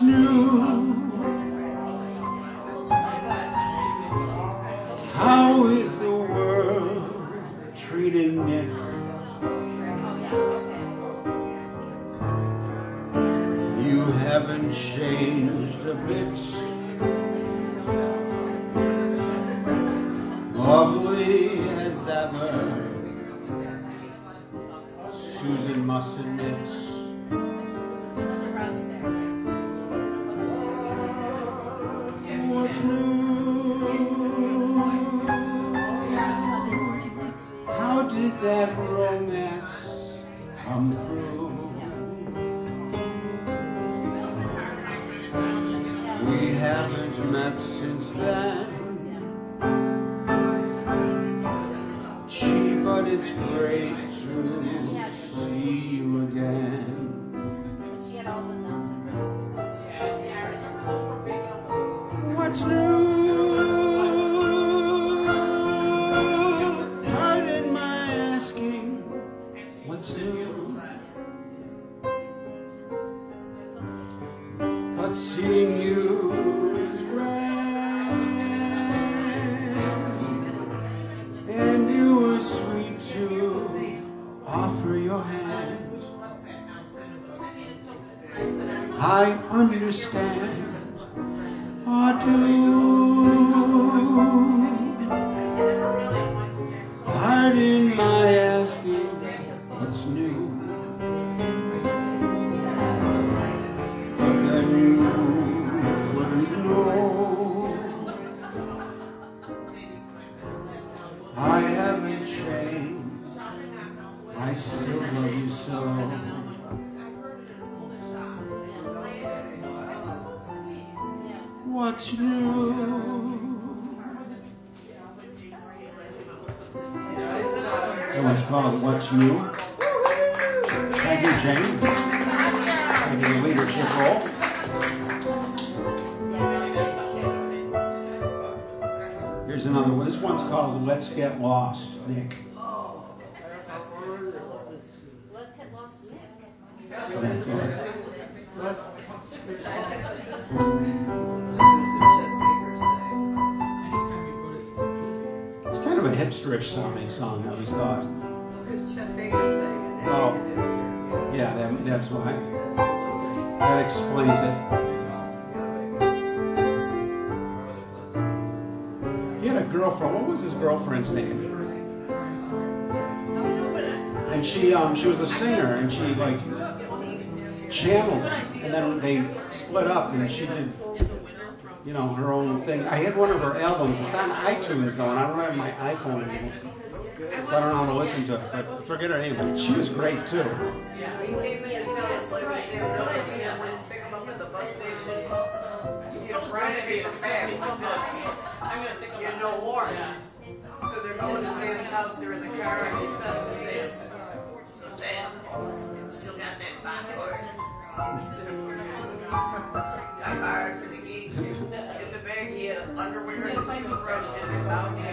New? How is the world treating you? You haven't changed a bit. It's kind of a hipsterish sounding song, I always thought. It. Oh, yeah, that, that's why. That explains it. He had a girlfriend. What was his girlfriend's name? And she, um, she was a singer, and she like channeled, and then they split up, and she did, you know, her own thing. I had one of her albums. It's on iTunes though, and I don't have my iPhone anymore, so I don't know how to listen to it. But forget her name. But she was great too. He came in to tell us like Sam Miller, Sam went to pick him up at the bus station. You know, Brian came back. You had no warrant. So they're going to Sam's house, they're in the car, and he says to Sam, Sam, still got that passport? Got hard for the geek. In the bag, he had underwear and a toothbrush in his mouth. He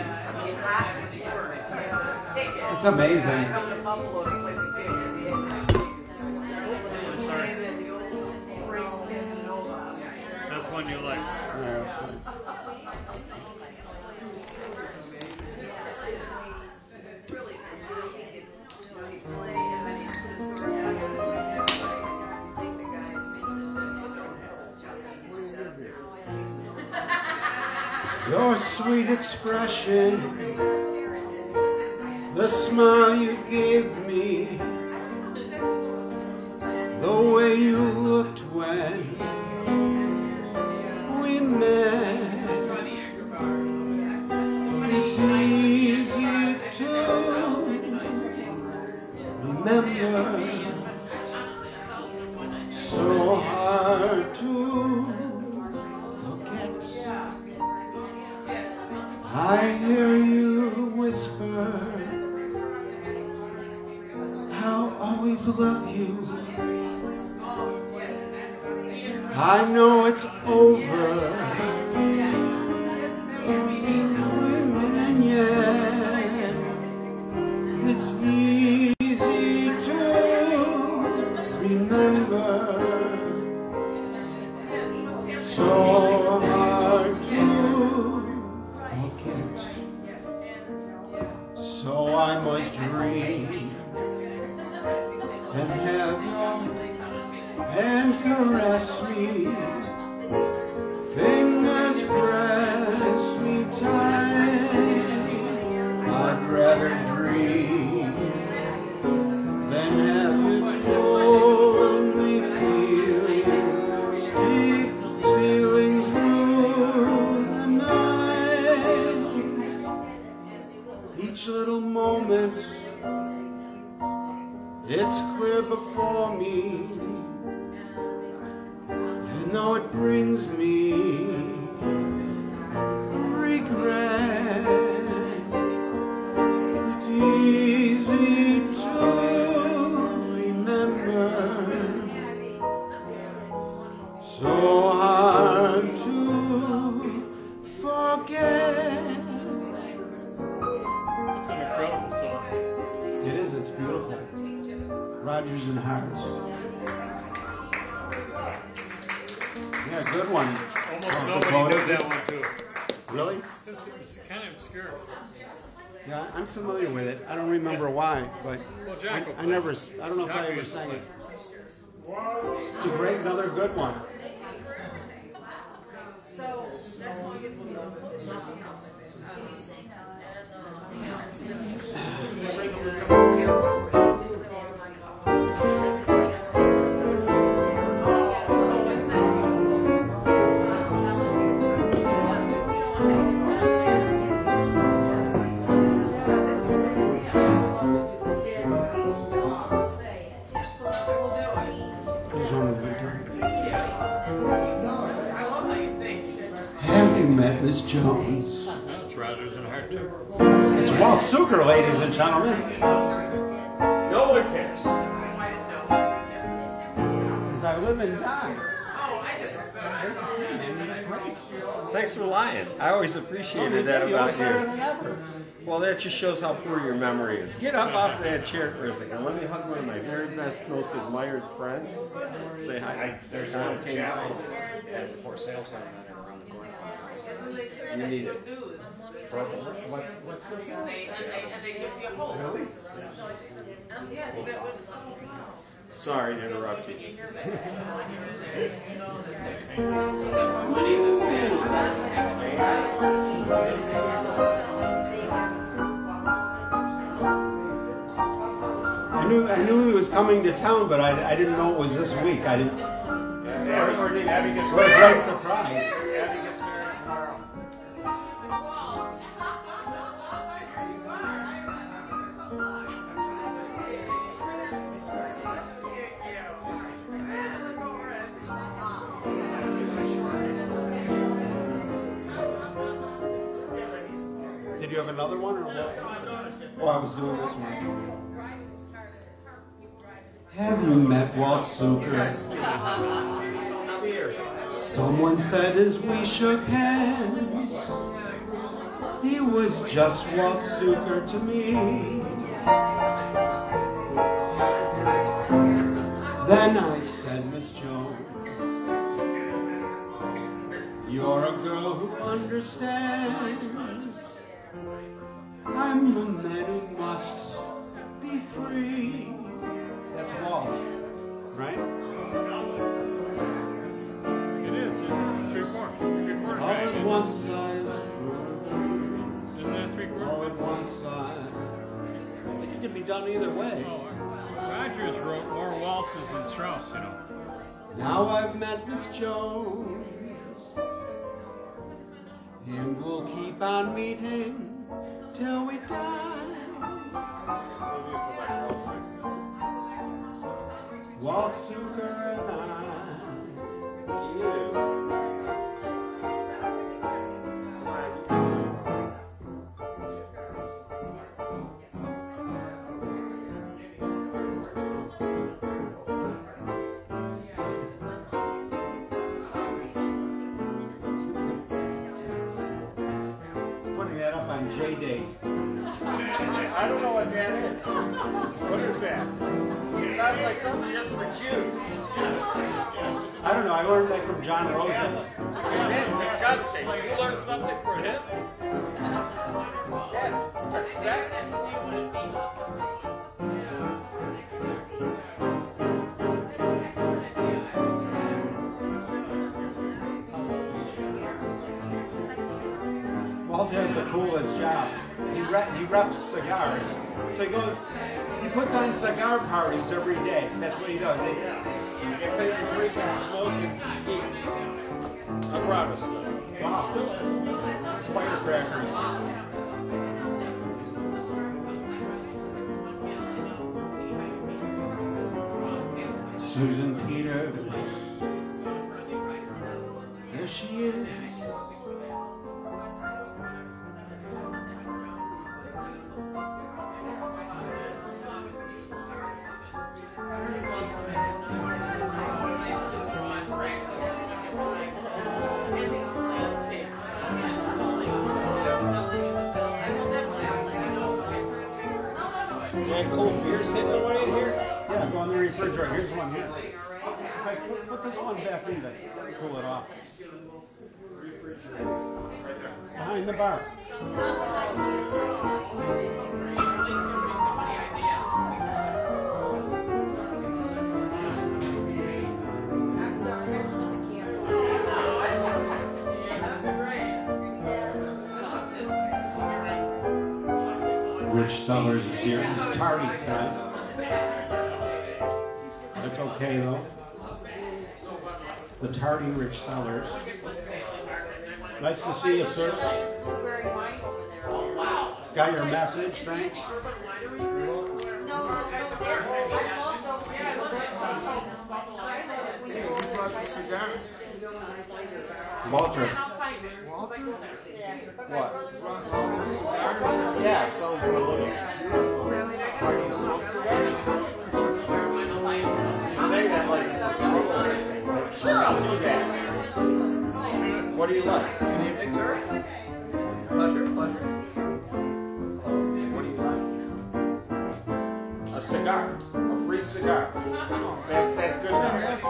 locked his door. Had to take it. It's amazing. Come to Buffalo to play the game. He was saying that the old phrase Casanova. That's one you like. Yeah, sweet expression, the smile you gave me, the way you looked when we met. It's easy to remember, so hard I hear you whisper, I'll always love you. I know it's over. Hand caress me. Fingers press me tight. I'd rather dream than have it hold me feeling steep, stealing through the night. Each little moment, it's clear before me. Though it brings me that one too. Really? It's, it's kind of obscure. Yeah, I'm familiar with it. I don't remember why, but Well, I, Jack will I play never, it. s- I don't know if I ever sang it. It's a great, another good one. So, that's how I get to be on Can you sing, uh, uh, [sighs] Jones? That's Rodgers and Hart. It's Walt Suker, ladies and gentlemen. No one cares. Because I live and die. Oh, I just, Thanks for lying. I always appreciated that about you. Well, that just shows how poor your memory is. Get up off that chair for a second. Let me hug one of my very best, most admired friends. Say hi. There's Tom a came Jack a for sale sign on it around the corner from my house. You need it. Purple. What, what's this? And they, and they, give you a hope. Really? Yes, that was. Sorry to interrupt you. [laughs] I knew, I knew he was coming to town, but I, I didn't know it was this week. I didn't. Abby, Abby gets What a great surprise. Abby gets married tomorrow. Did you have another one or what? Oh, I was doing this one. Have you met Walt Suker? Someone said as we shook hands, he was just Walt Suker to me. Then I said, Miss Jones, you're a girl who understands. I'm a man who must be free. That's Walt, right? Four, three four. All at one size, Isn't that three all at one side. It can be done either way. Oh, Rodgers wrote more waltzes than Strauss, you know. Now I've met Miss Jones, and we'll keep on meeting till we die. Walt Suker and I. that up Day. I don't know what that is. What is that? Sounds like something just for Jews. I don't know. I learned that from John Rosen. That's disgusting. You learned something from him? Yes. That, coolest job. He re- he reps cigars. So he goes, he puts on cigar parties every day. That's what he does. They, Get people drink and smoke and eat. I promise. Uh, wow. Firecrackers. Susan Peters. There she is. Put, put this one back in there. Pull it off. Behind the bar. Rich Sellers is here. He's tardy tonight. That's okay though. The tardy Rich Sellers. Nice to see you, sir. Blueberry wine over there. Got your message, thanks. No, no, that's, I love those people. They're Walter. Yeah, but my What? brother's. Yeah, sounds good. Say that Sure, I'll do that. What do you like? Good evening, sir. Pleasure, pleasure. What do you like? A cigar. A free cigar. That's, that's good enough.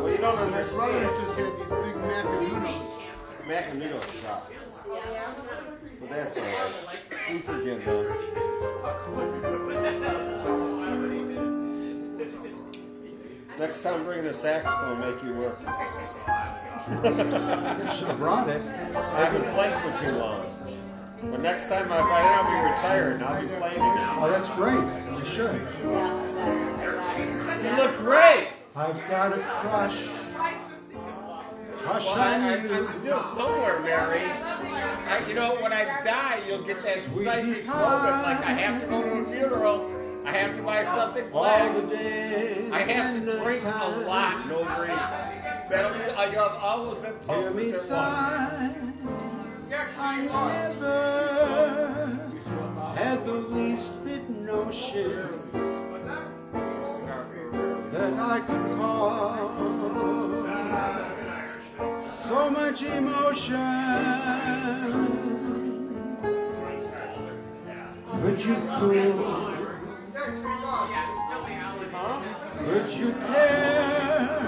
Well, you don't understand. just had these big macaroons. Macanudo shop. But that's all right. We forgive them. Next time, bring a saxophone, make you work. [laughs] Should have brought it. I've been playing for too long. But next time, I, by then I'll be retired and I'll be playing again. Oh, that's great. You should. You look great. I've got a crush. Crush Well, I, I. I'm still somewhere, Mary. I, you know, when I die, you'll get that psychic moment like I have to go to a funeral. I have to buy something black. I have to drink a lot, no drink. That'll be, I have all those impulses at once. I never had the least bit notion that I could cause so much emotion. But you proved would you care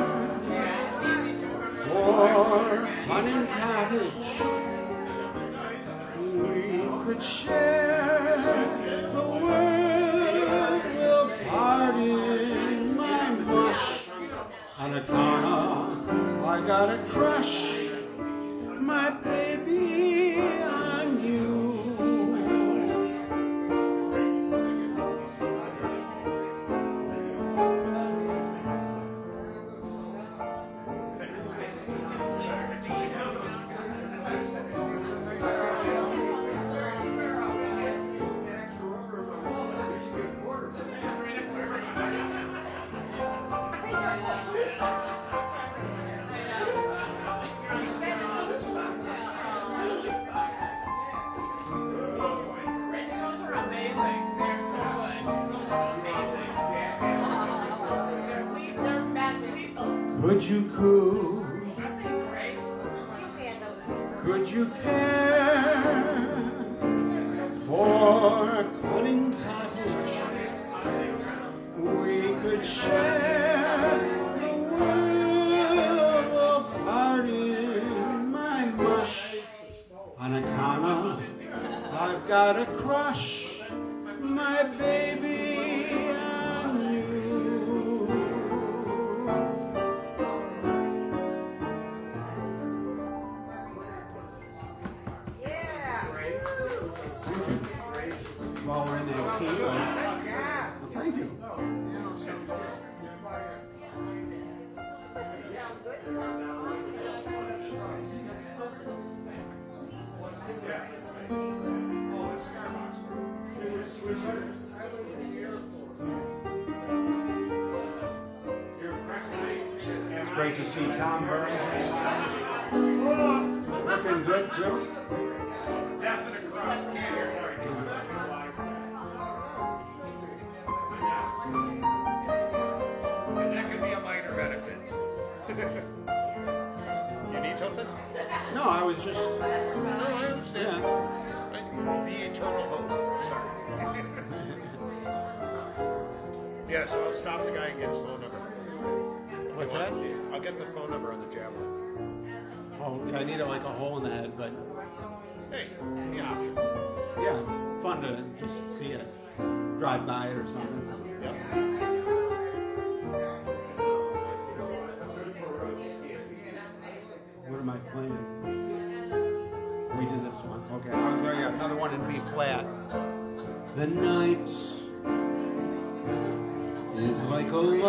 for hunting cottage? We could share the world will party my mush. On a corner, I got a crush. My baby, I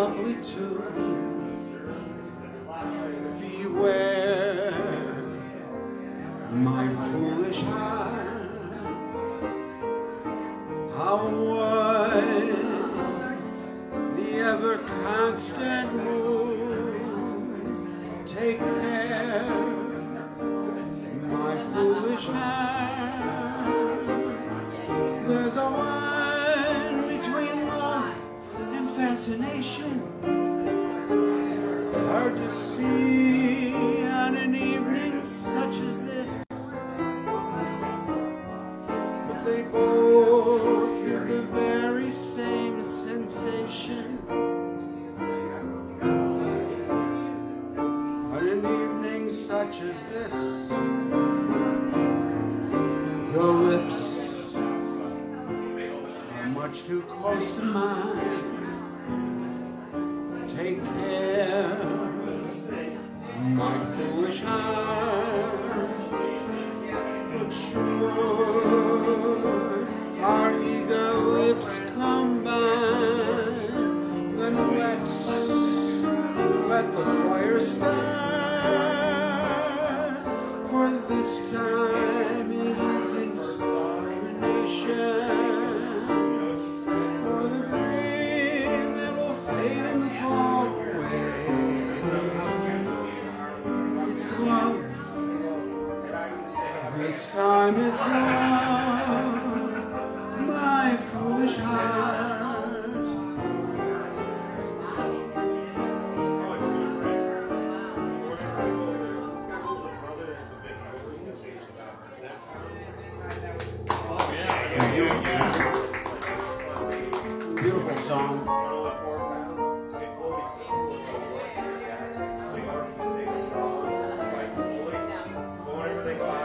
lovely too.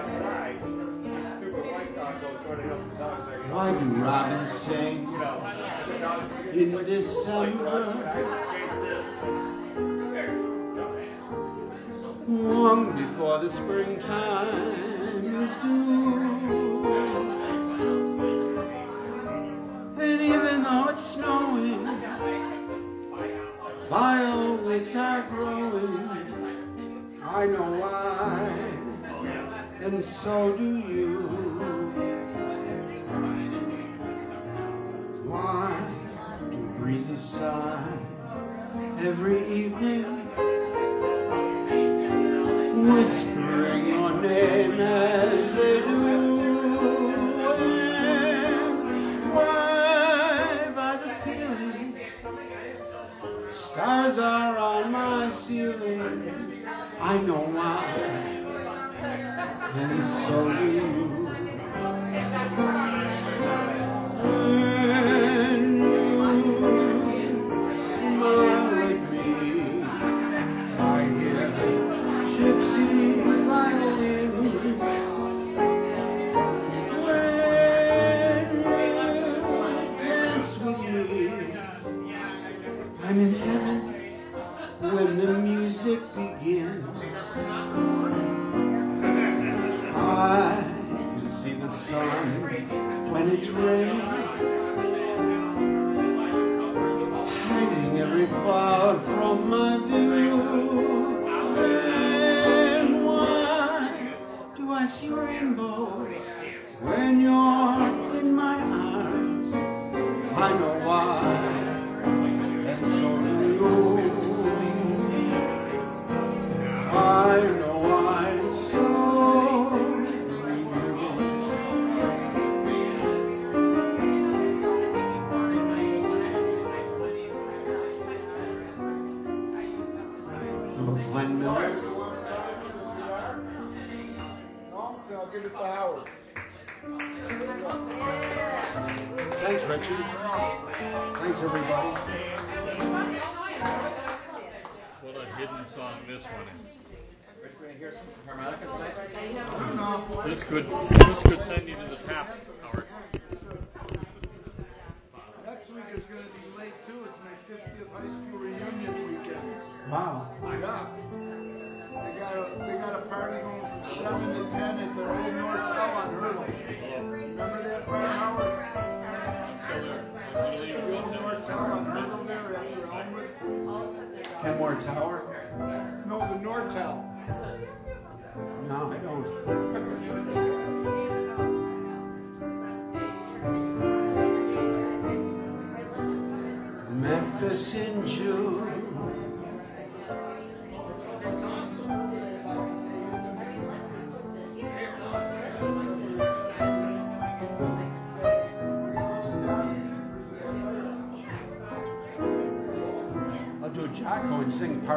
outside, the stupid white dog goes running up the. Why do robins sing? You know, in like, December. Long before the springtime is due. so do you. Wine breathes aside every evening.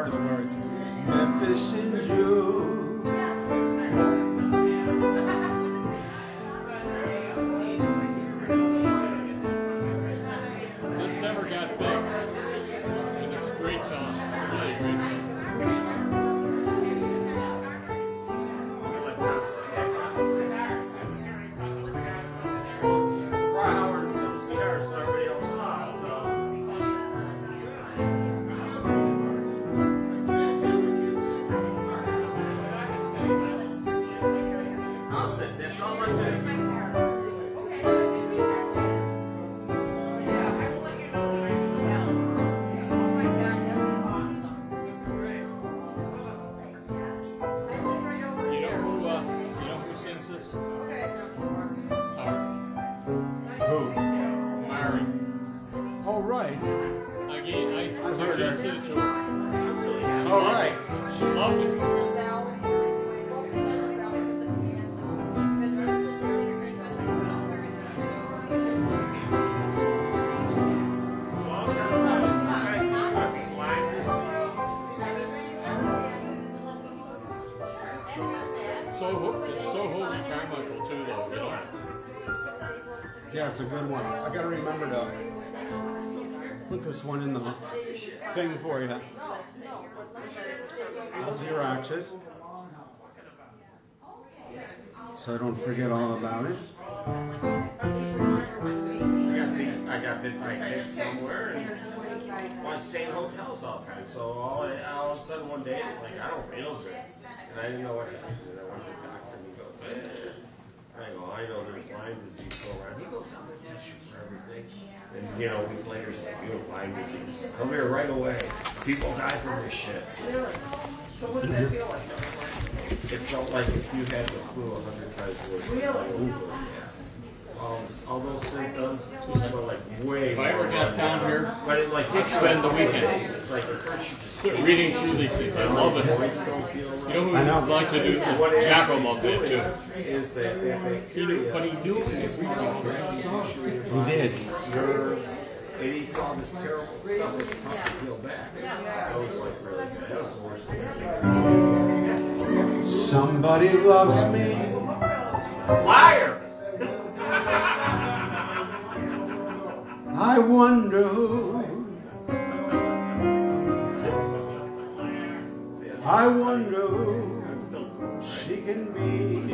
part the. That's a good one. I gotta remember to put this one in the thing for you. I'll Xerox it. So I don't forget all about it. I got bit by kids somewhere and want to stay in hotels all the time. So all, all of a sudden one day it's like, I don't feel good. And I didn't know what happened. I went to the doctor and he goes, eh. I I know there's Lyme disease going around. He goes, gonna test you for everything. And you know, we week later, he's like, you have Lyme disease. Come here right away. People die from this shit. So what did that feel like? It felt like if you had the flu a hundred times worse. Really? All, all those symptoms, were like way. If I ever more got down here, but it like I'd hits you spend the in weekend. It's like at first you just Sit reading through these things. I love it. Joints don't right. You know I know. who like to do What it Jacko loved it too. Is that that He knew, bacteria? but he knew it was He did. nerves. It eats all this terrible stuff that's tough to peel back. That was like really bad. That was the worst thing. Somebody loves me. Liar! I wonder. I wonder who she can be.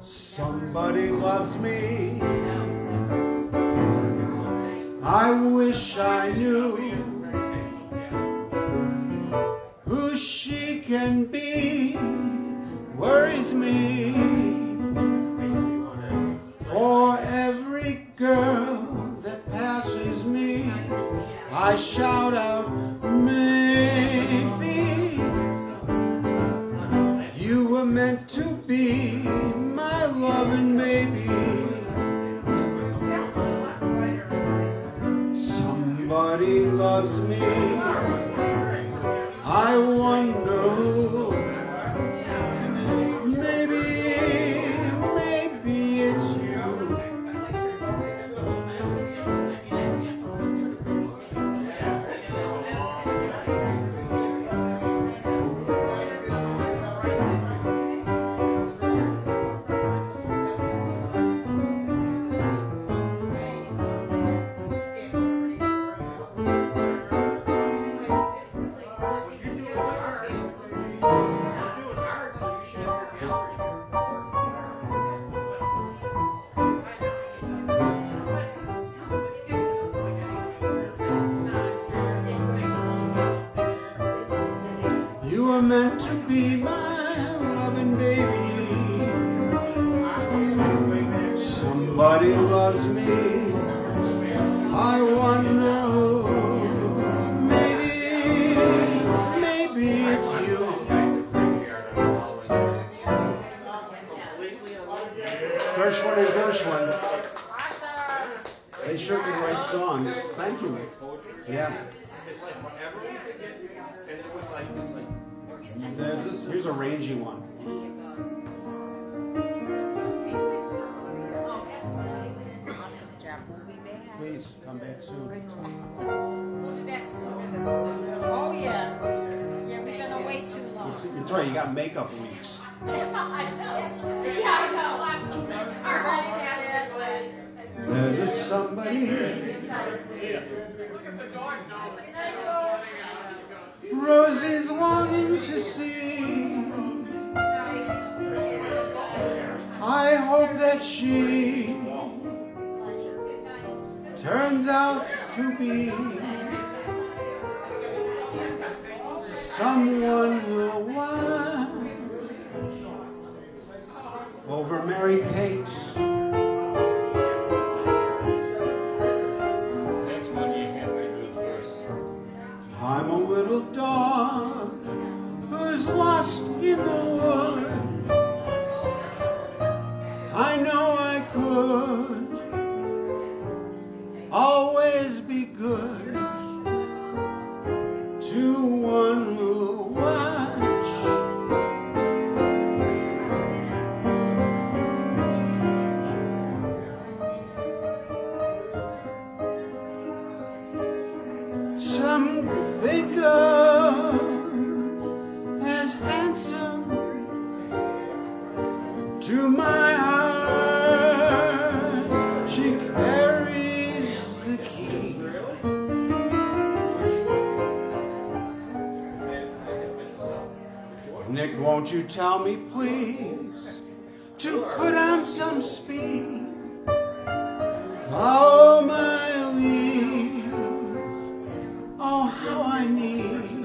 Somebody loves me. I wish I knew who she can be. Worries me. For every girl that passes me, I shout out, maybe you were meant to be my loving baby. Somebody loves me. I wonder were meant to be my loving baby. Somebody loves me. I wonder who. Maybe, maybe it's you. Gershwin and Gershwin. They sure can write songs. Thank you. Yeah. It's like whatever we could get, and it was like, it's like, There's this, here's a rangy one. Awesome job. We'll be back. Please come back soon. We'll be back sooner than soon. Oh, yeah. Yeah, we're gonna wait too long. That's right, you got makeup weeks. [laughs] Yeah, I know. There's just somebody Rosie's longing to see. I hope that she turns out to be someone who'll want over Mary Kate. Little dog who's lost in the wood. I know I could always be good Won't you tell me, please, to put on some speed? Oh, my leave. Oh, how I need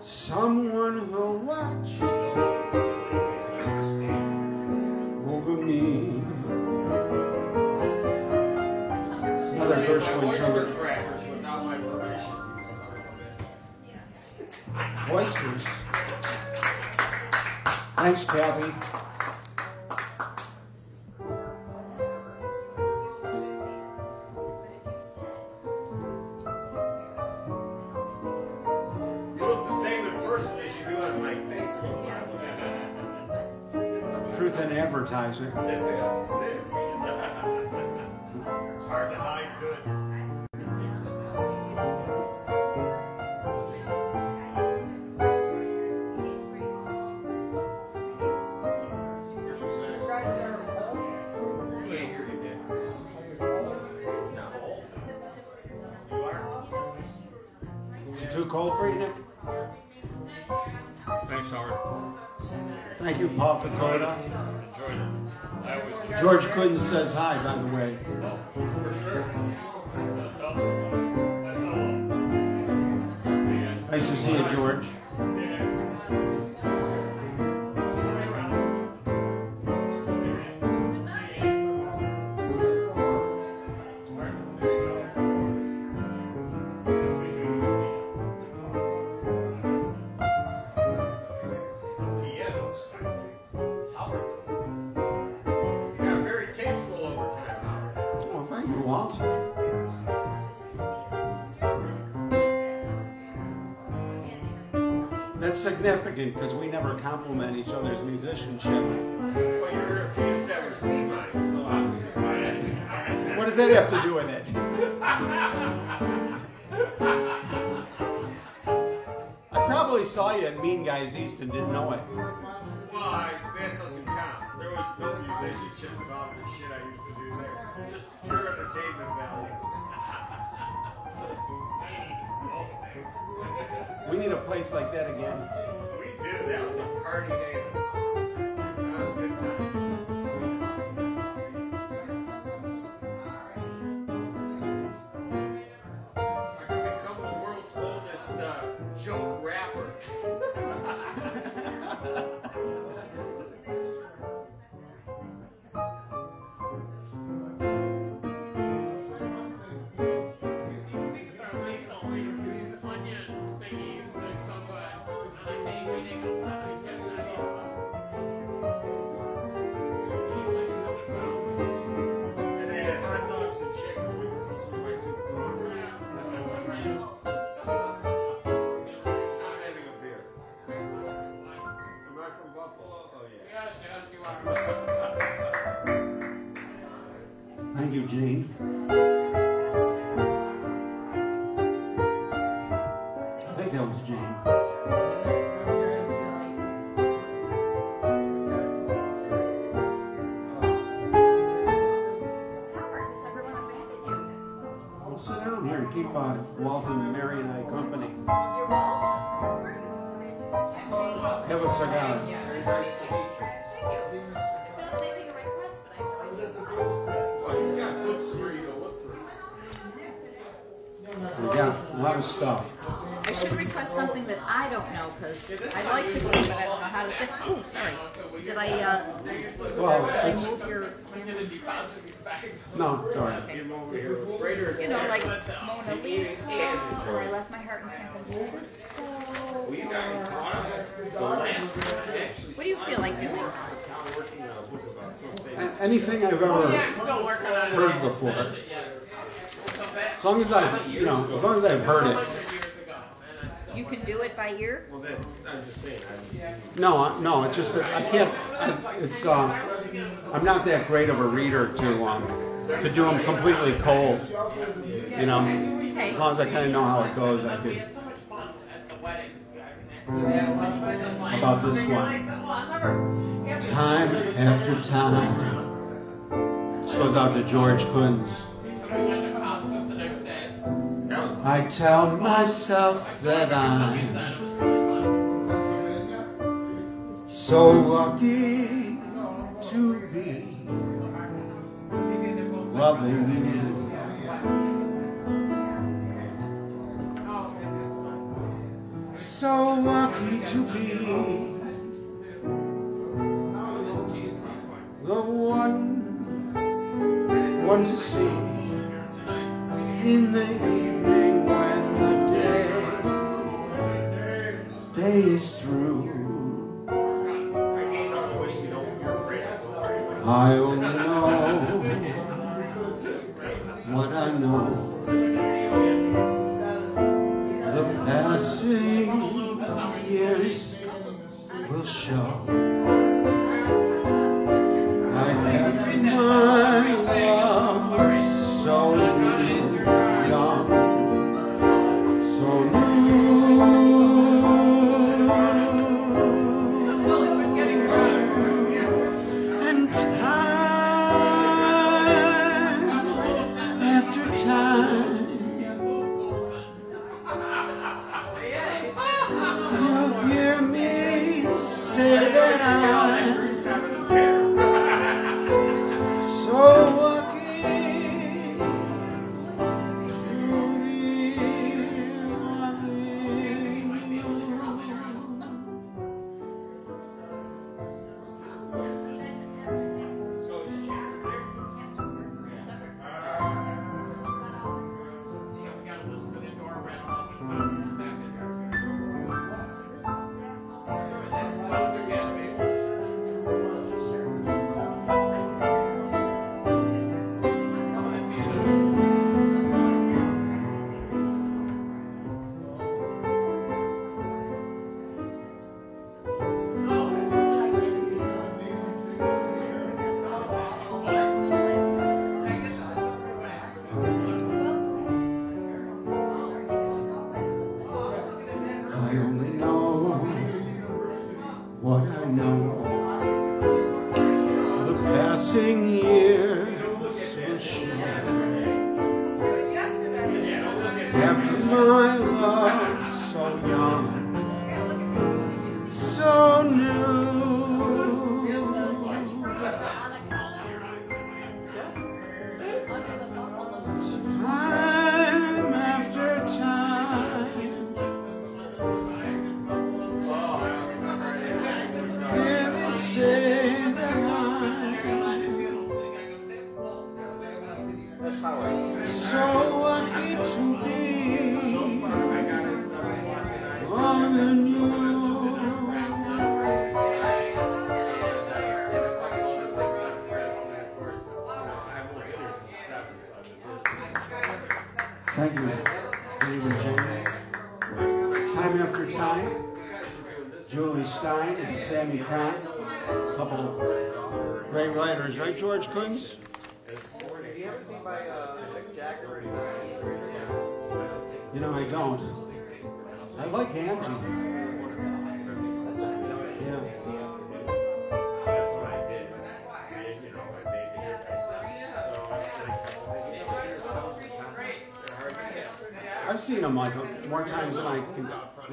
someone who'll watch over me. Another Gershwin Oyster tune. crackers without my. Oysters. My Facebook. Truth in advertising. This is. [laughs] It's hard to hide good. Dakota. Enjoyed it. I always enjoy George Clinton says hi, by the way. Oh, for sure. That helps. That's not all. See you guys. Nice to see you, George. Because we never compliment each other's musicianship. Well, you refused to ever see mine, so I'm. What does that have to do with it? I probably saw you at Mean Guys East and didn't know it. Well, I, that doesn't count. There was no musicianship involved in shit I used to do there. Just pure entertainment value. We need a place like that again. Did. That was a party haven. That was a good times. Walt and Mary and I company. You're Walt? Have a cigar. Thank you. I've been making a request, but I have no. Well, he's got books for you to look through. We a lot of stuff. I should request something that I don't know, because I'd like to see, but I don't know how to say. Oh, sorry. Did I, uh, Well, it's, move your, I'm gonna deposit these bags. no, sorry. Get him over here. Greater you know, like Mona Lisa, or I left my heart in San Francisco, Well, you got me or... caught up. The last one I actually What do you feel like doing? I'm working on a book about something. Anything I've ever I'm still working on it. heard before, Does it yet. So as long as I've, you know, as long as I've heard it. bunch of years ago, and I'm still You can do it by ear? Well, that's, I'm just saying, I haven't No, I- no, it's just that I can't, I- it's, uh, I'm not that great of a reader to, um, to do them completely cold. You know, as long as I kind of know how it goes, I We do. had so much fun at the wedding. About this one? Time after time. This goes out to George Clinton. I tell myself that I'm. So lucky to be loving you. So lucky to be the one, one to see in the evening when the day, day is through. I only know what I know. The passing years will show.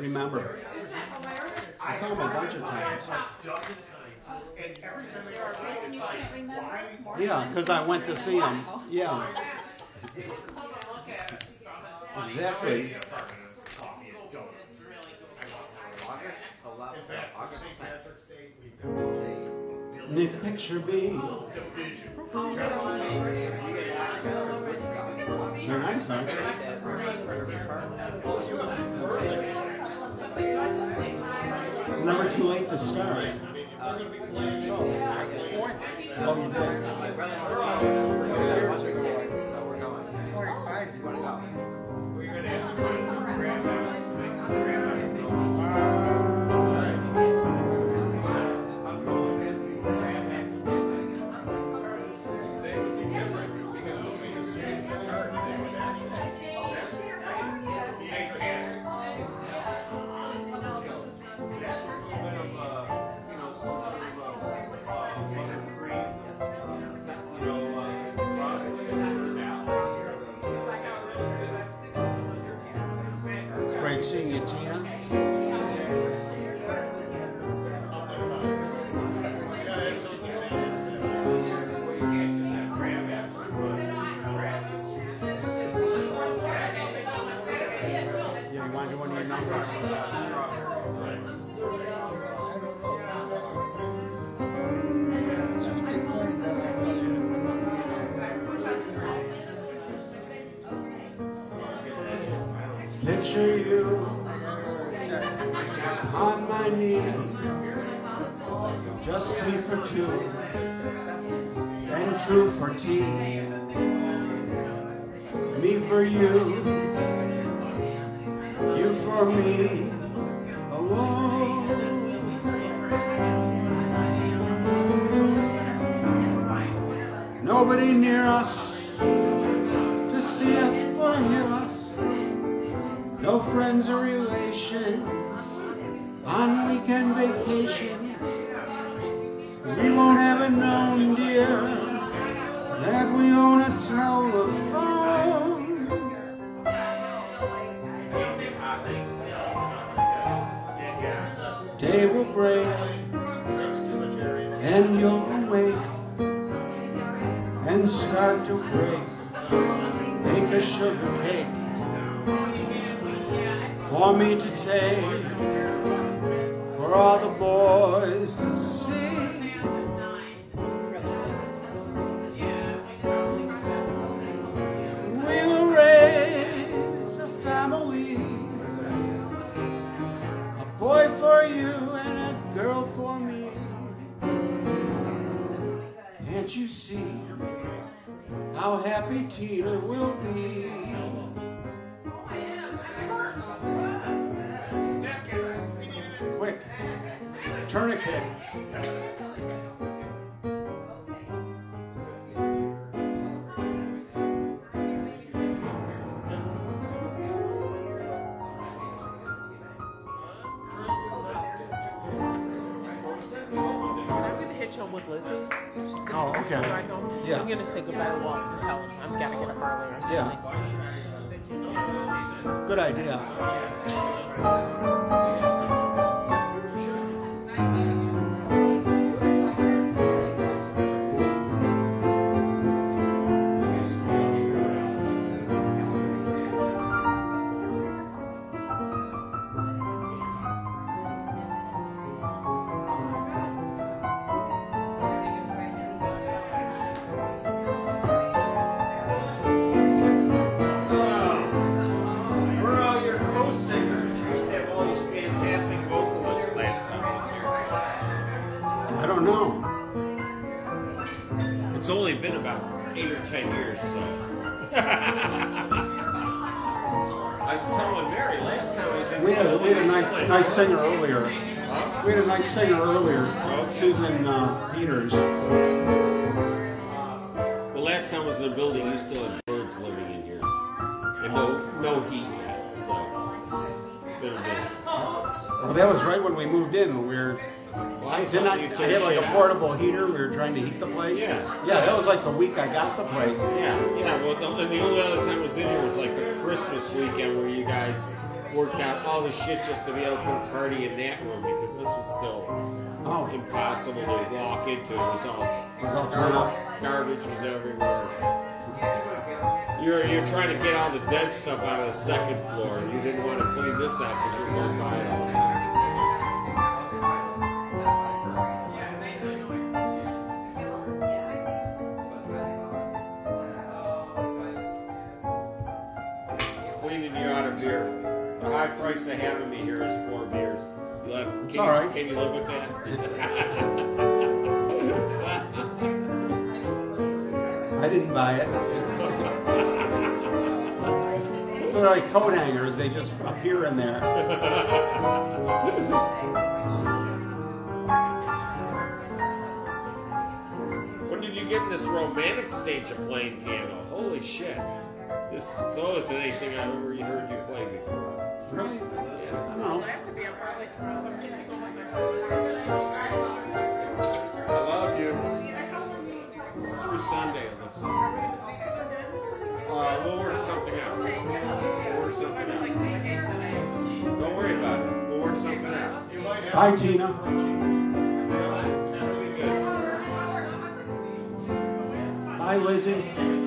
Remember. I saw him a bunch of times. Is there a reason you can't remember? Yeah, because I went oh, to see him. Yeah, exactly. Nick, picture me. They're nice, they? Never too late to start. You did? It's great seeing you, Tina. For me to take trying to heat the place. Yeah. Yeah, that was like the week I got the place. Yeah, yeah. Well, the, and the only other time I was in here was like the Christmas weekend where you guys worked out all the shit just to be able to put a party in that room because this was still Oh. impossible to walk into. It was all, It was all up. garbage was everywhere. You're you're trying to get all the dead stuff out of the second floor. You didn't want to clean this out because you're going by it price of having me here is four beers. You have, can, It's you, all right. can you live with that? [laughs] I didn't buy it. so they're like coat hangers. They just appear in there. when did you get in this romantic stage of playing piano? Holy shit. This is so isn't anything I've ever heard you play before. I love you. Through Sunday, it looks like. We'll work something out. Work something out. Don't worry about it. We'll work something out. Tina. That'll be. Bye, Lizzie.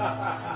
ha ha ha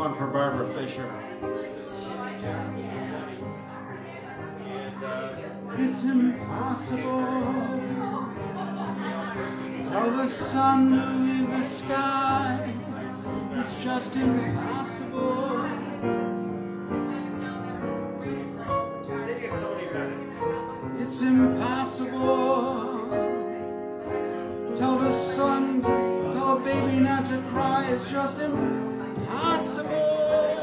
one for Barbara Fisher. It's impossible. Tell the sun to leave the sky. It's just impossible. It's impossible. Tell the sun, tell a baby not to cry. It's just impossible. Can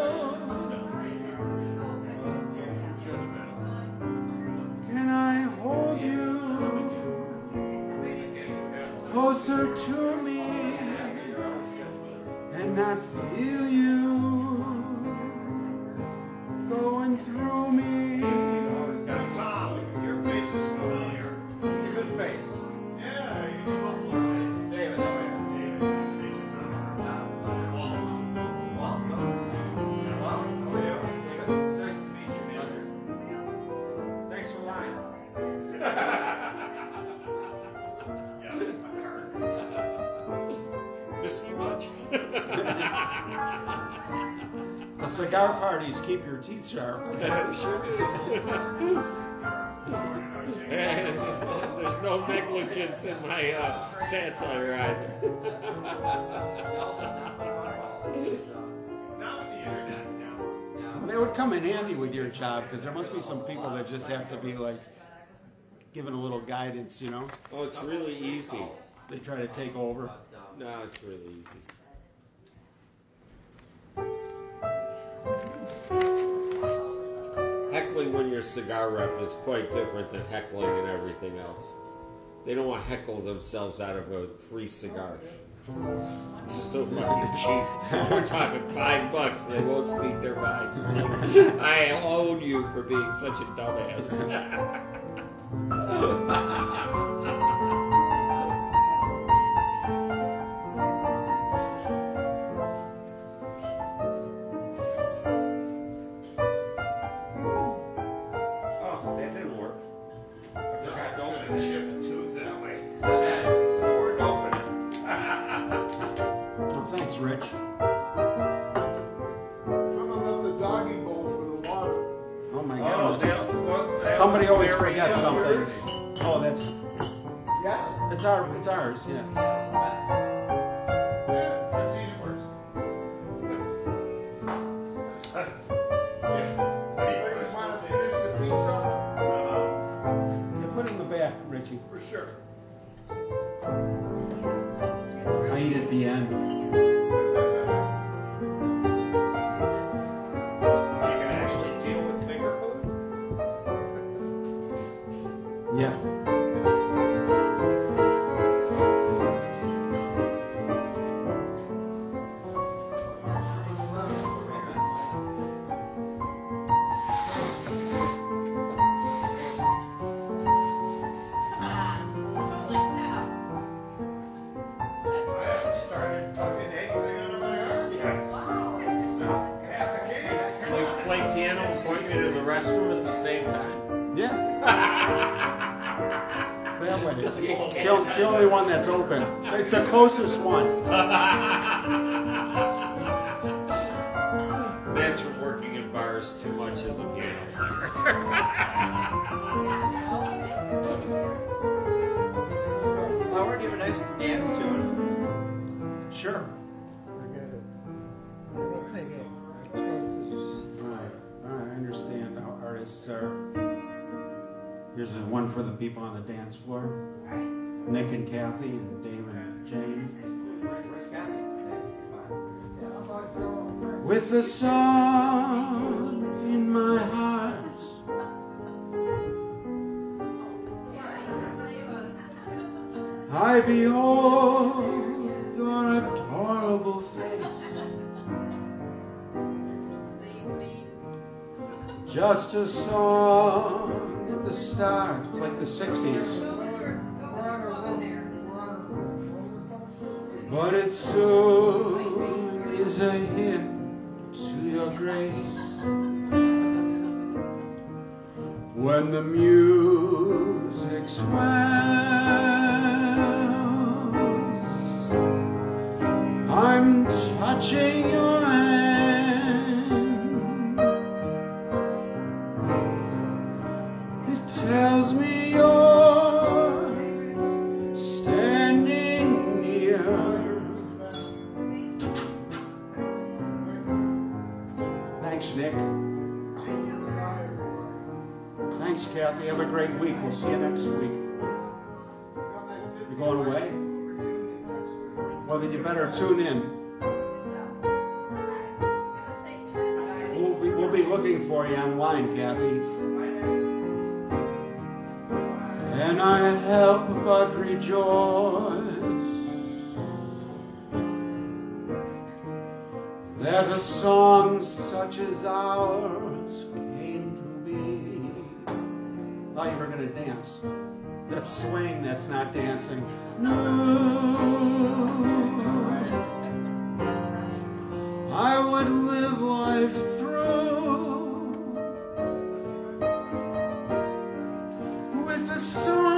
your teeth sharp. [laughs] [laughs] There's no negligence in my uh, satire either. Not with the internet now. They would come in handy with your job because there must be some people that just have to be like given a little guidance, you know? Oh, it's really easy. They try to take over. No, it's really easy. Heckling when you're cigar rep is quite different than heckling and everything else. They don't want to heckle themselves out of a free cigar. It's just so fucking cheap. [laughs] We're talking five bucks and they won't speak their mind. It's like, [laughs] I own you for being such a dumbass. [laughs] Somebody always forgets something. Oh, that's Yes? it's our it's ours, yeah. Yeah, Nick and Kathy and and Jane. With a song in my heart. I behold your adorable face. Just a song at the start. It's like the 60s. But it soon is a hymn to your grace. When the music swells I'm touching out there. Have a great week. We'll see you next week. You're going away? Well, then you better tune in. We'll be, we'll be looking for you online, Kathy. Can I help but rejoice that a song such as ours thought you were going to dance. That swing that's not dancing. No. I would live life through with the sun.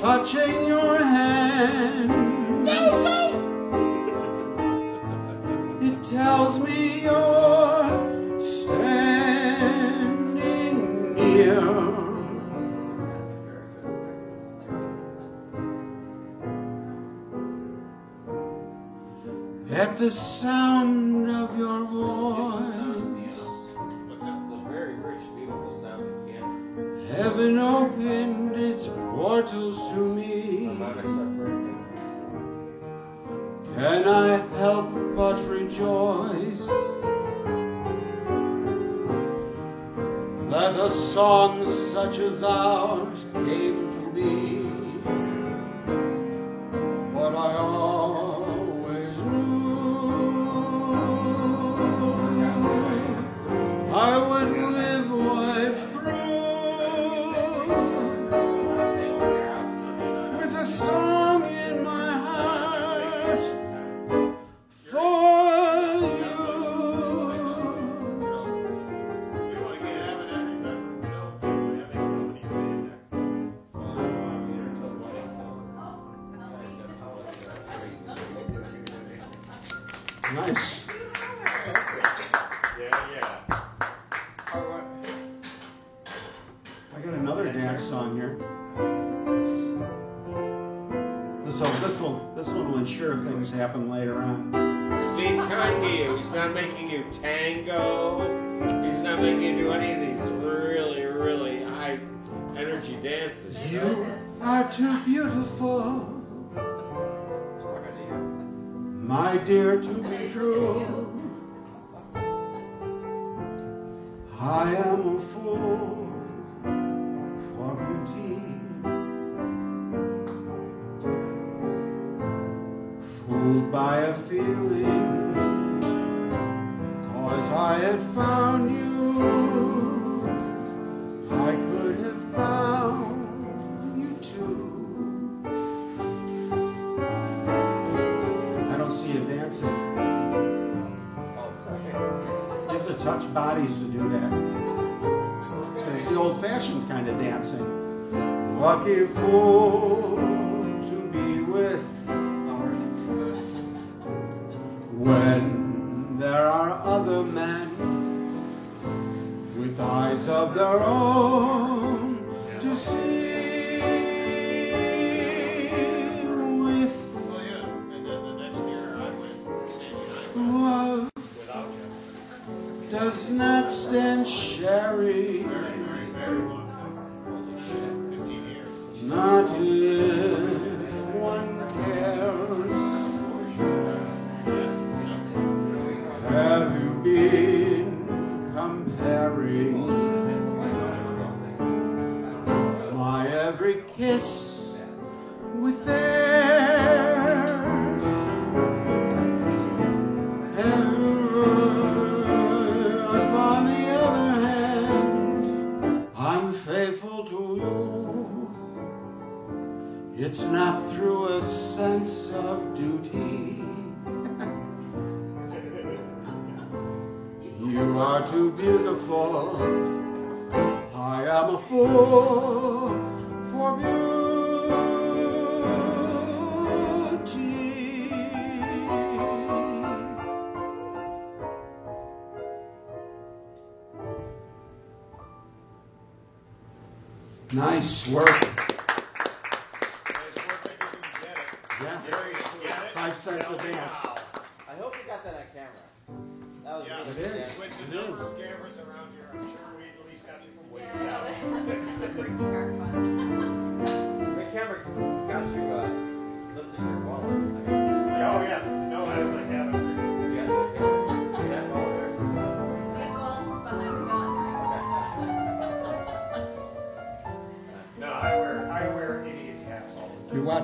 touching your hand. No, it tells me you're standing near. At the sound. such.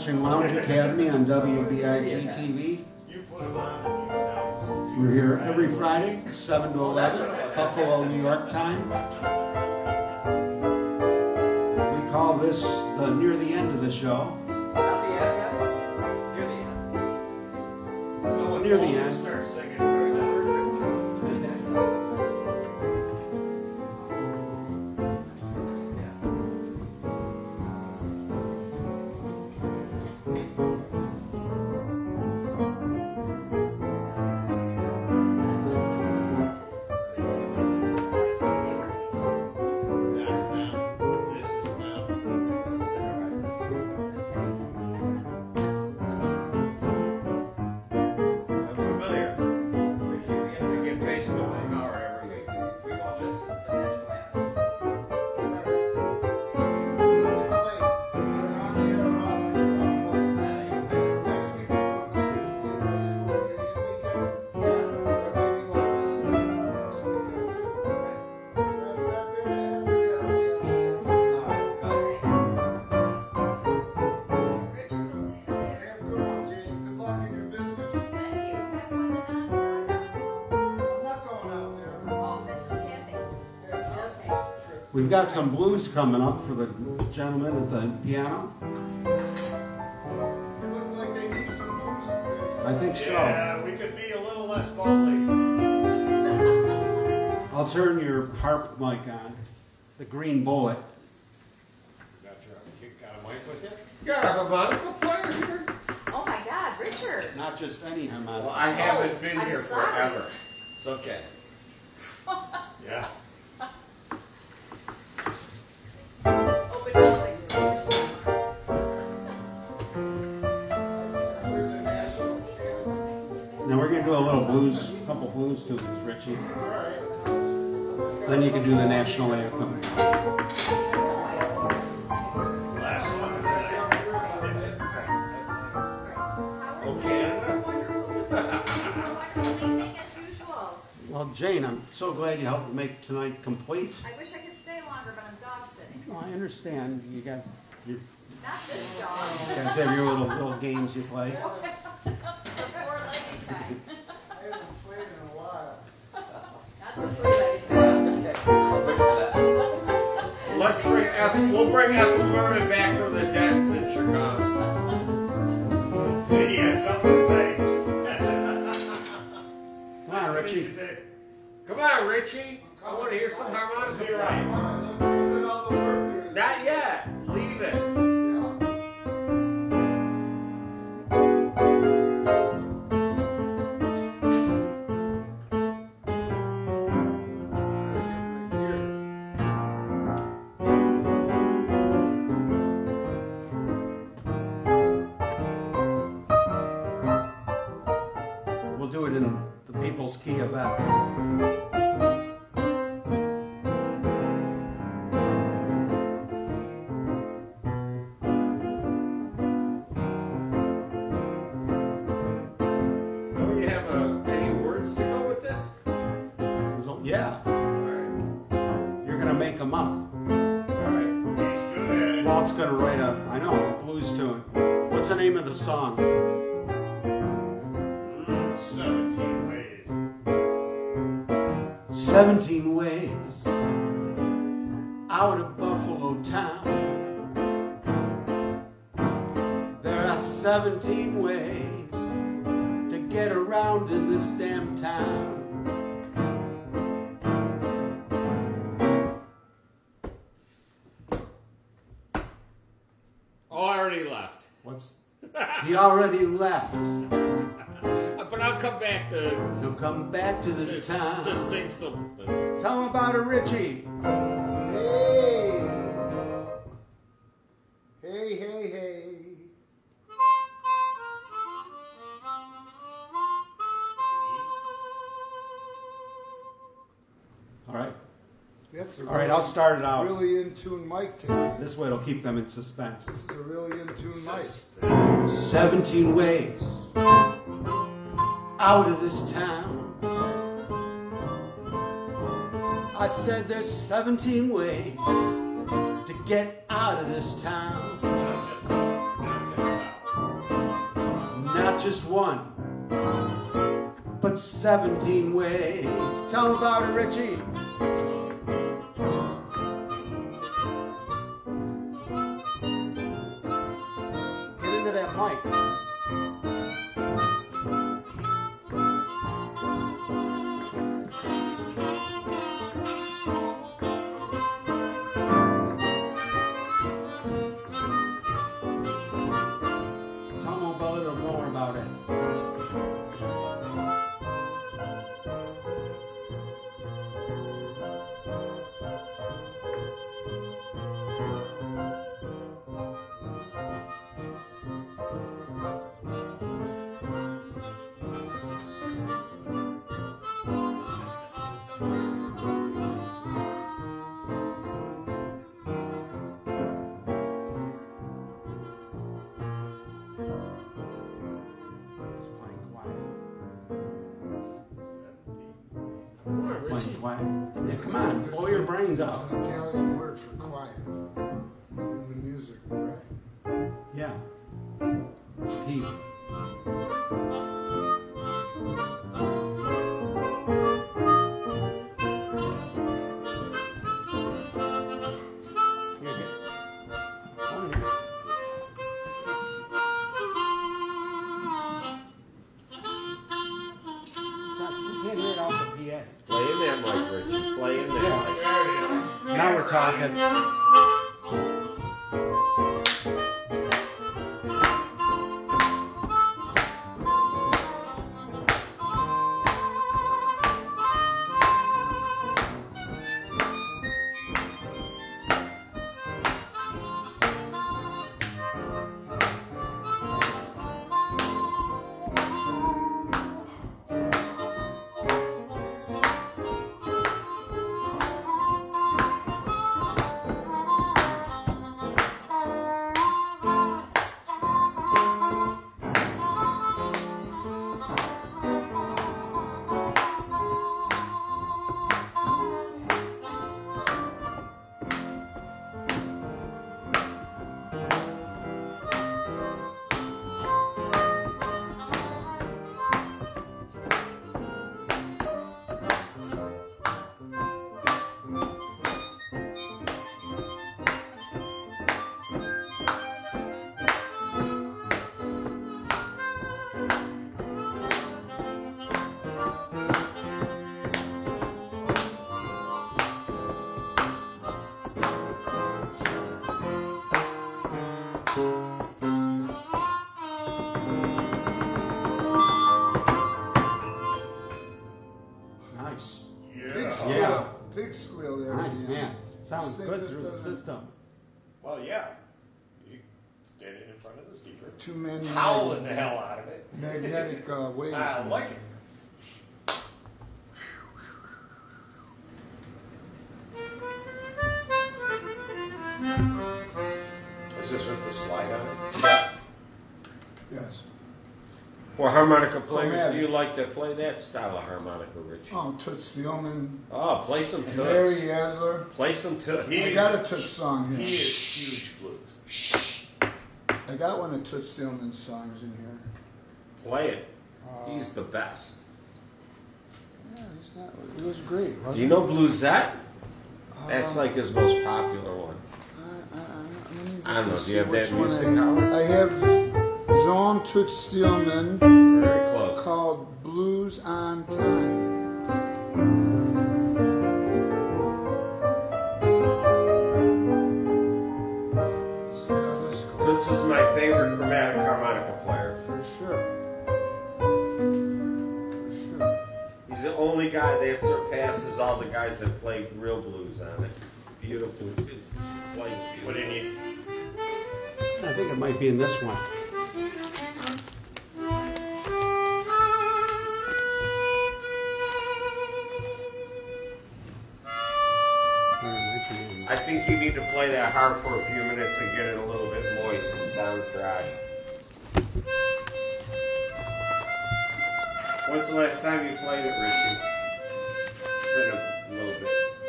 Watching Lounge Academy on WBIG We've got some blues coming up for the gentleman at the piano. I think so. Yeah, we could be a little less bubbly. I'll turn your harp mic on, the green bullet. Got your, you got a mic with you? You got a harmonica player here? Oh my God, Richard. Not just any harmonica. Well, I haven't oh, been I'm here sorry. forever. It's okay. [laughs] Yeah. Do a little blues, a couple blues tunes, Richie. Then you can do the national anthem. Last one tonight. Canada? Evening as usual. Well, Jane, I'm so glad you helped make tonight complete. I wish I could stay longer, but I'm dog sitting. Well, I understand, you got, you Not this dog. guys have your little, little games you play. [laughs] The four-legged kind. Not the three-legged kind. Okay, I'll wait. Let's bring Ethel, we'll bring Ethel Merman back from the dead since you're gone. He had something to say. Come on, Richie. Come on, Richie. I want to hear some harmonica right. 17 ways out of Buffalo town. There are 17 ways to get around in this damn town. Oh, I already left. What's he already left? But I'll come back to He'll come back to this this, town. to sing something. Tell him about it, Richie. Hey. Hey, hey, hey. All right. That's a All right, I'll start it out. Really in tune mic today. This way it'll keep them in suspense. This is a really in tune mic. 17 ways out of this town. I said there's 17 ways to get out of this town. Not just one, but 17 ways. Tell them about it, Richie. There's out. Front of the speaker, Too many howling the hell out of it. magnetic uh, [laughs] waves. I like it. Is this with the slide on it? Yes. Well, harmonica players, Chromatic. do you like to play that style of harmonica, Richie? Oh, Toots Thielemans, Oh, play some and Larry. Adler. Play some toots. He I got a Toots song here. He here. is huge blues. I got one of Toots Thielemans' songs in here. Play it. Uh, He's the best. Yeah, he's not. He was great. Do you know? Bluesette? That's Um, like his most popular one. uh, uh, uh, I don't know. Do you have that music, I, I have Jean Toots Thielemans Very close. called Blues on Time. This goes. Is my favorite chromatic harmonica player. For sure. For sure. He's the only guy that surpasses all the guys that played real blues on it. Beautiful. It's playing what it needs. I think it might be in this one. I think you need to play that harp for a few minutes and get it a little bit moist and sound dry. When's the last time you played it, Richie? It's been a little bit.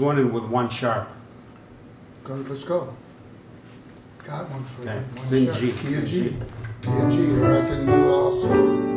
One in with one sharp. Go, let's go. Got one for you. Okay. One It's in. G. Key of G. G. Key of G. Or I can do also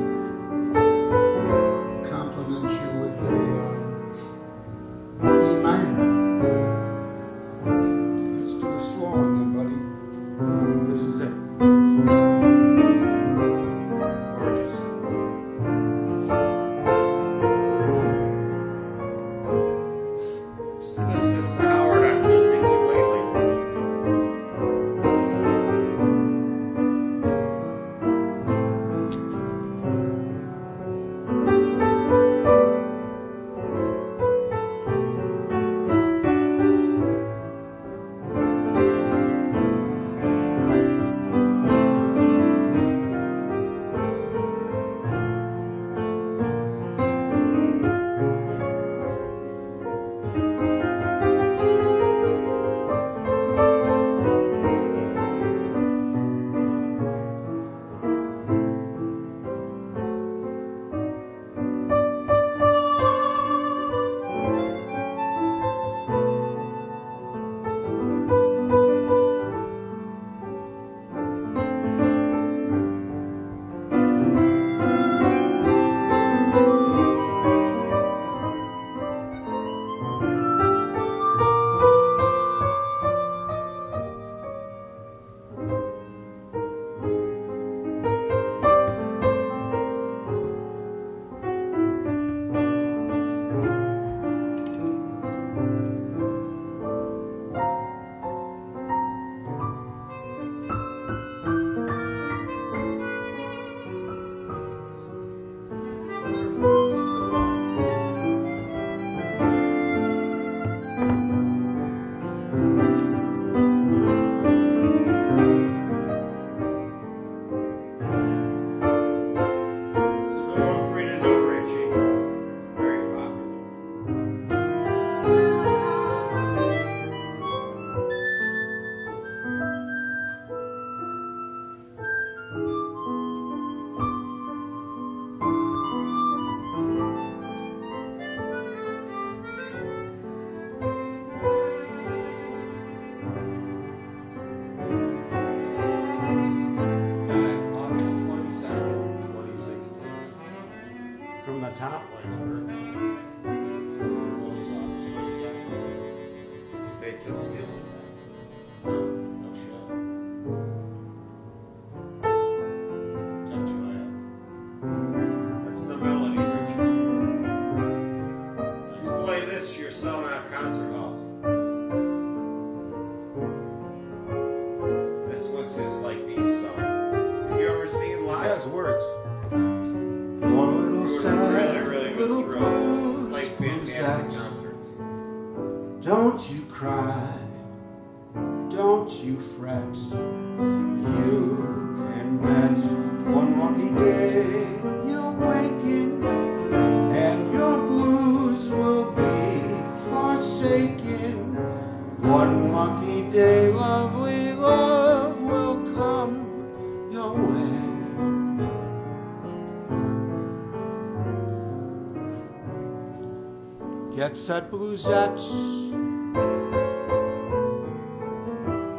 Get set, Boozettes. You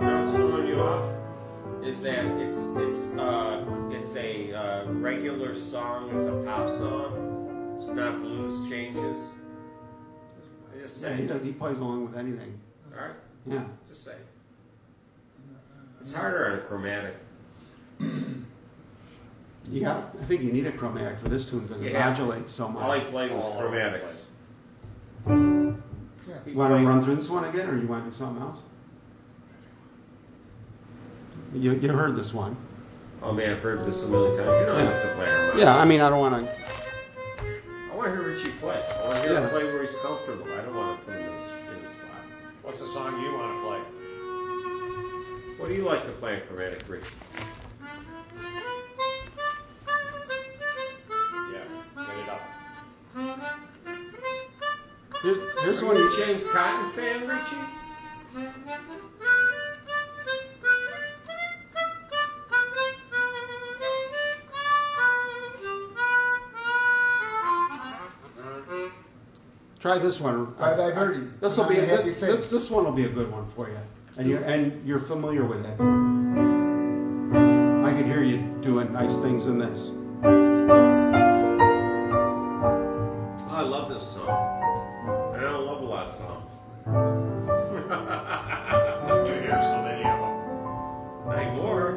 know what's throwing you off? Is that it's it's uh it's a uh, regular song. It's a pop song. It's not blues changes. I just Yeah, say. he, does, he plays along with anything. All right. Yeah. Just say. It's harder on a chromatic. You got, I think you need a chromatic for this tune because it Yeah. modulates so much. All he played was All chromatics. He You want to run through this one again, or you want to do something else? You, you heard this one. Oh man, I've heard this a million times. You know Yeah. this to play around. Yeah, I mean, I don't want to. I want to hear Richie play. I want to hear him play where he's comfortable. I don't want to put him in his, in his spot. What's the song you want to play? What do you like to play in chromatic, Richie? Yeah, get it up. [laughs] Here's, here's Are one. you a James Cotton fan, Richie? Try this one. Bye Bye Birdie. This will be a, a happy this, face. this, this one will be a good one for you, and you and you're familiar with it. I can hear you doing nice things in this. Oh, I love this song. Lot of songs. [laughs] You hear so many of them. Not anymore.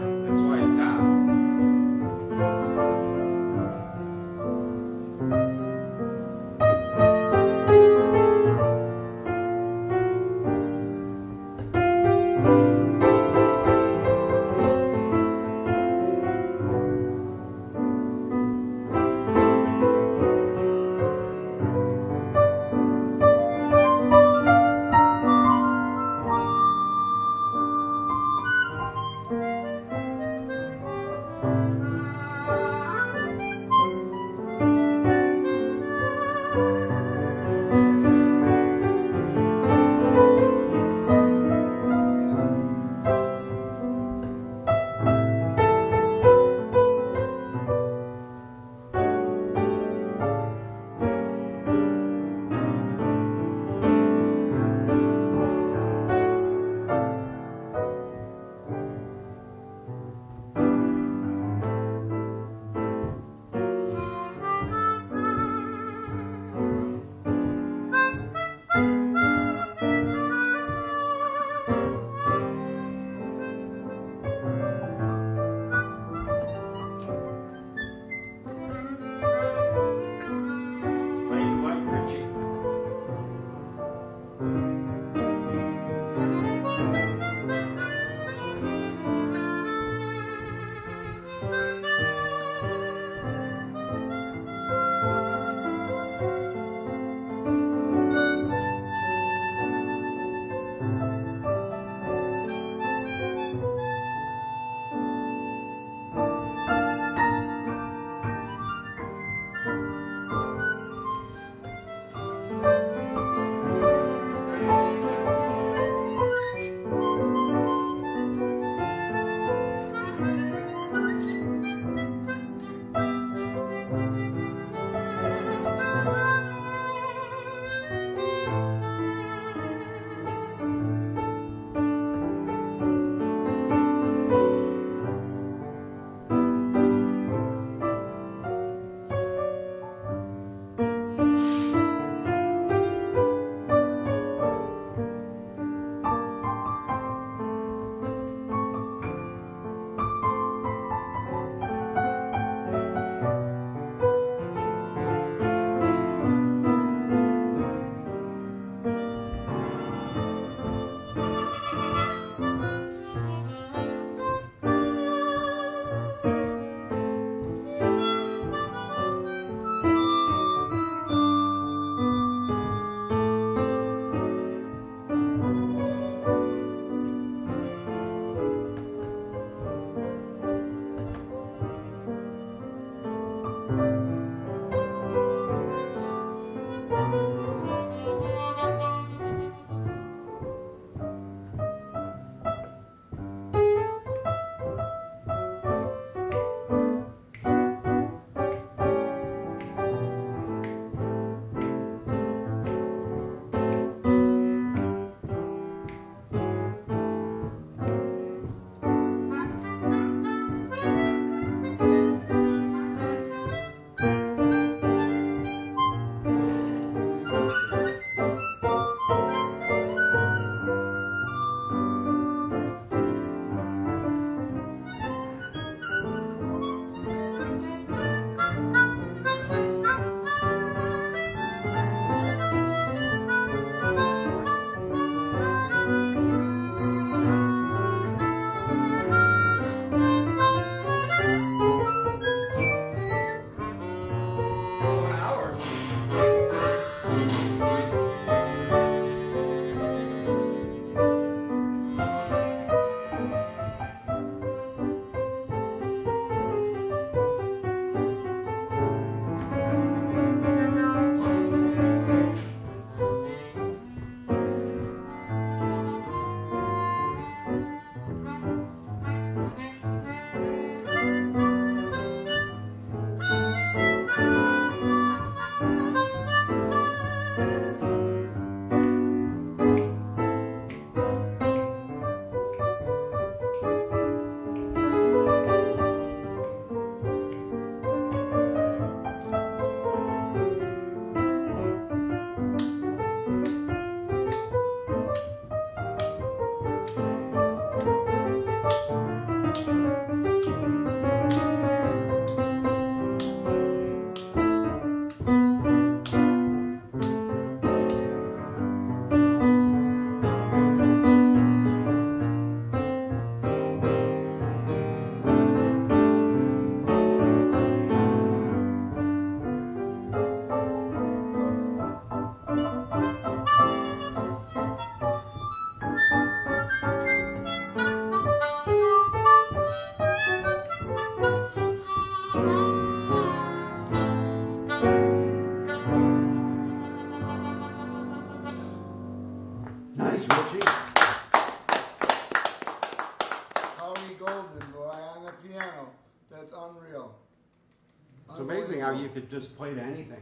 Could just play to anything.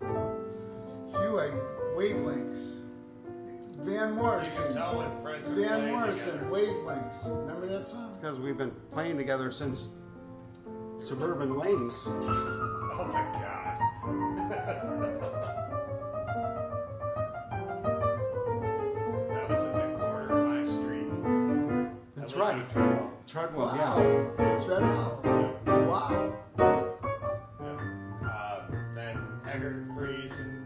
Hugh, like wavelengths. Van Morrison. You can tell when friends are Van playing Morrison, together. wavelengths. Remember that song? It's because we've been playing together since Suburban Lanes. Oh my god. [laughs] that was a big corner of my street. That's I lived right. on Treadwell. Treadwell, Wow. yeah. Treadwell. Wow. Eggert Freeze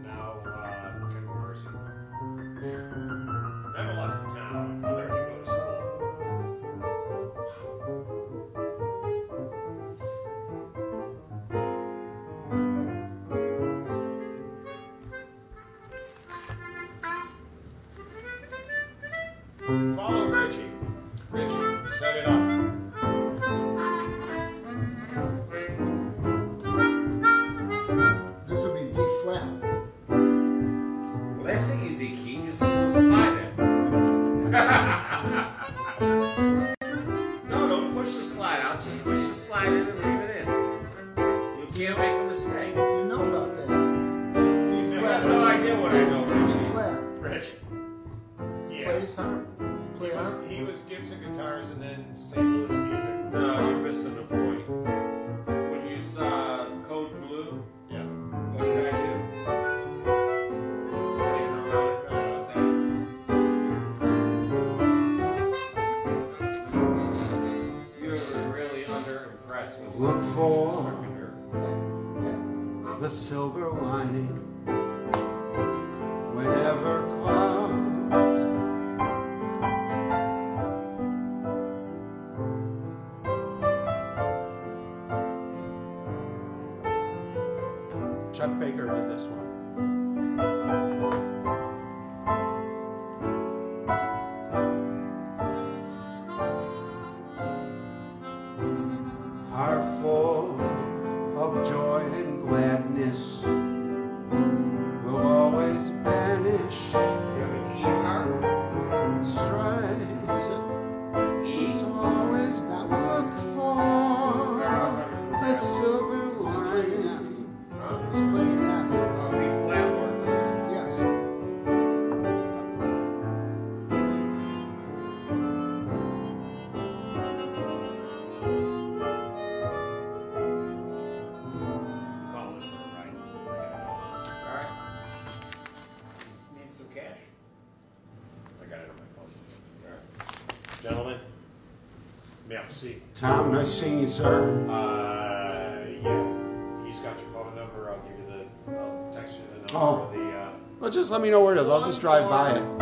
merci. Tom, nice seeing you, sir. Uh, yeah. He's got your phone number. I'll give you the, I'll text you the number Oh. of the, uh, Well, just let me know where it is. I'll just drive by it. one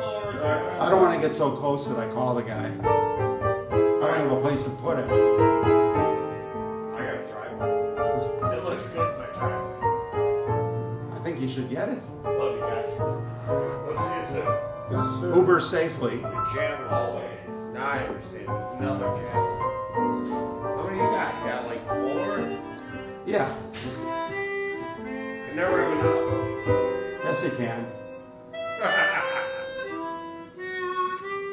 more time. I don't want to get so close that I call the guy. I don't have a place to put it. I got a driveway. It looks good in my driveway. I think you should get it. Love you guys. Let's see you soon. Yes, sir. Uber safely. The jam always. Now I understand. Another jam. How many you got? You got like four? Yeah, I never even know. yes, you can. [laughs]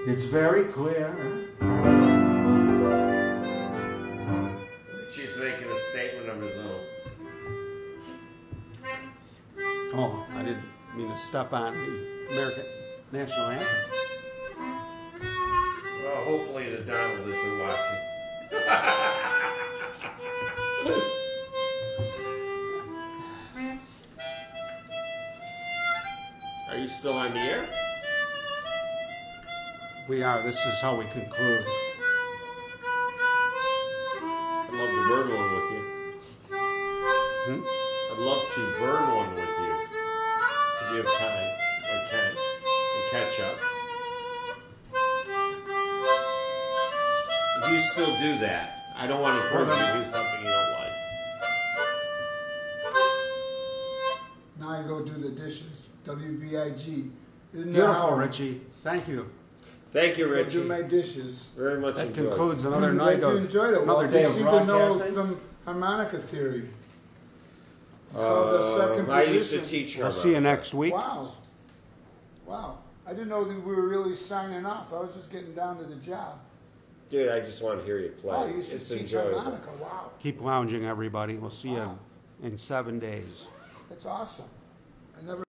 It's very clear. She's making a statement of his own. Oh, I didn't mean to step on the American national anthem. Well, hopefully the Donald isn't watching. Are you still on the air? We are. This is how we conclude. I'd love to burn one with you. Hmm? I'd love to burn one with you. If you have time or can and catch up. You still do that? I don't want to force you to do something you don't like. Now I go do the dishes. WBIG. Isn't that Beautiful, how- Richie. Thank you. Thank you, Go Richie. do my dishes. Very much That enjoyed. concludes another I'm night glad you of enjoyed it. another Well, day you of seem to know broadcasting. some harmonica theory. Called the second Uh, I used to position. teach her. I'll about see you that. next week. Wow. Wow. I I didn't know that we were really signing off. I was just getting down to the job. Dude, I just want to hear you play. Oh, you used to it's teach enjoyable. harmonica. Wow, Keep lounging, everybody. We'll see you in seven days. that's awesome. I never.